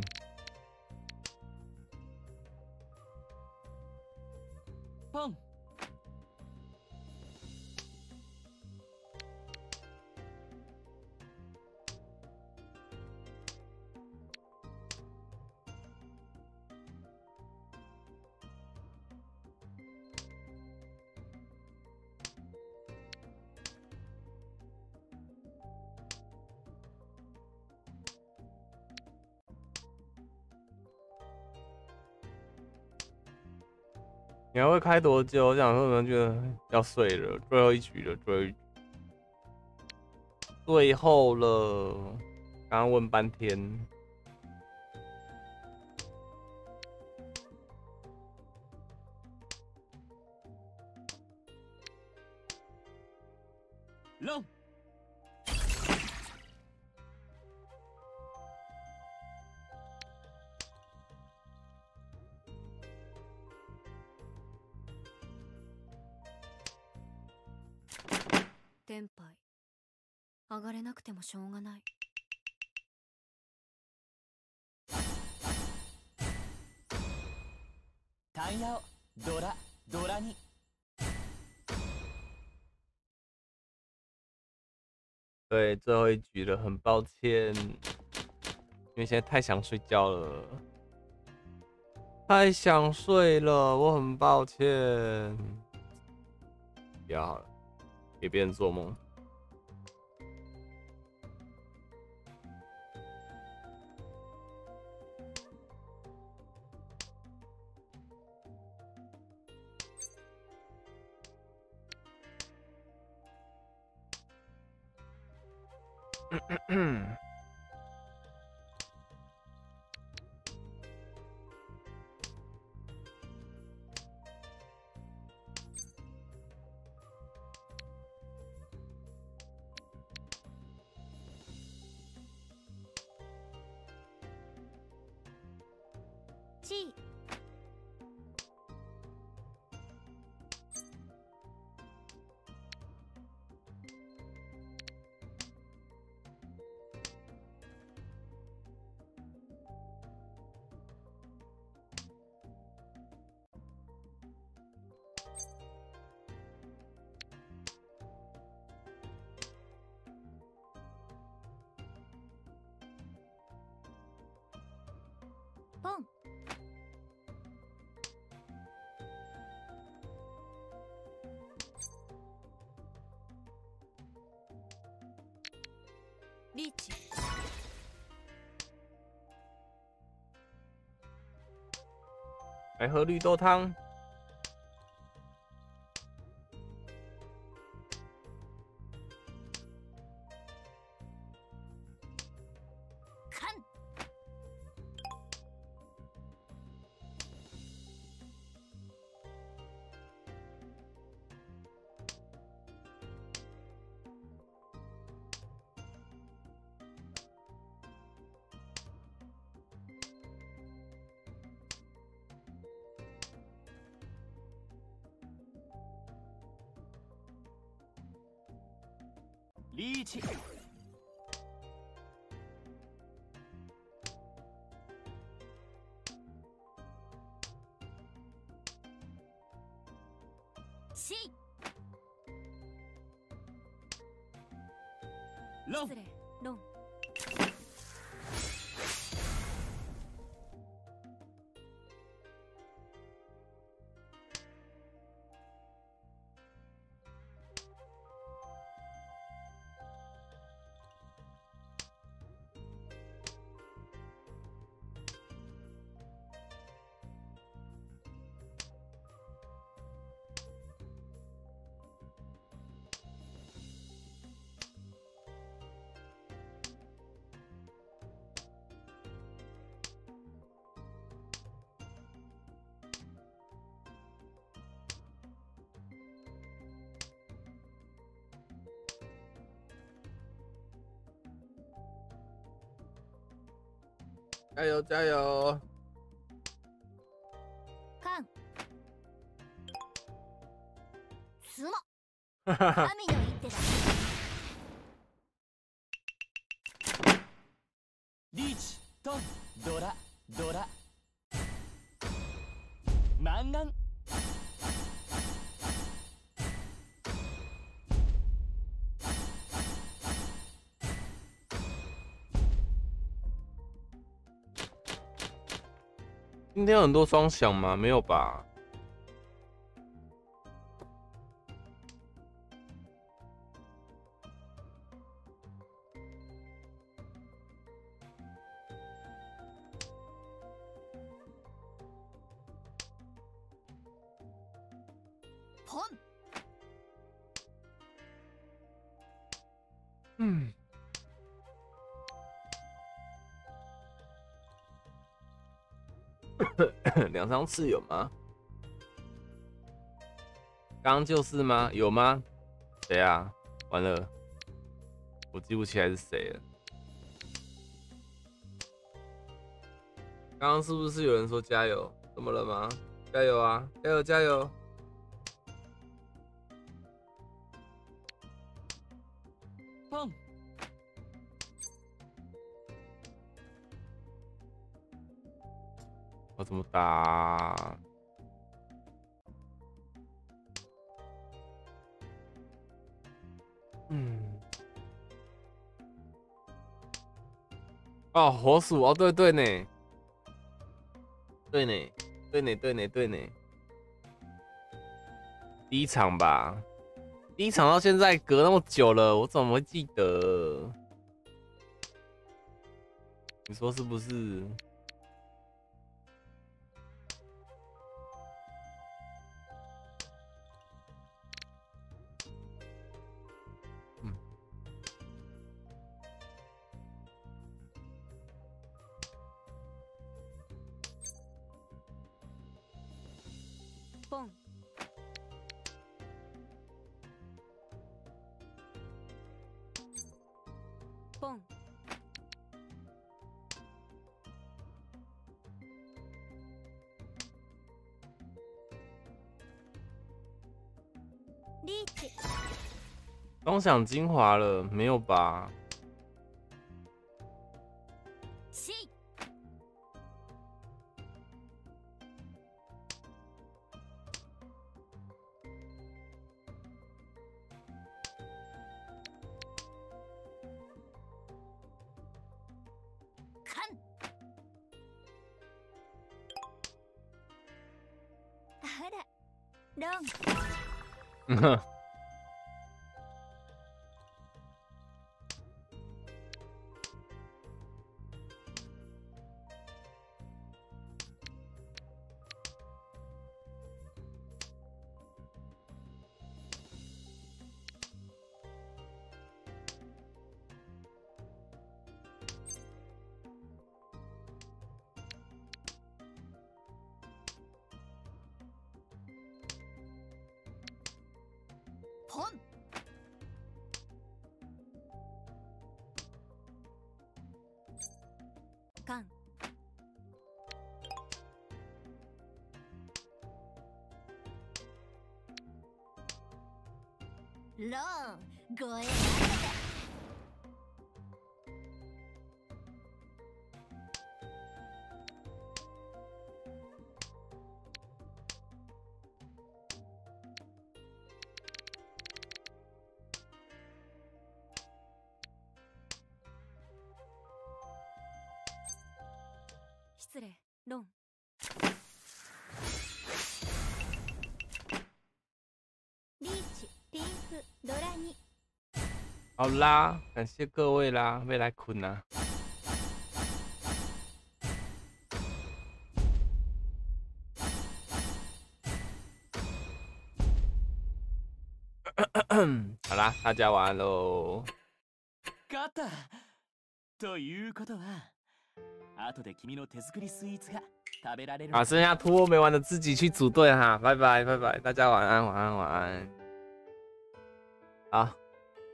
你还会开多久？我想说，可能觉得要睡了，最后一局了，最后一局，最后了。刚刚问半天，对，最后一局了，很抱歉，因为现在太想睡觉了，太想睡了，我很抱歉。不要了，给别人做梦。和绿豆汤。一。C。ロ。加油加油！カンスモ哈哈今天有很多双响吗？没有吧？两张次有吗？刚刚就是吗？有吗？谁啊？完了，我记不起来是谁了。刚刚是不是有人说加油？怎么了吗？加油啊！加油加油！怎么打？嗯。哦，火鼠哦，对对呢，对呢，对呢，对呢，对呢。第一场吧，第一场到现在隔那么久了，我怎么会记得？你说是不是？讲精华了没有吧？好啦，感谢各位啦，未来困啊。好啦，大家晚安喽。勝ったということは後で君の手作りスイーツが食べられる啊，剩下突破没完的自己去组队哈，拜拜拜拜，大家晚安晚安晚安。好，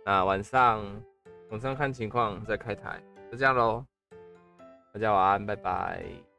那晚上晚上看情况再开台，就这样喽。大家晚安，拜拜。